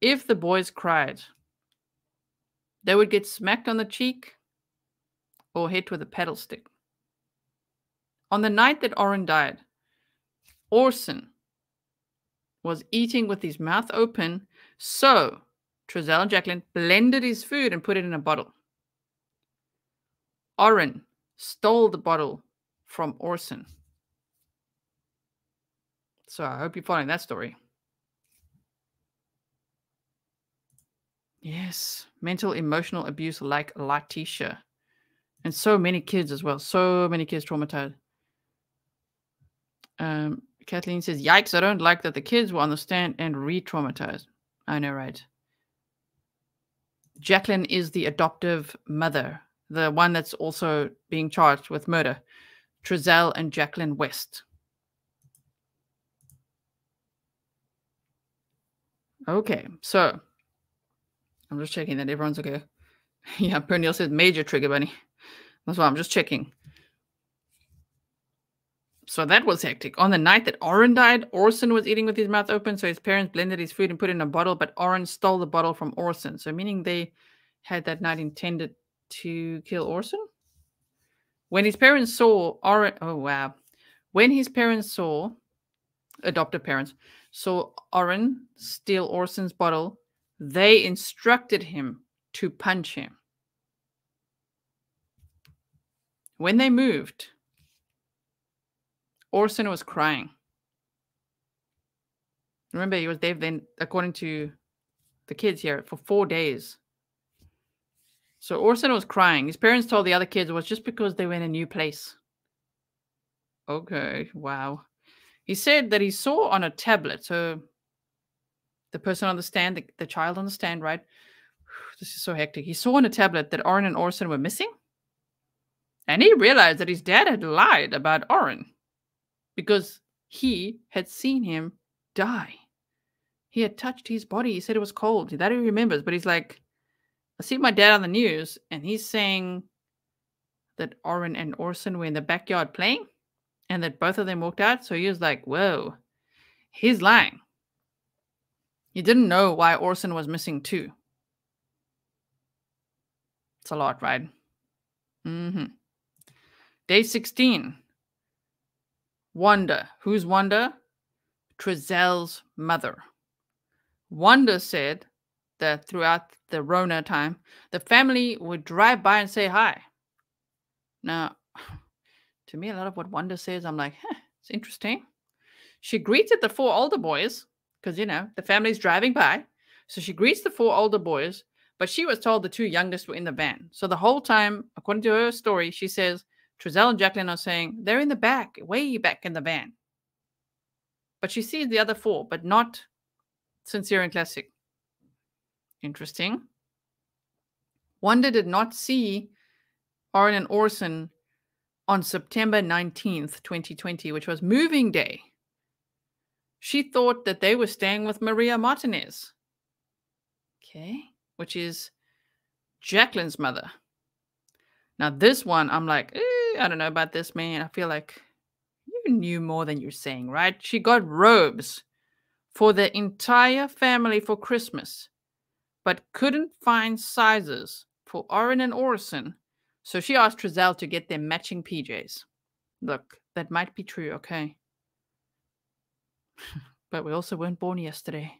if the boys cried, they would get smacked on the cheek or hit with a pedal stick. On the night that Orrin died, Orson was eating with his mouth open, so Trezell and Jacqueline blended his food and put it in a bottle. Orrin stole the bottle from Orson. So I hope you're following that story. Yes, mental emotional abuse like Letecia. And so many kids as well. So many kids traumatized. Um, Kathleen says, Yikes, I don't like that the kids will understand and re traumatize. I know, right? Jacqueline is the adoptive mother, the one that's also being charged with murder. Trezell and Jacqueline West. Okay, so I'm just checking that everyone's okay. *laughs* yeah, Pernil says major trigger bunny. That's why I'm just checking. So that was hectic. On the night that Orrin died, Orson was eating with his mouth open, so his parents blended his food and put it in a bottle, but Orrin stole the bottle from Orson. So meaning they had that night intended to kill Orson? When his parents saw Orrin, oh wow. When his parents saw, adoptive parents, saw Orrin steal Orson's bottle, they instructed him to punch him. When they moved, Orson was crying. Remember, he was there then, according to the kids here, for four days. So Orson was crying. His parents told the other kids it was just because they were in a new place. Okay, wow. He said that he saw on a tablet, so the person on the stand, the, the child on the stand, right? This is so hectic. He saw on a tablet that Orrin and Orson were missing. And he realized that his dad had lied about Orrin because he had seen him die. He had touched his body. He said it was cold. That he remembers, but he's like, I see my dad on the news, and he's saying that Orrin and Orson were in the backyard playing and that both of them walked out. So he was like, whoa, he's lying. He didn't know why Orson was missing too. It's a lot, right? Mm-hmm. Day 16. Wanda. Who's Wanda? Trezell's mother. Wanda said that throughout the Rona time, the family would drive by and say hi. Now, *sighs* to me, a lot of what Wanda says, I'm like, huh, it's interesting. She greeted the four older boys because, you know, the family's driving by. So she greets the four older boys, but she was told the two youngest were in the van. So the whole time, according to her story, she says Trezell and Jacqueline are saying they're in the back, way back in the van. But she sees the other four, but not Cinsere and Classic. Interesting. Wanda did not see Orrin and Orson on September 19th, 2020, which was moving day. She thought that they were staying with Maria Martinez. Okay, which is Jacqueline's mother. Now, this one, I'm like, eh, I don't know about this, man. I feel like you knew more than you're saying, right? She got robes for the entire family for Christmas, but couldn't find sizes for Orrin and Orson so she asked Trezell to get them matching PJs. Look, that might be true, okay? But we also weren't born yesterday.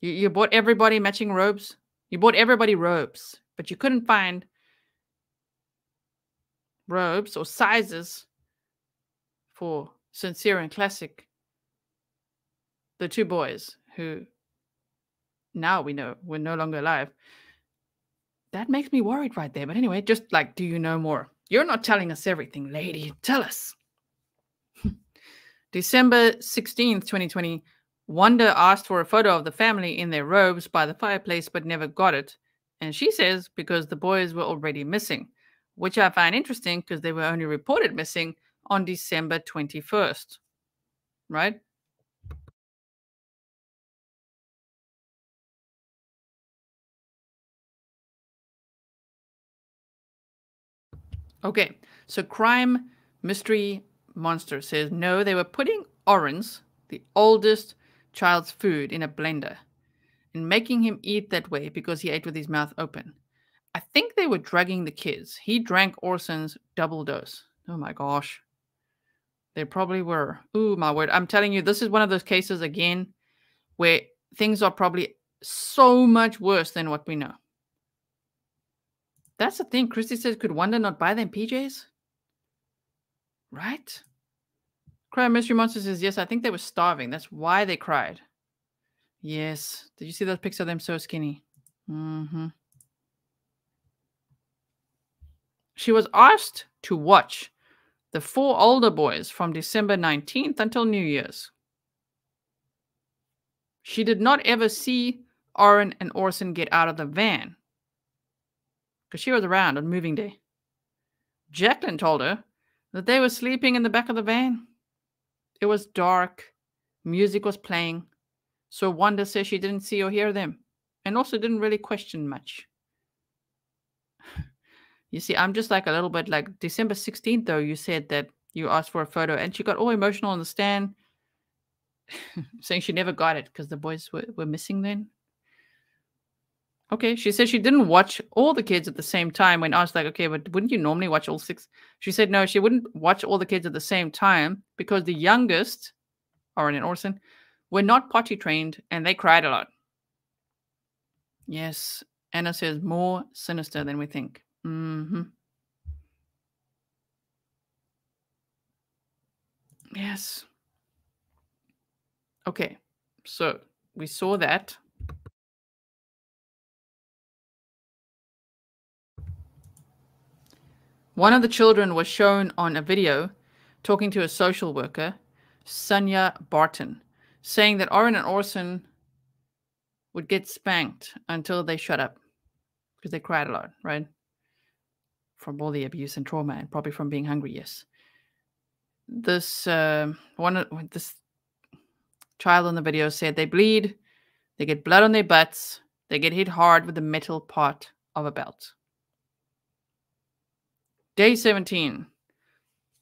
You, you bought everybody matching robes? You bought everybody robes, but you couldn't find robes or sizes for Cinsere and Classic. The two boys who now we know were no longer alive that makes me worried right there. But anyway, just like, do you know more? You're not telling us everything, lady. Tell us. December 16, 2020, Wanda asked for a photo of the family in their robes by the fireplace, but never got it. And she says because the boys were already missing, which I find interesting because they were only reported missing on December 21st. Right? Okay, so crime mystery monster says no, they were putting Orrin's, the oldest child's food, in a blender and making him eat that way because he ate with his mouth open. I think they were drugging the kids. He drank Orson's double dose. Oh my gosh. They probably were. Ooh, my word. I'm telling you, this is one of those cases again where things are probably so much worse than what we know. That's the thing. Christy says, could Wanda not buy them PJs? Right? Crime Mystery Monster says, yes, I think they were starving. That's why they cried. Yes. Did you see those pics of them so skinny? Mm-hmm. She was asked to watch the four older boys from December 19th until New Year's. She did not ever see Orrin and Orson get out of the van because she was around on moving day. Jacqueline told her that they were sleeping in the back of the van. It was dark, music was playing, so Wanda says she didn't see or hear them, and also didn't really question much. *laughs* you see, I'm just like a little bit like December 16th, though, you said that you asked for a photo, and she got all emotional on the stand, *laughs* saying she never got it because the boys were, were missing then. Okay, she said she didn't watch all the kids at the same time. When I was like, okay, but wouldn't you normally watch all six? She said no, she wouldn't watch all the kids at the same time because the youngest, Orrin and Orson, were not potty trained and they cried a lot. Yes, Anna says more sinister than we think. Mm-hmm. Yes. Okay, so we saw that. One of the children was shown on a video talking to a social worker, Sonia Barton, saying that Orrin and Orson would get spanked until they shut up because they cried a lot, right? From all the abuse and trauma, and probably from being hungry. Yes. This uh, one, this child on the video said they bleed, they get blood on their butts, they get hit hard with the metal part of a belt. Day 17.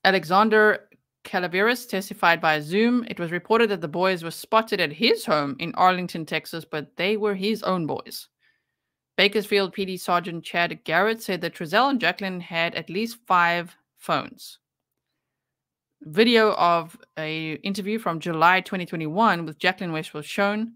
Alexander Calaveras testified via Zoom. It was reported that the boys were spotted at his home in Arlington, Texas, but they were his own boys. Bakersfield PD Sergeant Chad Garrett said that Trezell and Jacqueline had at least five phones. Video of a interview from July 2021 with Jacqueline West was shown.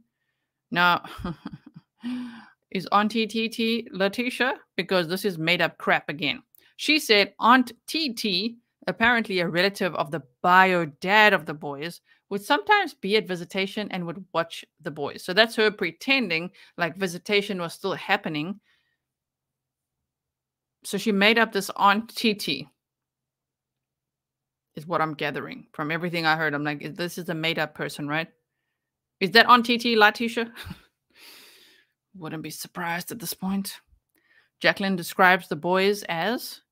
Now, *laughs* is Auntie TT Letecia? Because this is made up crap again. She said Aunt TT, apparently a relative of the bio dad of the boys, would sometimes be at visitation and would watch the boys. So that's her pretending like visitation was still happening. So she made up this Aunt TT, is what I'm gathering from everything I heard. I'm like, this is a made up person, right? Is that Aunt TT Letecia? *laughs* Wouldn't be surprised at this point. Jacqueline describes the boys as.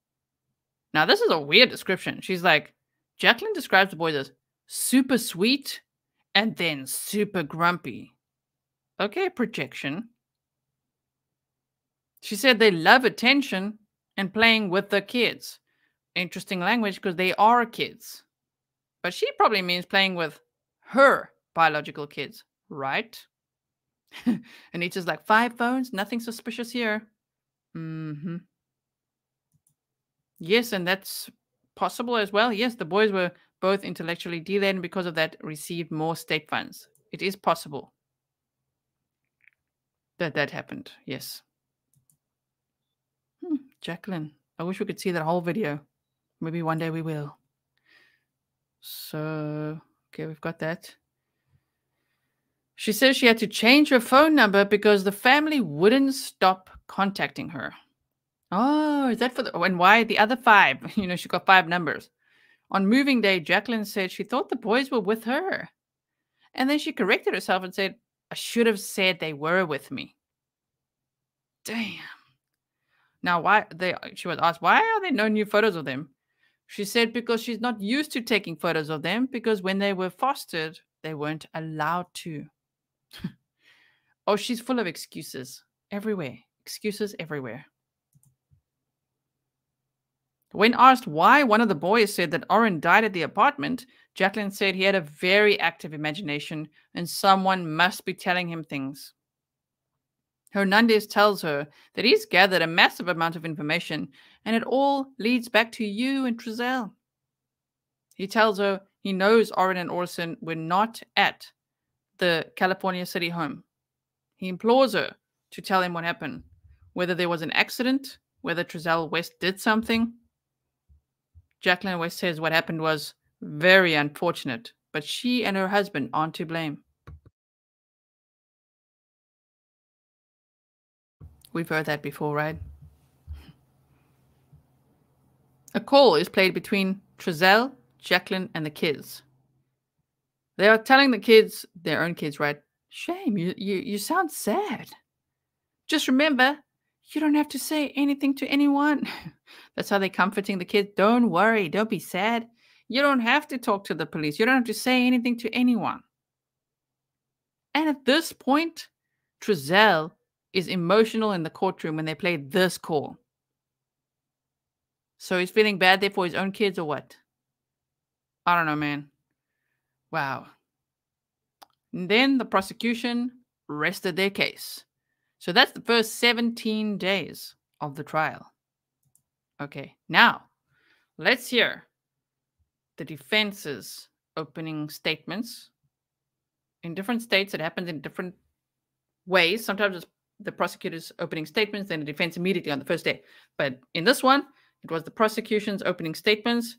Now, this is a weird description. She's like, Jacqueline describes the boys as super sweet and then super grumpy. Okay, projection. She said they love attention and playing with the kids. Interesting language because they are kids. But she probably means playing with her biological kids, right? *laughs* Anita's like, five phones, nothing suspicious here. hmm Yes, and that's possible as well. Yes, the boys were both intellectually delayed and because of that received more state funds. It is possible that that happened. Yes. Hmm, Jacqueline, I wish we could see that whole video. Maybe one day we will. So, okay, we've got that. She says she had to change her phone number because the family wouldn't stop contacting her. Oh, is that for the and why the other five? *laughs* You know, she got five numbers. On moving day, Jacqueline said she thought the boys were with her. And then she corrected herself and said, I should have said they were with me. Damn. Now, why they she was asked, why are there no new photos of them? She said because she's not used to taking photos of them because when they were fostered, they weren't allowed to. *laughs* oh, she's full of excuses everywhere. Excuses everywhere. When asked why one of the boys said that Orrin died at the apartment, Jacqueline said he had a very active imagination and someone must be telling him things. Hernandez tells her that he's gathered a massive amount of information and it all leads back to you and Trezell. He tells her he knows Orrin and Orson were not at the California City home. He implores her to tell him what happened, whether there was an accident, whether Trezell West did something. Jacqueline West says what happened was very unfortunate, but she and her husband aren't to blame. We've heard that before, right? A call is played between Trezell, Jacqueline, and the kids. They are telling the kids, their own kids, right? Shame, you, you, you sound sad. Just remember, you don't have to say anything to anyone. *laughs* That's how they're comforting the kids. Don't worry, don't be sad. You don't have to talk to the police. You don't have to say anything to anyone. And at this point, Trezell is emotional in the courtroom when they play this call. So he's feeling bad there for his own kids or what? I don't know, man. Wow. And then the prosecution rested their case. So that's the first 17 days of the trial. Okay, now let's hear the defense's opening statements. In different states, it happens in different ways. Sometimes it's the prosecutor's opening statements, then the defense immediately on the first day. But in this one, it was the prosecution's opening statements,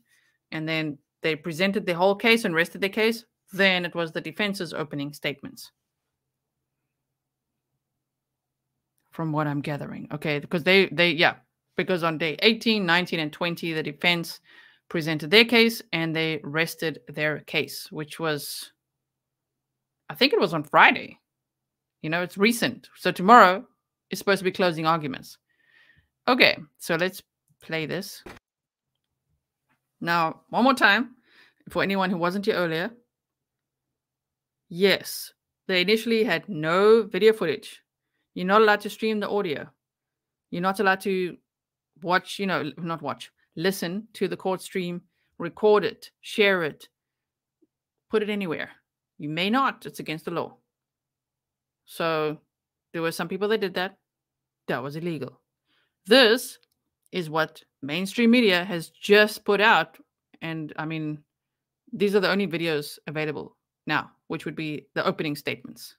and then they presented the whole case and rested their case. Then it was the defense's opening statements. From what I'm gathering. Okay, because they they yeah, because on day 18, 19, and 20, the defense presented their case and they rested their case, which was, I think it was on Friday. You know, it's recent. So tomorrow is supposed to be closing arguments. Okay, so let's play this. Now, one more time, for anyone who wasn't here earlier. Yes, they initially had no video footage. You're not allowed to stream the audio. You're not allowed to watch, you know, not watch, listen to the court stream, record it, share it, put it anywhere. You may not, it's against the law. So there were some people that did that. That was illegal. This is what mainstream media has just put out. And I mean, these are the only videos available now, which would be the opening statements.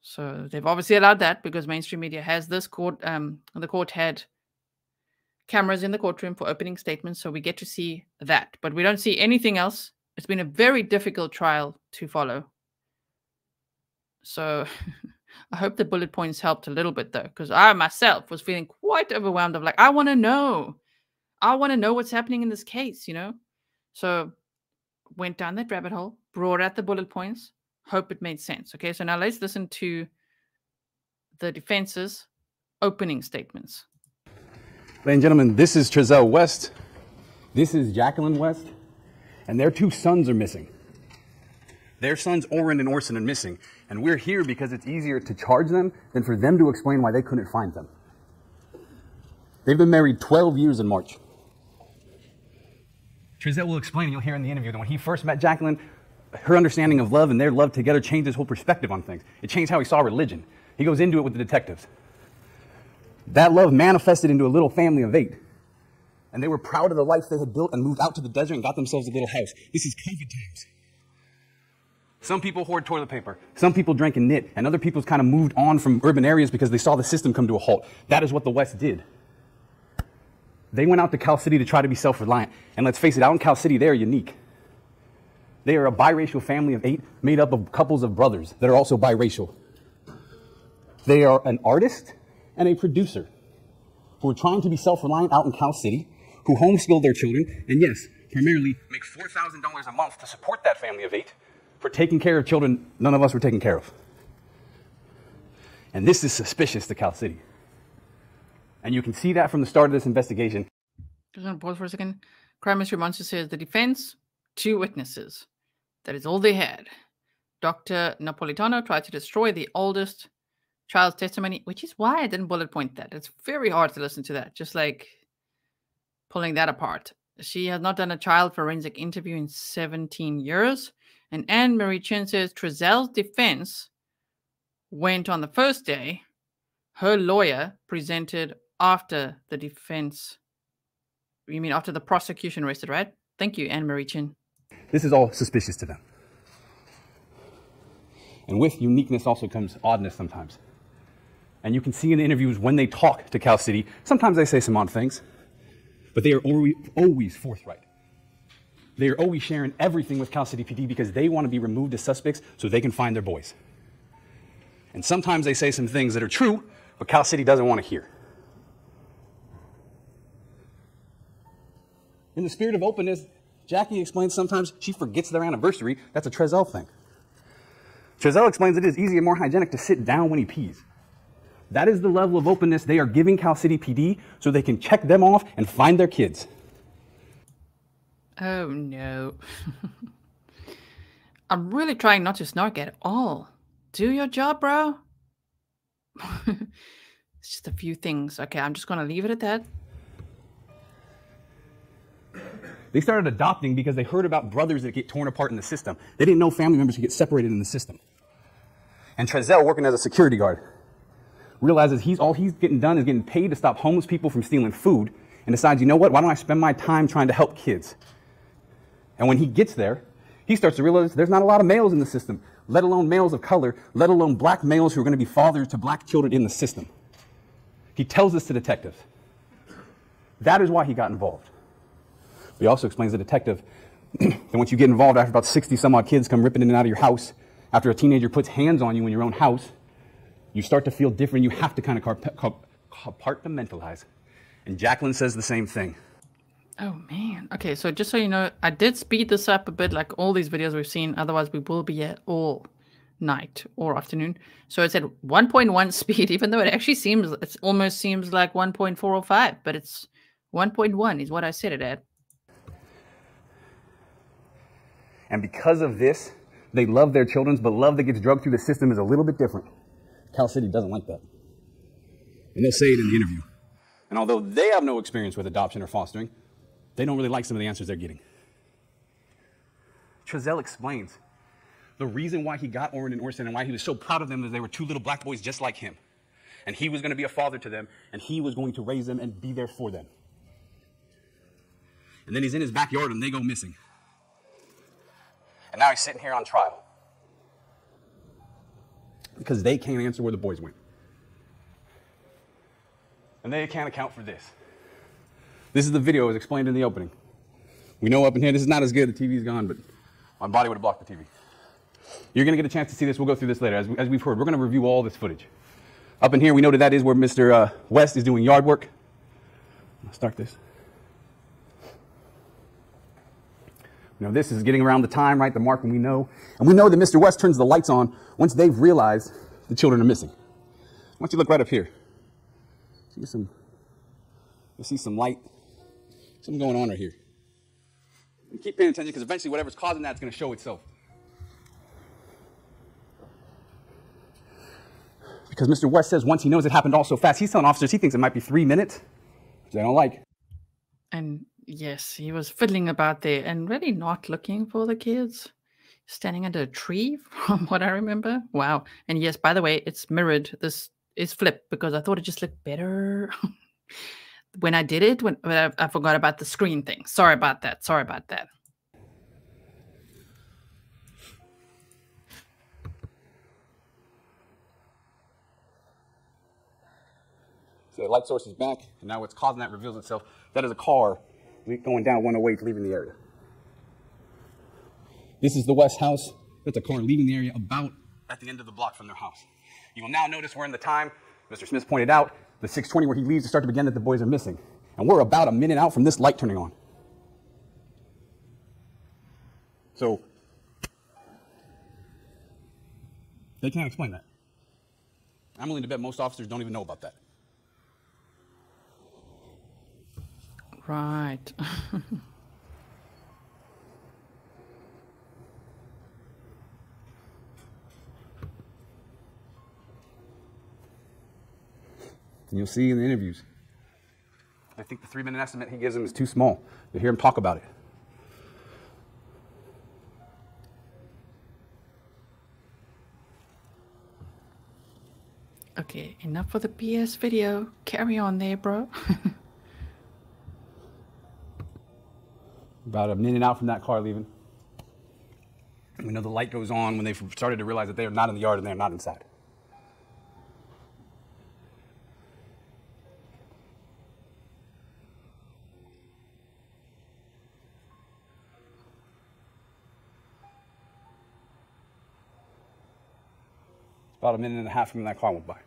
So they've obviously allowed that because mainstream media has this court. Um, the court had cameras in the courtroom for opening statements, so we get to see that, but we don't see anything else. It's been a very difficult trial to follow. So *laughs* I hope the bullet points helped a little bit though, because I myself was feeling quite overwhelmed of like, I want to know. I want to know what's happening in this case, you know? So went down that rabbit hole, brought out the bullet points, hope it made sense. Okay, so now let's listen to the defense's opening statements. Ladies and gentlemen, this is Trezell West. This is Jacqueline West. And their two sons are missing. Their sons, Orrin and Orson, are missing. And we're here because it's easier to charge them than for them to explain why they couldn't find them. They've been married 12 years in March. Trezell will explain, you'll hear in the interview, that when he first met Jacqueline, her understanding of love and their love together changed his whole perspective on things. It changed how he saw religion. He goes into it with the detectives. That love manifested into a little family of eight. And they were proud of the life they had built and moved out to the desert and got themselves a little house. This is COVID times. Some people hoard toilet paper. Some people drank and knit. And other people kind of moved on from urban areas because they saw the system come to a halt. That is what the West did. They went out to Cal City to try to be self reliant. And let's face it, out in Cal City, they are unique. They are a biracial family of eight made up of couples of brothers that are also biracial. They are an artist and a producer who are trying to be self reliant out in Cal City, who homeschool their children, and yes, primarily make $4,000 a month to support that family of eight for taking care of children none of us were taking care of. And this is suspicious to Cal City. And you can see that from the start of this investigation. Just gonna pause for a second. Crime Mystery Monster says the defense, two witnesses. That is all they had. Dr. Napolitano tried to destroy the oldest child's testimony, which is why I didn't bullet point that. It's very hard to listen to that, just like pulling that apart. She has not done a child forensic interview in 17 years. And Anne Marie Chin says Trezell's defense went on the first day. Her lawyer presented after the defense. You mean after the prosecution rested, right? Thank you, Anne Marie Chin. This is all suspicious to them. And with uniqueness also comes oddness sometimes. And you can see in the interviews when they talk to Cal City, sometimes they say some odd things, but they are always, forthright. They are always sharing everything with Cal City PD because they want to be removed as suspects so they can find their boys. And sometimes they say some things that are true, but Cal City doesn't want to hear. In the spirit of openness, Jackie explains sometimes she forgets their anniversary. That's a Trezell thing. Trezell explains it is easier and more hygienic to sit down when he pees. That is the level of openness they are giving Cal City PD so they can check them off and find their kids. Oh no. *laughs* I'm really trying not to snark at all. Do your job, bro. *laughs* it's just a few things. Okay, I'm just going to leave it at that. They started adopting because they heard about brothers that get torn apart in the system. They didn't know family members could get separated in the system. And Trezell, working as a security guard, realizes he's all he's getting done is getting paid to stop homeless people from stealing food and decides, you know what, why don't I spend my time trying to help kids? And when he gets there, he starts to realize there's not a lot of males in the system, let alone males of color, let alone black males who are going to be fathers to black children in the system. He tells this to detectives. That is why he got involved. But he also explains to the detective *clears throat* that once you get involved after about 60 some odd kids come ripping in and out of your house, after a teenager puts hands on you in your own house, you start to feel different. You have to kind of compartmentalize. And Jacqueline says the same thing. Oh man. Okay, so just so you know, I did speed this up a bit, like all these videos we've seen. Otherwise, we will be at all night or afternoon. So it's at 1.1 *laughs* speed, even though it actually seems it almost seems like 1.405, but it's 1.1 is what I set it at. And because of this, they love their children, but love that gets drugged through the system is a little bit different. Cal City doesn't like that. And they'll say it in the interview. And although they have no experience with adoption or fostering, they don't really like some of the answers they're getting. Trezell explains the reason why he got Orrin and Orson and why he was so proud of them is they were two little black boys just like him. And he was going to be a father to them, and he was going to raise them and be there for them. And then he's in his backyard and they go missing. And now he's sitting here on trial. Because they can't answer where the boys went. And they can't account for this. This is the video as explained in the opening. We know up in here this is not as good, the TV's gone, but my body would have blocked the TV. You're going to get a chance to see this. We'll go through this later. As, as we've heard, we're going to review all this footage. Up in here, we know that that is where Mr. Uh, West is doing yard work. I'll start this. You know, this is getting around the time, right? The mark when we know. And we know that Mr. West turns the lights on once they've realized the children are missing. I want you look right up here. See some, you see some light, something going on right here. And keep paying attention because eventually whatever's causing that is going to show itself. Because Mr. West says once he knows it happened all so fast, he's telling officers he thinks it might be three minutes, which they don't like. And yes, he was fiddling about there and really not looking for the kids. Standing under a tree, *laughs* from what I remember. Wow. And yes, by the way, it's mirrored. This is flipped because I thought it just looked better *laughs* when I did it. When I, I forgot about the screen thing. Sorry about that. Sorry about that. So the light source is back, and now what's causing that reveals itself. That is a car going down 108 leaving the area. This is the West House. That's a car leaving the area about at the end of the block from their house. You will now notice we're in the time, Mr. Smith pointed out, the 620 where he leaves to start to begin that the boys are missing. And we're about a minute out from this light turning on. So, they can't explain that. I'm willing to bet most officers don't even know about that. Right. *laughs* And you'll see in the interviews. I think the three minute estimate he gives them is too small to hear him talk about it. Okay, enough for the BS video. Carry on there, bro. *laughs* About a minute out from that car leaving. We know the light goes on when they started to realize that they are not in the yard and they are not inside. About a minute and a half from that car went by.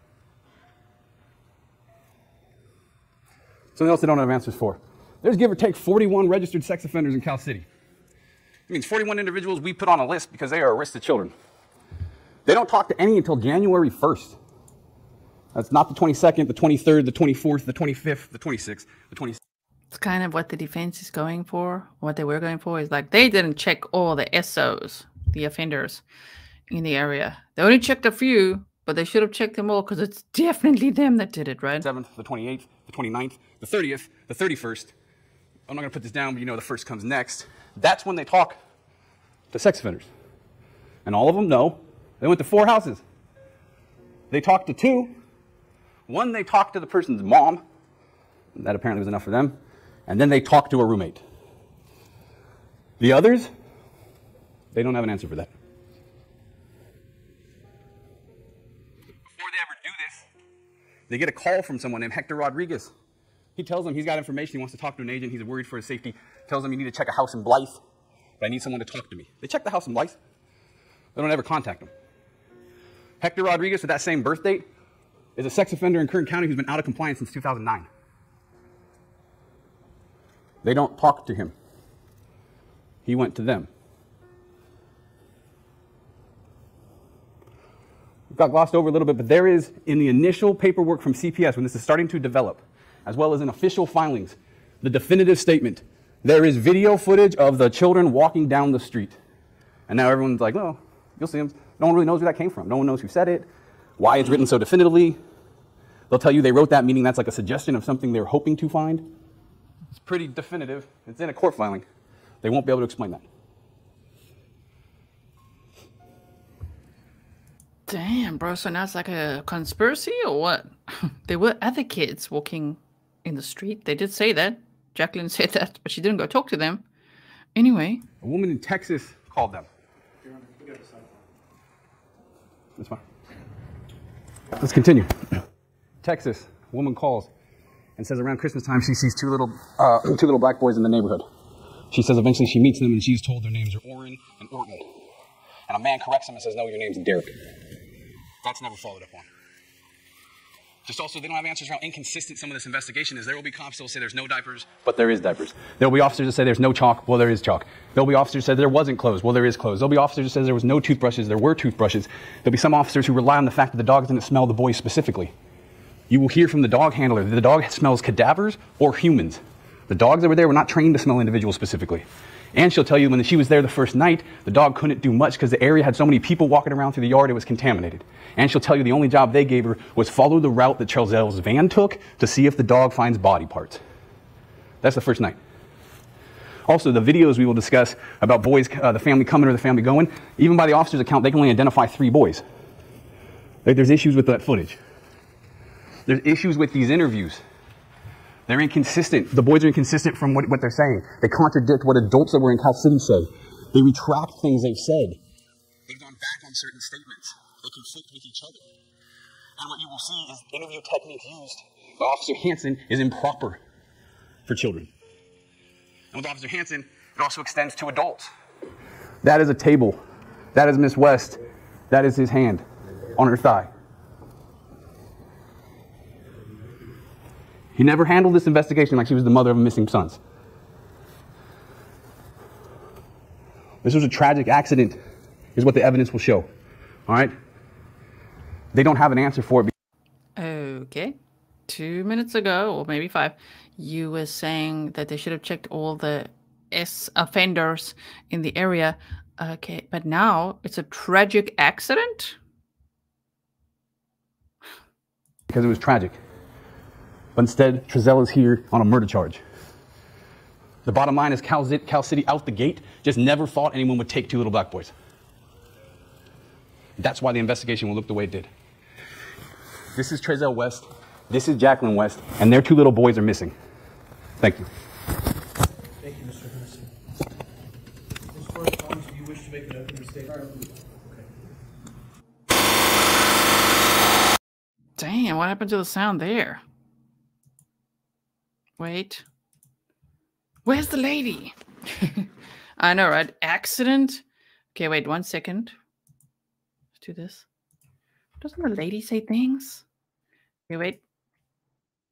Something else they don't have answers for. There's give or take 41 registered sex offenders in Cal City. It means 41 individuals we put on a list because they are a risk to children. They don't talk to any until January 1st. That's not the 22nd, the 23rd, the 24th, the 25th, the 26th, the 27th. It's kind of what the defense is going for. What they were going for is like they didn't check all the SOs, the offenders in the area. They only checked a few, but they should have checked them all because it's definitely them that did it, right? 7th, the 28th, the 29th, the 30th, the 31st. I'm not going to put this down, but you know the first comes next. That's when they talk to sex offenders. And all of them know they went to four houses. They talked to two. One, they talked to the person's mom. That apparently was enough for them. And then they talked to a roommate. The others, they don't have an answer for that. Before they ever do this, they get a call from someone named Hector Rodriguez. He tells them he's got information. He wants to talk to an agent. He's worried for his safety. Tells them you need to check a house in Blythe, but I need someone to talk to me. They check the house in Blythe. They don't ever contact him. Hector Rodriguez, with that same birth date, is a sex offender in Kern County who's been out of compliance since 2009. They don't talk to him. He went to them. We've got glossed over a little bit, but there is in the initial paperwork from CPS, when this is starting to develop, as well as in official filings, the definitive statement. There is video footage of the children walking down the street. And now everyone's like, well, you'll see them. No one really knows where that came from. No one knows who said it, why it's written so definitively. They'll tell you they wrote that, meaning that's like a suggestion of something they're hoping to find. It's pretty definitive. It's in a court filing. They won't be able to explain that. Damn, bro. So now it's like a conspiracy or what? *laughs* there were other kids walking in the street. They did say that. Jacqueline *laughs* said that, but she didn't go talk to them. Anyway. A woman in Texas called them. That's fine. Let's continue. Texas, woman calls and says around Christmas time she sees two little, uh, two little black boys in the neighborhood. She says eventually she meets them and she's told their names are Orrin and Orton. And a man corrects him and says, no, your name's Derek. That's never followed up on. Just also, they don't have answers how inconsistent some of this investigation is. There will be cops that will say there's no diapers, but there is diapers. There will be officers that say there's no chalk, well, there is chalk. There'll be officers that say there wasn't clothes, well, there is clothes. There'll be officers that say there was no toothbrushes, there were toothbrushes. There'll be some officers who rely on the fact that the dog didn't smell the boys specifically. You will hear from the dog handler that the dog smells cadavers or humans. The dogs that were there were not trained to smell individuals specifically. And she'll tell you when she was there the first night, the dog couldn't do much because the area had so many people walking around through the yard, it was contaminated. And she'll tell you the only job they gave her was follow the route that Trezell's van took to see if the dog finds body parts. That's the first night. Also, the videos we will discuss about boys, uh, the family coming or the family going, even by the officer's account, they can only identify three boys. There's issues with that footage. There's issues with these interviews. They're inconsistent. The boys are inconsistent from what, what they're saying. They contradict what adults that were in Cal City said. They retract things they've said. They've gone back on certain statements. They conflict with each other. And what you will see is interview techniques used by Officer Hanson is improper for children. And with Officer Hanson, it also extends to adults. That is a table. That is Miss West. That is his hand on her thigh. He never handled this investigation like she was the mother of missing sons. This was a tragic accident, is what the evidence will show. All right? They don't have an answer for it. Okay. Two minutes ago, or maybe five, you were saying that they should have checked all the S offenders in the area. Okay, but now it's a tragic accident? Because it was tragic. But instead, Trezell is here on a murder charge. The bottom line is Cal, Cal City out the gate just never thought anyone would take two little black boys. That's why the investigation will look the way it did. This is Trezell West. This is Jacqueline West, and their two little boys are missing. Thank you. Thank you, Mr. Hennessy. Ms. Correspondence, do you wish to make an opening statement? Damn, what happened to the sound there? Wait. Where's the lady? *laughs* I know, right? Accident. Okay, wait one second. Let's do this. Doesn't the lady say things? Okay, wait.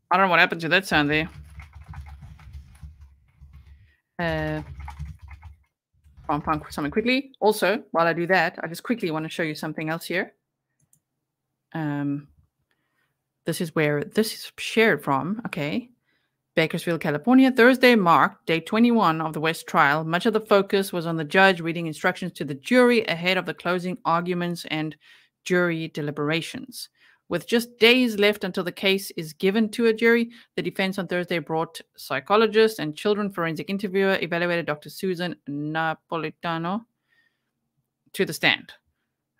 I don't know what happened to that sound there. Uh, I'll find something quickly. Also, while I do that, I just quickly want to show you something else here. Um, this is where this is shared from. Okay. Bakersfield, California. Thursday marked day 21 of the West trial. Much of the focus was on the judge reading instructions to the jury ahead of the closing arguments and jury deliberations. With just days left until the case is given to a jury, the defense on Thursday brought psychologist and children forensic interviewer, evaluated Dr. Susan Napolitano, to the stand.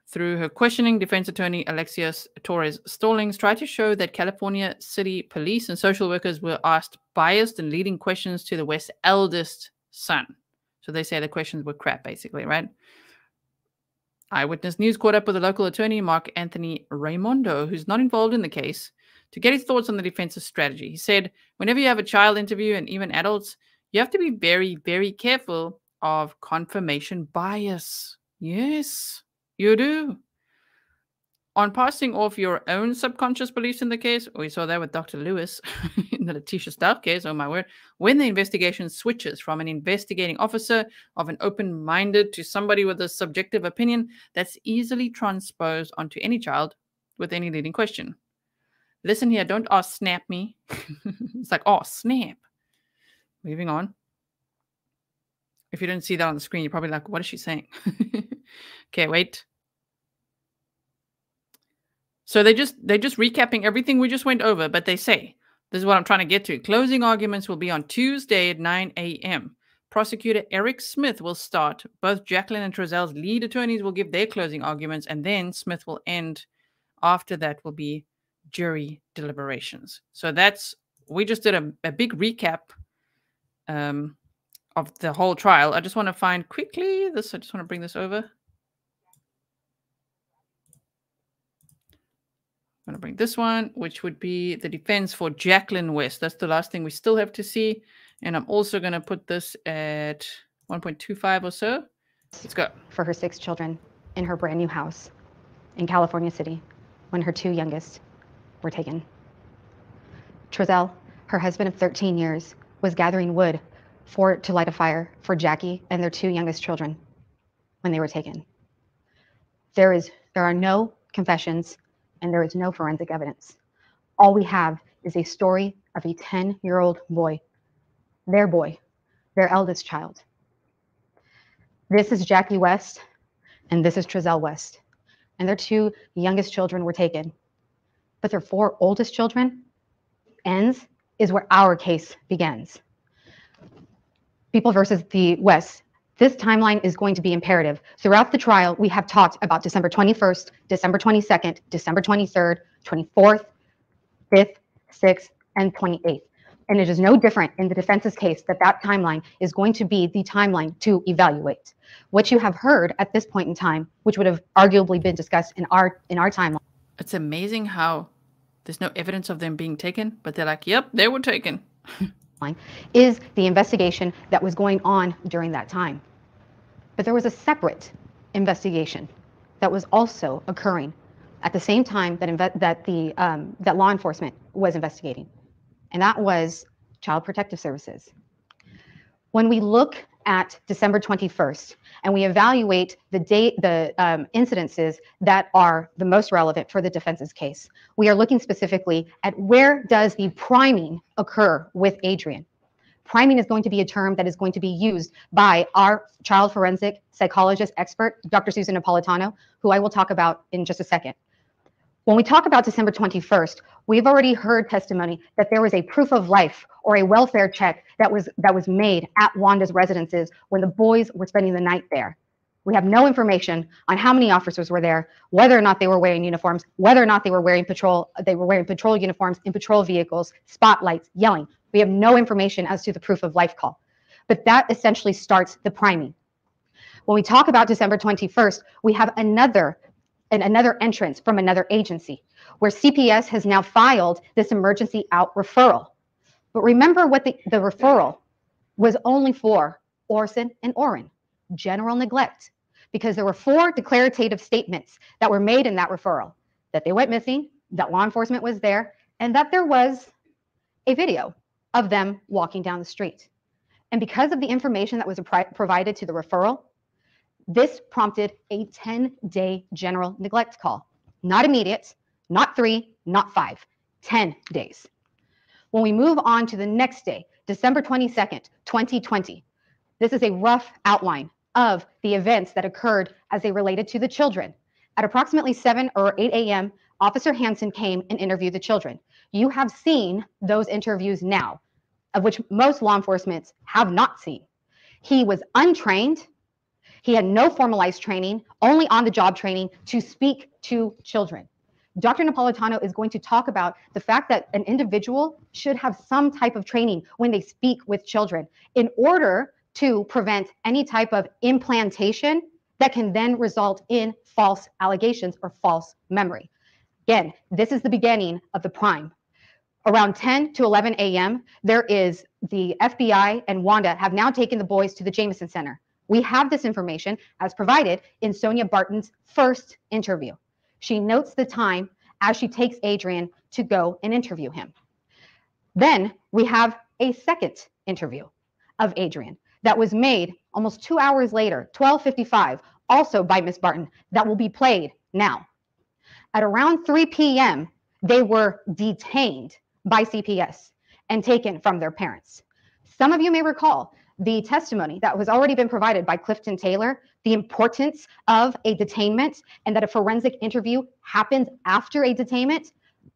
Through her questioning, defense attorney Alekxia Torres Stallings tried to show that California City police and social workers were asked biased and leading questions to the West's eldest son. So they say the questions were crap, basically, right? Eyewitness News caught up with the local attorney, Mark Anthony Raimondo, who's not involved in the case, to get his thoughts on the defense's strategy. He said, Whenever you have a child interview and even adults, you have to be very, very careful of confirmation bias. Yes, you do. On passing off your own subconscious beliefs in the case, we saw that with Dr. Lewis *laughs* in the Letecia Stauch case, oh my word, when the investigation switches from an investigating officer of an open minded to somebody with a subjective opinion, that's easily transposed onto any child with any leading question. Listen here, don't ask snap me. *laughs* it's like, oh, snap. Moving on. If you didn't see that on the screen, you're probably like, what is she saying? *laughs* okay, wait. So they just they're just recapping everything we just went over, but they say this is what I'm trying to get to. Closing arguments will be on Tuesday at 9 a.m. Prosecutor Eric Smith will start. Both Jacqueline and Trezell's lead attorneys will give their closing arguments, and then Smith will end. After that will be jury deliberations. So that's we just did a, a big recap um, of the whole trial. I just want to find quickly this. I just want to bring this over. I'm going to bring this one, which would be the defense for Jacqueline West. That's the last thing we still have to see. And I'm also going to put this at 1.25 or so. Let's go. For her six children in her brand new house in California City when her two youngest were taken. Trezell, her husband of 13 years, was gathering wood for to light a fire for Jackie and their two youngest children when they were taken. There is there are no confessions and there is no forensic evidence. All we have is a story of a 10 year old boy, their boy, their eldest child. This is Jackie West, and this is Trezell West. And their two youngest children were taken. But their four oldest children ends is where our case begins. People versus the West this timeline is going to be imperative. Throughout the trial, we have talked about December 21st, December 22nd, December 23rd, 24th, 5th, 6th, and 28th. And it is no different in the defense's case that that timeline is going to be the timeline to evaluate. What you have heard at this point in time, which would have arguably been discussed in our in our timeline. It's amazing how there's no evidence of them being taken, but they're like, "Yep, they were taken." *laughs* is the investigation that was going on during that time. But there was a separate investigation that was also occurring at the same time that, that, the, um, that law enforcement was investigating, and that was Child Protective Services. When we look at December 21st and we evaluate the date, the um, incidences that are the most relevant for the defense's case, we are looking specifically at where does the priming occur with Adrian. Priming is going to be a term that is going to be used by our child forensic psychologist expert, Dr. Susan Napolitano, who I will talk about in just a second. When we talk about December 21st, we've already heard testimony that there was a proof of life or a welfare check that was that was made at Wanda's residences when the boys were spending the night there. We have no information on how many officers were there, whether or not they were wearing uniforms, whether or not they were wearing patrol they were wearing patrol uniforms in patrol vehicles, spotlights, yelling. We have no information as to the proof of life call. But that essentially starts the priming. When we talk about December 21st, we have another and another entrance from another agency where CPS has now filed this emergency out referral. But remember what the, the referral was only for Orson and Orrin, general neglect, because there were four declarative statements that were made in that referral that they went missing, that law enforcement was there, and that there was a video of them walking down the street. And because of the information that was provided to the referral, this prompted a 10 day general neglect call. Not immediate, not three, not five, 10 days. When we move on to the next day, December 22nd, 2020, this is a rough outline of the events that occurred as they related to the children. At approximately 7 or 8 a.m., Officer Hanson came and interviewed the children. You have seen those interviews now of which most law enforcement have not seen. He was untrained. He had no formalized training, only on the job training to speak to children. Dr. Napolitano is going to talk about the fact that an individual should have some type of training when they speak with children in order to prevent any type of implantation that can then result in false allegations or false memory. Again, this is the beginning of the prime around 10 to 11 a.m., there is the FBI and Wanda have now taken the boys to the Jamison Center. We have this information as provided in Sonia Barton's first interview. She notes the time as she takes Adrian to go and interview him. Then we have a second interview of Adrian that was made almost two hours later, 1255, also by Miss Barton, that will be played now. At around 3 p.m., they were detained by CPS and taken from their parents. Some of you may recall the testimony that was already been provided by Clifton Taylor, the importance of a detainment and that a forensic interview happens after a detainment,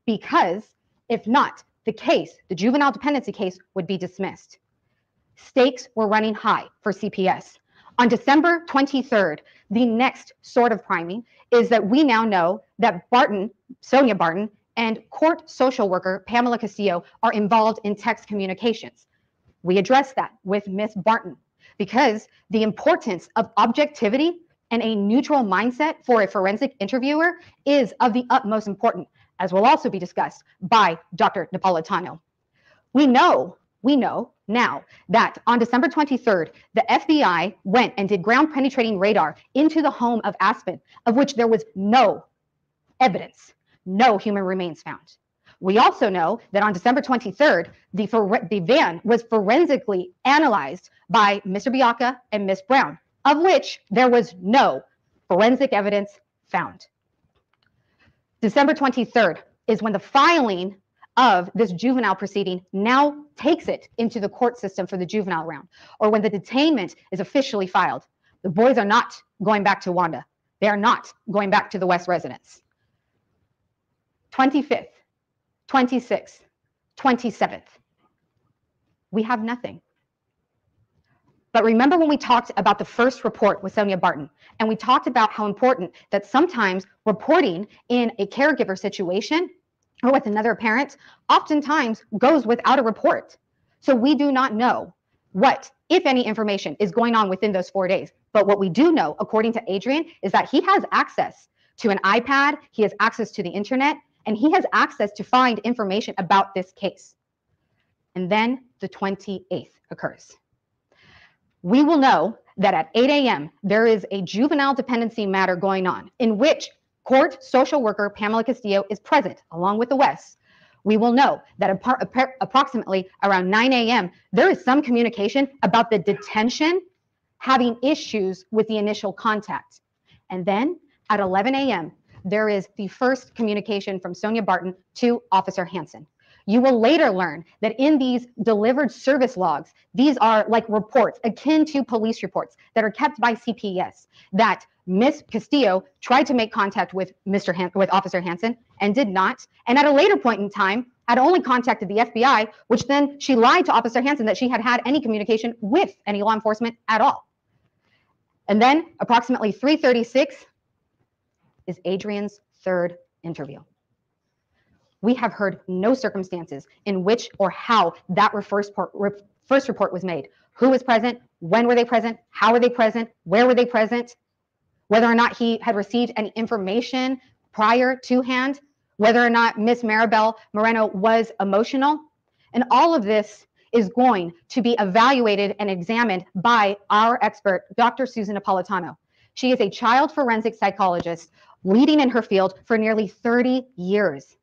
because if not, the case, the juvenile dependency case, would be dismissed. Stakes were running high for CPS. On December 23rd, the next sort of priming is that we now know that Barton, Sonia Barton, and court social worker Pamela Castillo are involved in text communications. We address that with Miss Barton because the importance of objectivity and a neutral mindset for a forensic interviewer is of the utmost importance, as will also be discussed by Dr. Napolitano. We know, we know now that on December 23rd, the FBI went and did ground penetrating radar into the home of Aspen, of which there was no evidence, no human remains found. We also know that on December 23rd, the, for- the van was forensically analyzed by Mr. Bianca and Miss Brown, of which there was no forensic evidence found. December 23rd is when the filing of this juvenile proceeding now takes it into the court system for the juvenile round, or when the detainment is officially filed. The boys are not going back to Wanda. They are not going back to the West residence. 25th, 26th, 27th. We have nothing. But remember when we talked about the first report with Sonia Barton, and we talked about how important that sometimes reporting in a caregiver situation or with another parent oftentimes goes without a report. So we do not know what, if any, information is going on within those four days. But what we do know, according to Adrian, is that he has access to an iPad, he has access to the internet, and he has access to find information about this case. And then the 28th occurs. We will know that at 8 a.m., there is a juvenile dependency matter going on in which court social worker Pamela Castillo is present along with the West. We will know that appar- approximately around 9 a.m., there is some communication about the detention having issues with the initial contact. And then at 11 a.m., there is the first communication from Sonia Barton to Officer Hanson. You will later learn that in these delivered service logs, these are like reports akin to police reports that are kept by CPS that Miss Castillo tried to make contact with Mr. Han- with Officer Hanson and did not. And at a later point in time, had only contacted the FBI, which then she lied to Officer Hanson that she had had any communication with any law enforcement at all. And then approximately 336 is Adrian's third interview. We have heard no circumstances in which or how that first report, first report was made. Who was present? When were they present? How were they present? Where were they present? Whether or not he had received any information prior to hand, whether or not Miss Maribel Moreno was emotional. And all of this is going to be evaluated and examined by our expert, Dr. Susan Napolitano. She is a child forensic psychologist leading in her field for nearly 30 years.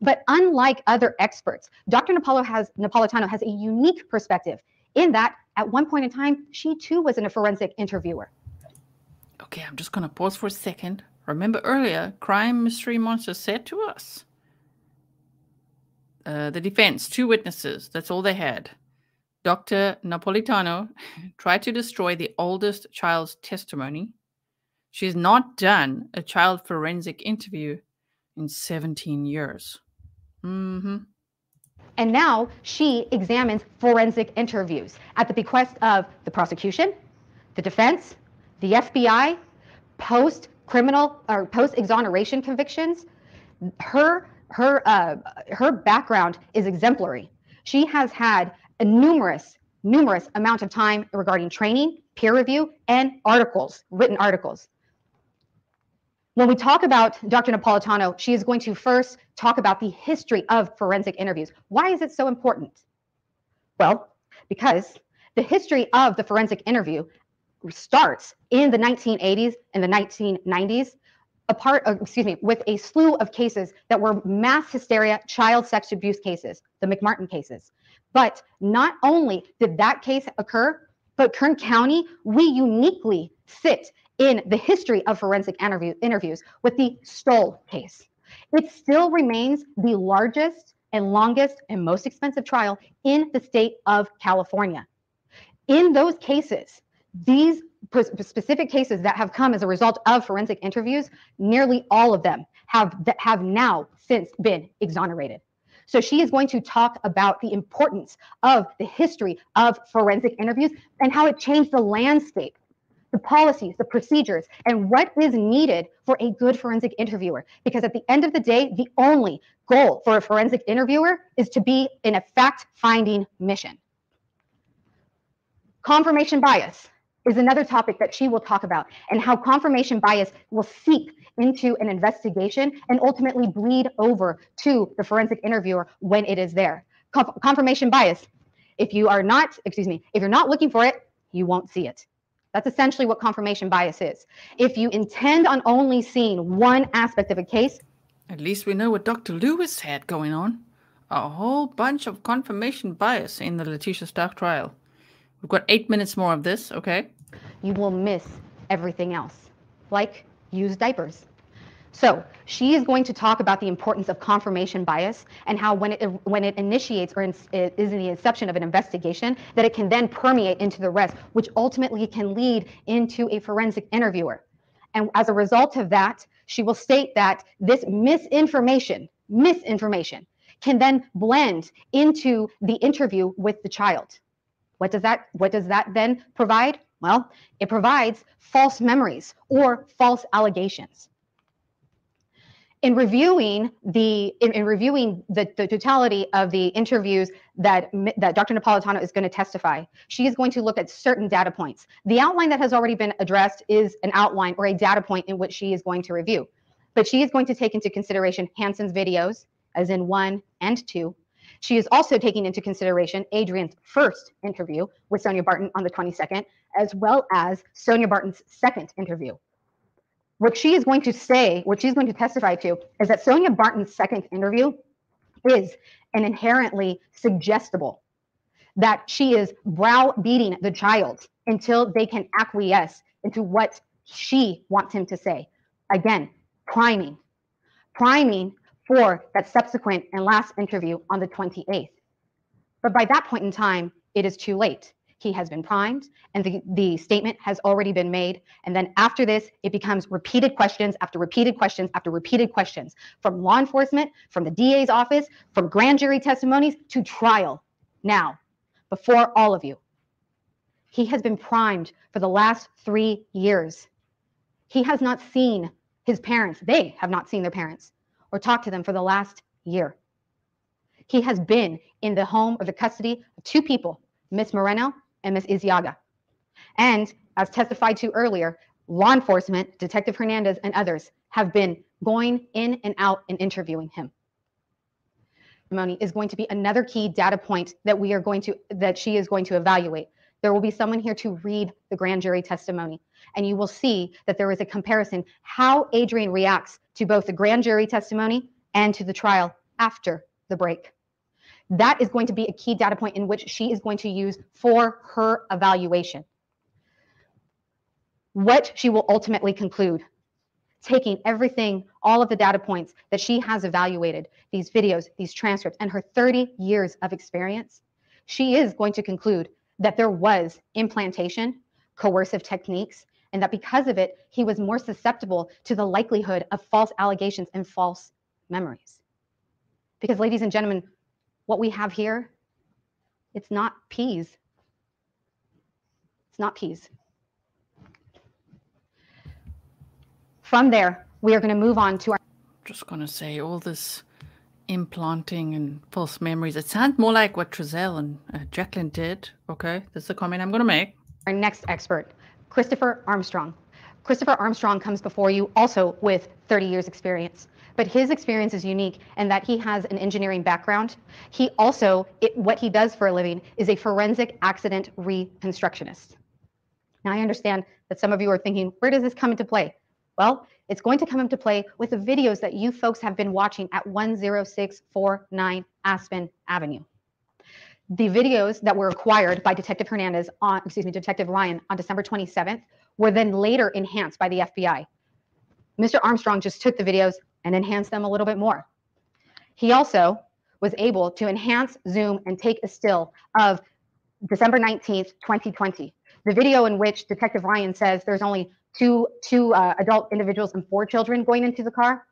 But unlike other experts, Dr. Napolo has, Napolitano has a unique perspective in that at one point in time, she too was in a forensic interviewer. Okay, I'm just going to pause for a second. Remember earlier, Crime Mystery Monster said to us uh, the defense, two witnesses, that's all they had. Dr. Napolitano *laughs* tried to destroy the oldest child's testimony. She's not done a child forensic interview in 17 years. Mm-hmm. And now she examines forensic interviews at the bequest of the prosecution, the defense, the FBI, post criminal or post exoneration convictions. Her her uh, her background is exemplary. She has had a numerous numerous amount of time regarding training, peer review, and articles, written articles. When we talk about Dr. Napolitano, she is going to first talk about the history of forensic interviews. Why is it so important? Well, because the history of the forensic interview starts in the 1980s and the 1990s a part excuse me, with a slew of cases that were mass hysteria, child sex abuse cases, the McMartin cases. But not only did that case occur, but Kern County, we uniquely sit in the history of forensic interview, interviews with the Stoll case. It still remains the largest and longest and most expensive trial in the state of California. In those cases, these specific cases that have come as a result of forensic interviews, nearly all of them have have now since been exonerated. So she is going to talk about the importance of the history of forensic interviews and how it changed the landscape, the policies, the procedures, and what is needed for a good forensic interviewer. Because at the end of the day, the only goal for a forensic interviewer is to be in a fact finding mission. Confirmation bias is another topic that she will talk about and how confirmation bias will seep into an investigation and ultimately bleed over to the forensic interviewer when it is there. Conf- confirmation bias. If you are not, excuse me, if you're not looking for it, you won't see it. That's essentially what confirmation bias is. If you intend on only seeing one aspect of a case, at least we know what Dr. Lewis had going on. A whole bunch of confirmation bias in the Letecia Stauch trial. We've got eight minutes more of this, okay? You will miss everything else, like use diapers. So she is going to talk about the importance of confirmation bias and how when it when it initiates or in, is in the inception of an investigation, that it can then permeate into the rest, which ultimately can lead into a forensic interviewer. And as a result of that, she will state that this misinformation, misinformation, can then blend into the interview with the child. What does that what does that then provide? Well, it provides false memories or false allegations. In reviewing the in, in reviewing the, the totality of the interviews that that Dr. Napolitano is going to testify, she is going to look at certain data points. The outline that has already been addressed is an outline or a data point in which she is going to review. But she is going to take into consideration Hanson's videos, as in one and two, she is also taking into consideration Adrian's first interview with Sonia Barton on the 22nd, as well as Sonia Barton's second interview. What she is going to say, what she's going to testify to, is that Sonia Barton's second interview is an inherently suggestible, that she is browbeating the child until they can acquiesce into what she wants him to say. Again, priming. Priming for that subsequent and last interview on the 28th. But by that point in time, it is too late. He has been primed and the, the statement has already been made. And then after this, it becomes repeated questions after repeated questions after repeated questions from law enforcement, from the DA's office, from grand jury testimonies to trial now before all of you. He has been primed for the last three years. He has not seen his parents. They have not seen their parents or talked to them for the last year. He has been in the home or the custody of two people, Miss Moreno and Miss Iziaga. And as testified to earlier, law enforcement, Detective Hernandez, and others have been going in and out and interviewing him. Testimony is going to be another key data point that we are going to that she is going to evaluate. There will be someone here to read the grand jury testimony, and you will see that there is a comparison how Adrian reacts to both the grand jury testimony and to the trial after the break. That is going to be a key data point in which she is going to use for her evaluation. What she will ultimately conclude, taking everything, all of the data points that she has evaluated, these videos, these transcripts, and her 30 years of experience, she is going to conclude that there was implantation, coercive techniques, and that because of it, he was more susceptible to the likelihood of false allegations and false memories. Because, ladies and gentlemen, what we have here, it's not peas. It's not peas. From there, we are going to move on to our. Just going to say all this implanting and false memories. It sounds more like what Trezell and uh, Jacqueline did. Okay, this is a comment I'm going to make. Our next expert, Christopher Armstrong. Christopher Armstrong comes before you also with 30 years experience. But his experience is unique in that he has an engineering background. He also, it, what he does for a living is a forensic accident reconstructionist. Now, I understand that some of you are thinking, where does this come into play? Well, it's going to come into play with the videos that you folks have been watching at 10649 Aspen Avenue. The videos that were acquired by Detective Hernandez on, excuse me, Detective Ryan on December 27th were then later enhanced by the FBI. Mr. Armstrong just took the videos and enhanced them a little bit more. He also was able to enhance, zoom, and take a still of December 19th, 2020. The video in which Detective Ryan says there's only two, two uh, adult individuals and four children going into the car.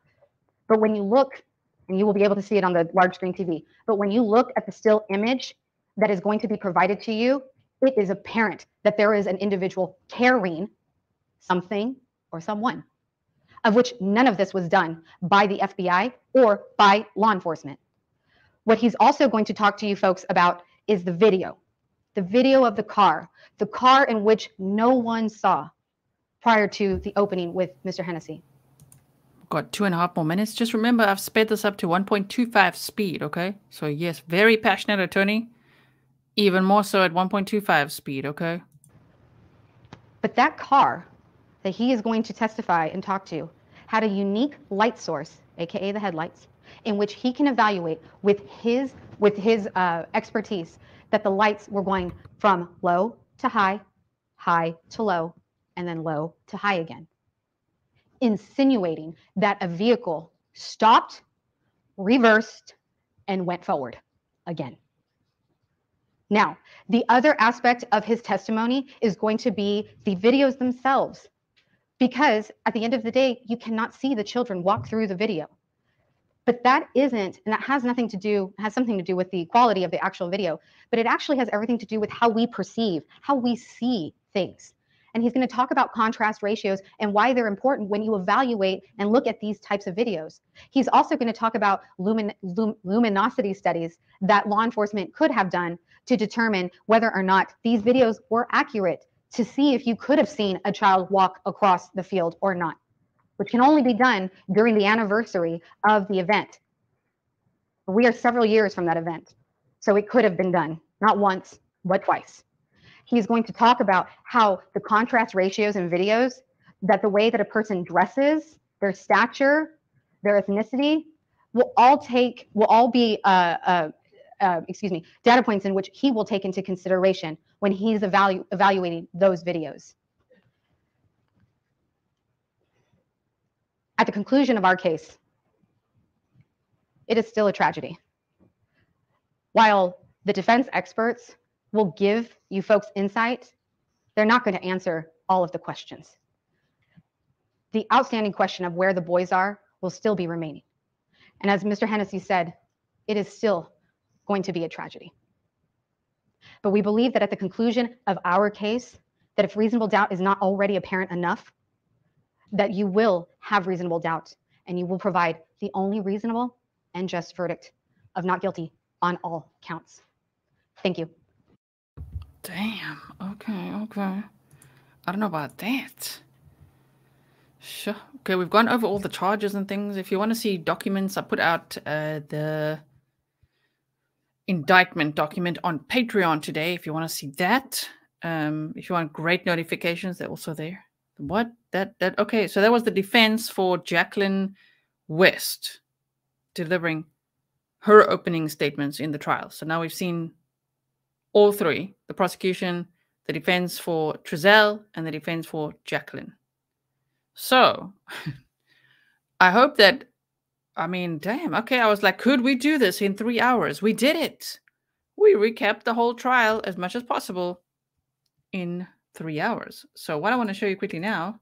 But when you look, and you will be able to see it on the large screen TV, but when you look at the still image that is going to be provided to you, it is apparent that there is an individual carrying something or someone, of which none of this was done by the FBI or by law enforcement. What he's also going to talk to you folks about is the video, the video of the car, the car in which no one saw prior to the opening with Mr. Hennessy. Got two and a half more minutes. Just remember, I've sped this up to 1.25 speed, okay? So, yes, very passionate attorney. Even more so at 1.25 speed, okay? But that car that he is going to testify and talk to had a unique light source, aka the headlights, in which he can evaluate with his with his uh, expertise that the lights were going from low to high, high to low, and then low to high again, insinuating that a vehicle stopped, reversed, and went forward again. Now, the other aspect of his testimony is going to be the videos themselves, because at the end of the day, you cannot see the children walk through the video. But that isn't, and that has nothing to do, has something to do with the quality of the actual video, but it actually has everything to do with how we perceive, how we see things. And he's going to talk about contrast ratios and why they're important when you evaluate and look at these types of videos. He's also going to talk about lumin, lum, luminosity studies that law enforcement could have done to determine whether or not these videos were accurate to see if you could have seen a child walk across the field or not, which can only be done during the anniversary of the event. We are several years from that event, so it could have been done, not once, but twice. He's going to talk about how the contrast ratios in videos, that the way that a person dresses, their stature, their ethnicity, will all take, will all be, uh, uh, uh, excuse me, data points in which he will take into consideration when he's evalu- evaluating those videos. At the conclusion of our case, it is still a tragedy. While the defense experts will give you folks insight, they're not going to answer all of the questions. The outstanding question of where the boys are will still be remaining. And as Mr. Hennessy said, it is still going to be a tragedy. But we believe that at the conclusion of our case, that if reasonable doubt is not already apparent enough, that you will have reasonable doubt and you will provide the only reasonable and just verdict of not guilty on all counts. Thank you. Damn. Okay, okay. I don't know about that. Sure. Okay, we've gone over all the charges and things. If you want to see documents, I put out uh, the indictment document on Patreon today. If you want to see that, um, if you want great notifications, they're also there. What that that okay? So that was the defense for Jacqueline West delivering her opening statements in the trial. So now we've seen all three the prosecution, the defense for Trezell, and the defense for Jacqueline. So *laughs* I hope that, I mean, damn, okay. I was like, could we do this in three hours? We did it. We recapped the whole trial as much as possible in three hours. So, what I want to show you quickly now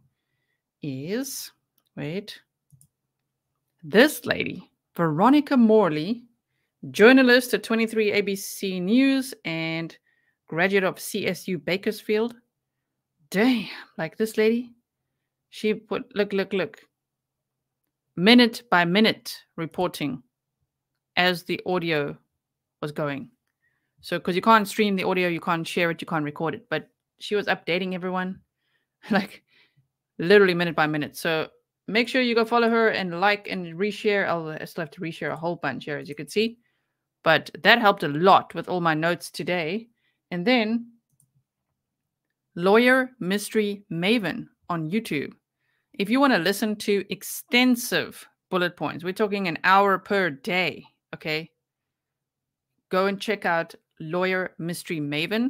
is wait, this lady, Veronica Morley, journalist at 23 ABC News and graduate of CSU Bakersfield. Damn, like this lady, she put, look, look, look, minute by minute reporting as the audio was going. So, because you can't stream the audio, you can't share it, you can't record it, but she was updating everyone *laughs* like literally minute by minute. So, make sure you go follow her and like and reshare. I'll I still have to reshare a whole bunch here, as you can see. But that helped a lot with all my notes today. And then Lawyer Mystery Maven on YouTube. If you want to listen to extensive bullet points, we're talking an hour per day, okay? Go and check out Lawyer Mystery Maven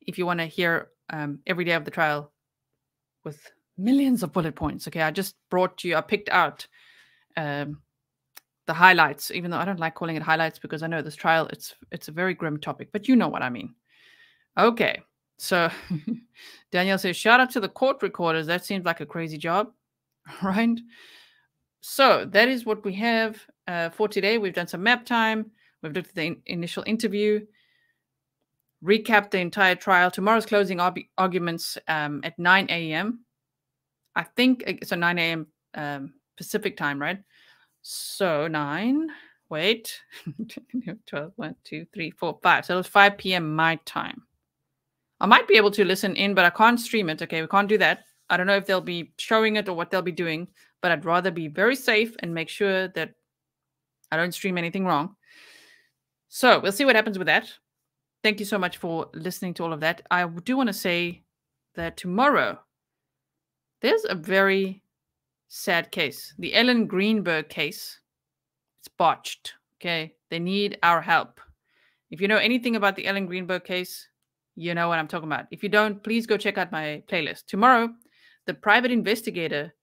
if you want to hear um, every day of the trial with millions of bullet points. Okay, I just brought you, I picked out um, the highlights, even though I don't like calling it highlights because I know this trial it's it's a very grim topic, but you know what I mean. Okay, so *laughs* Danielle says, shout out to the court recorders. That seems like a crazy job, *laughs* right? So that is what we have uh, for today. We've done some map time. We've looked at the in- initial interview recap the entire trial. Tomorrow's closing arguments um, at 9 a.m. I think so 9 a.m. Um, Pacific time, right? So 9, wait, *laughs* 12, 1, 2, 3, 4, 5. So it's 5 p.m. my time. I might be able to listen in, but I can't stream it. Okay, we can't do that. I don't know if they'll be showing it or what they'll be doing, but I'd rather be very safe and make sure that I don't stream anything wrong. So we'll see what happens with that thank you so much for listening to all of that. I do want to say that tomorrow there's a very sad case. The Ellen Greenberg case. It's botched. Okay. They need our help. If you know anything about the Ellen Greenberg case, you know what I'm talking about. If you don't, please go check out my playlist. Tomorrow, the private investigator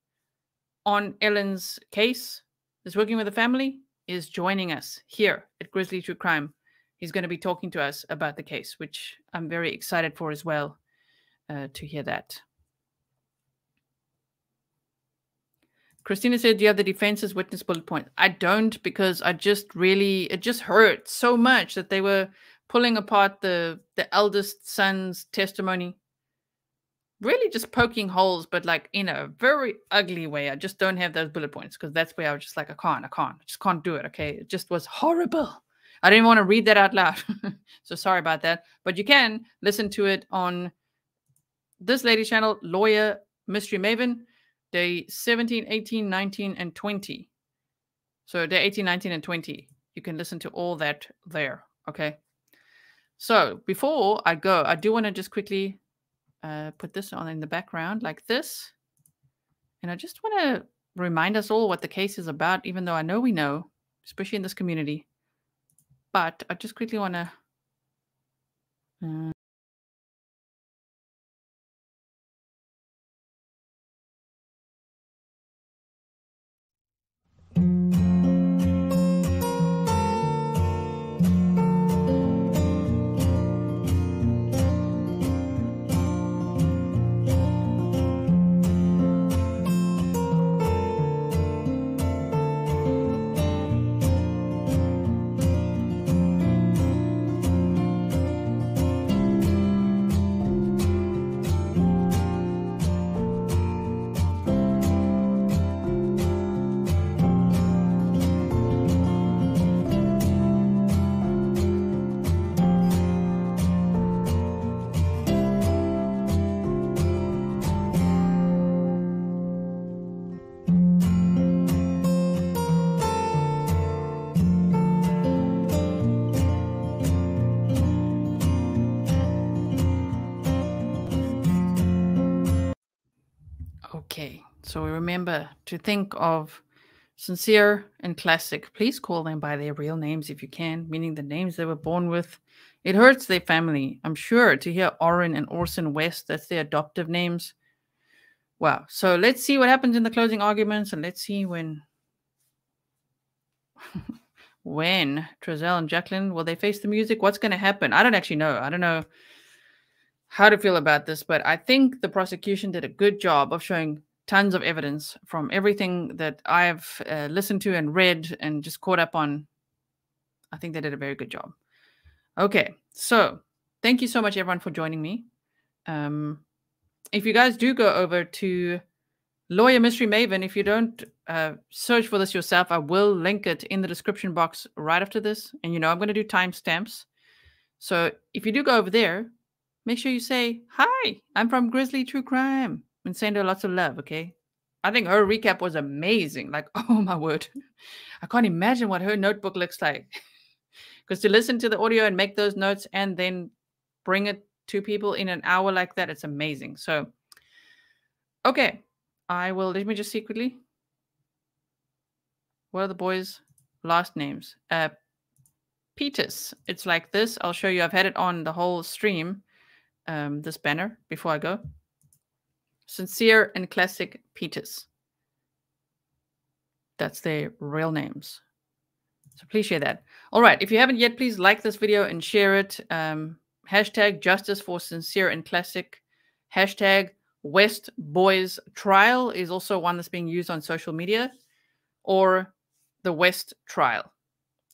on Ellen's case is working with the family is joining us here at Grizzly True Crime he's going to be talking to us about the case, which I'm very excited for as well uh, to hear that. Christina said, Do you have the defense's witness bullet point? I don't because I just really, it just hurt so much that they were pulling apart the the eldest son's testimony really just poking holes but like in a very ugly way i just don't have those bullet points because that's where i was just like i can't i can't I just can't do it okay it just was horrible I didn't want to read that out loud. *laughs* so sorry about that. But you can listen to it on this lady's channel, Lawyer Mystery Maven, day 17, 18, 19, and 20. So day 18, 19, and 20. You can listen to all that there. Okay. So before I go, I do want to just quickly uh, put this on in the background like this. And I just want to remind us all what the case is about, even though I know we know, especially in this community. But I just quickly want to. Uh, So we remember to think of cinsere and classic. Please call them by their real names if you can, meaning the names they were born with. It hurts their family, I'm sure, to hear Orrin and Orson West. That's their adoptive names. Wow. So let's see what happens in the closing arguments and let's see when *laughs* when Trezell and Jacqueline will they face the music? What's going to happen? I don't actually know. I don't know how to feel about this, but I think the prosecution did a good job of showing tons of evidence from everything that I've uh, listened to and read and just caught up on. I think they did a very good job. Okay, so thank you so much, everyone, for joining me. Um, if you guys do go over to Lawyer Mystery Maven, if you don't uh, search for this yourself, I will link it in the description box right after this. And you know, I'm going to do timestamps. So if you do go over there, make sure you say, Hi, I'm from Grizzly True Crime and send her lots of love, okay? I think her recap was amazing. Like, *laughs* oh my word. I can't imagine what her notebook looks like. *laughs* Because to listen to the audio and make those notes and then bring it to people in an hour like that, it's amazing. So, okay. I will let me just secretly. What are the boys' last names? Uh Pettus. It's like this. I'll show you. I've had it on the whole stream. Um, this banner before I go. Cinsere and Classic Pettus. That's their real names. So please share that. All right. If you haven't yet, please like this video and share it. Um, hashtag justice for cinsere and classic. Hashtag West Boys Trial is also one that's being used on social media. Or the West Trial.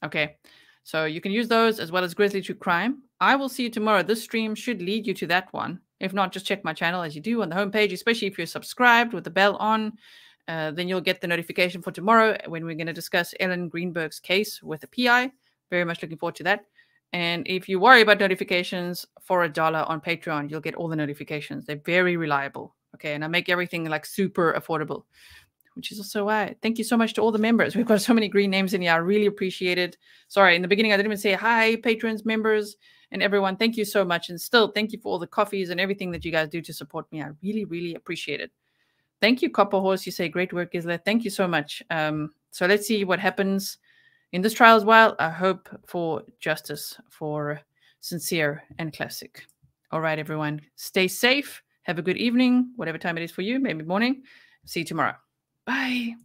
Okay. So you can use those as well as Grizzly True Crime. I will see you tomorrow. This stream should lead you to that one. If not, just check my channel as you do on the homepage, especially if you're subscribed with the bell on. Uh, then you'll get the notification for tomorrow when we're going to discuss Ellen Greenberg's case with the PI. Very much looking forward to that. And if you worry about notifications for a dollar on Patreon, you'll get all the notifications. They're very reliable. Okay. And I make everything like super affordable, which is also why thank you so much to all the members. We've got so many green names in here. I really appreciate it. Sorry, in the beginning, I didn't even say hi, patrons, members, and everyone. Thank you so much. And still, thank you for all the coffees and everything that you guys do to support me. I really, really appreciate it. Thank you, Copper Horse. You say great work, Isla. Thank you so much. Um, so let's see what happens in this trial as well. I hope for justice for cinsere and classic. All right, everyone. Stay safe. Have a good evening, whatever time it is for you, maybe morning. See you tomorrow. Bye.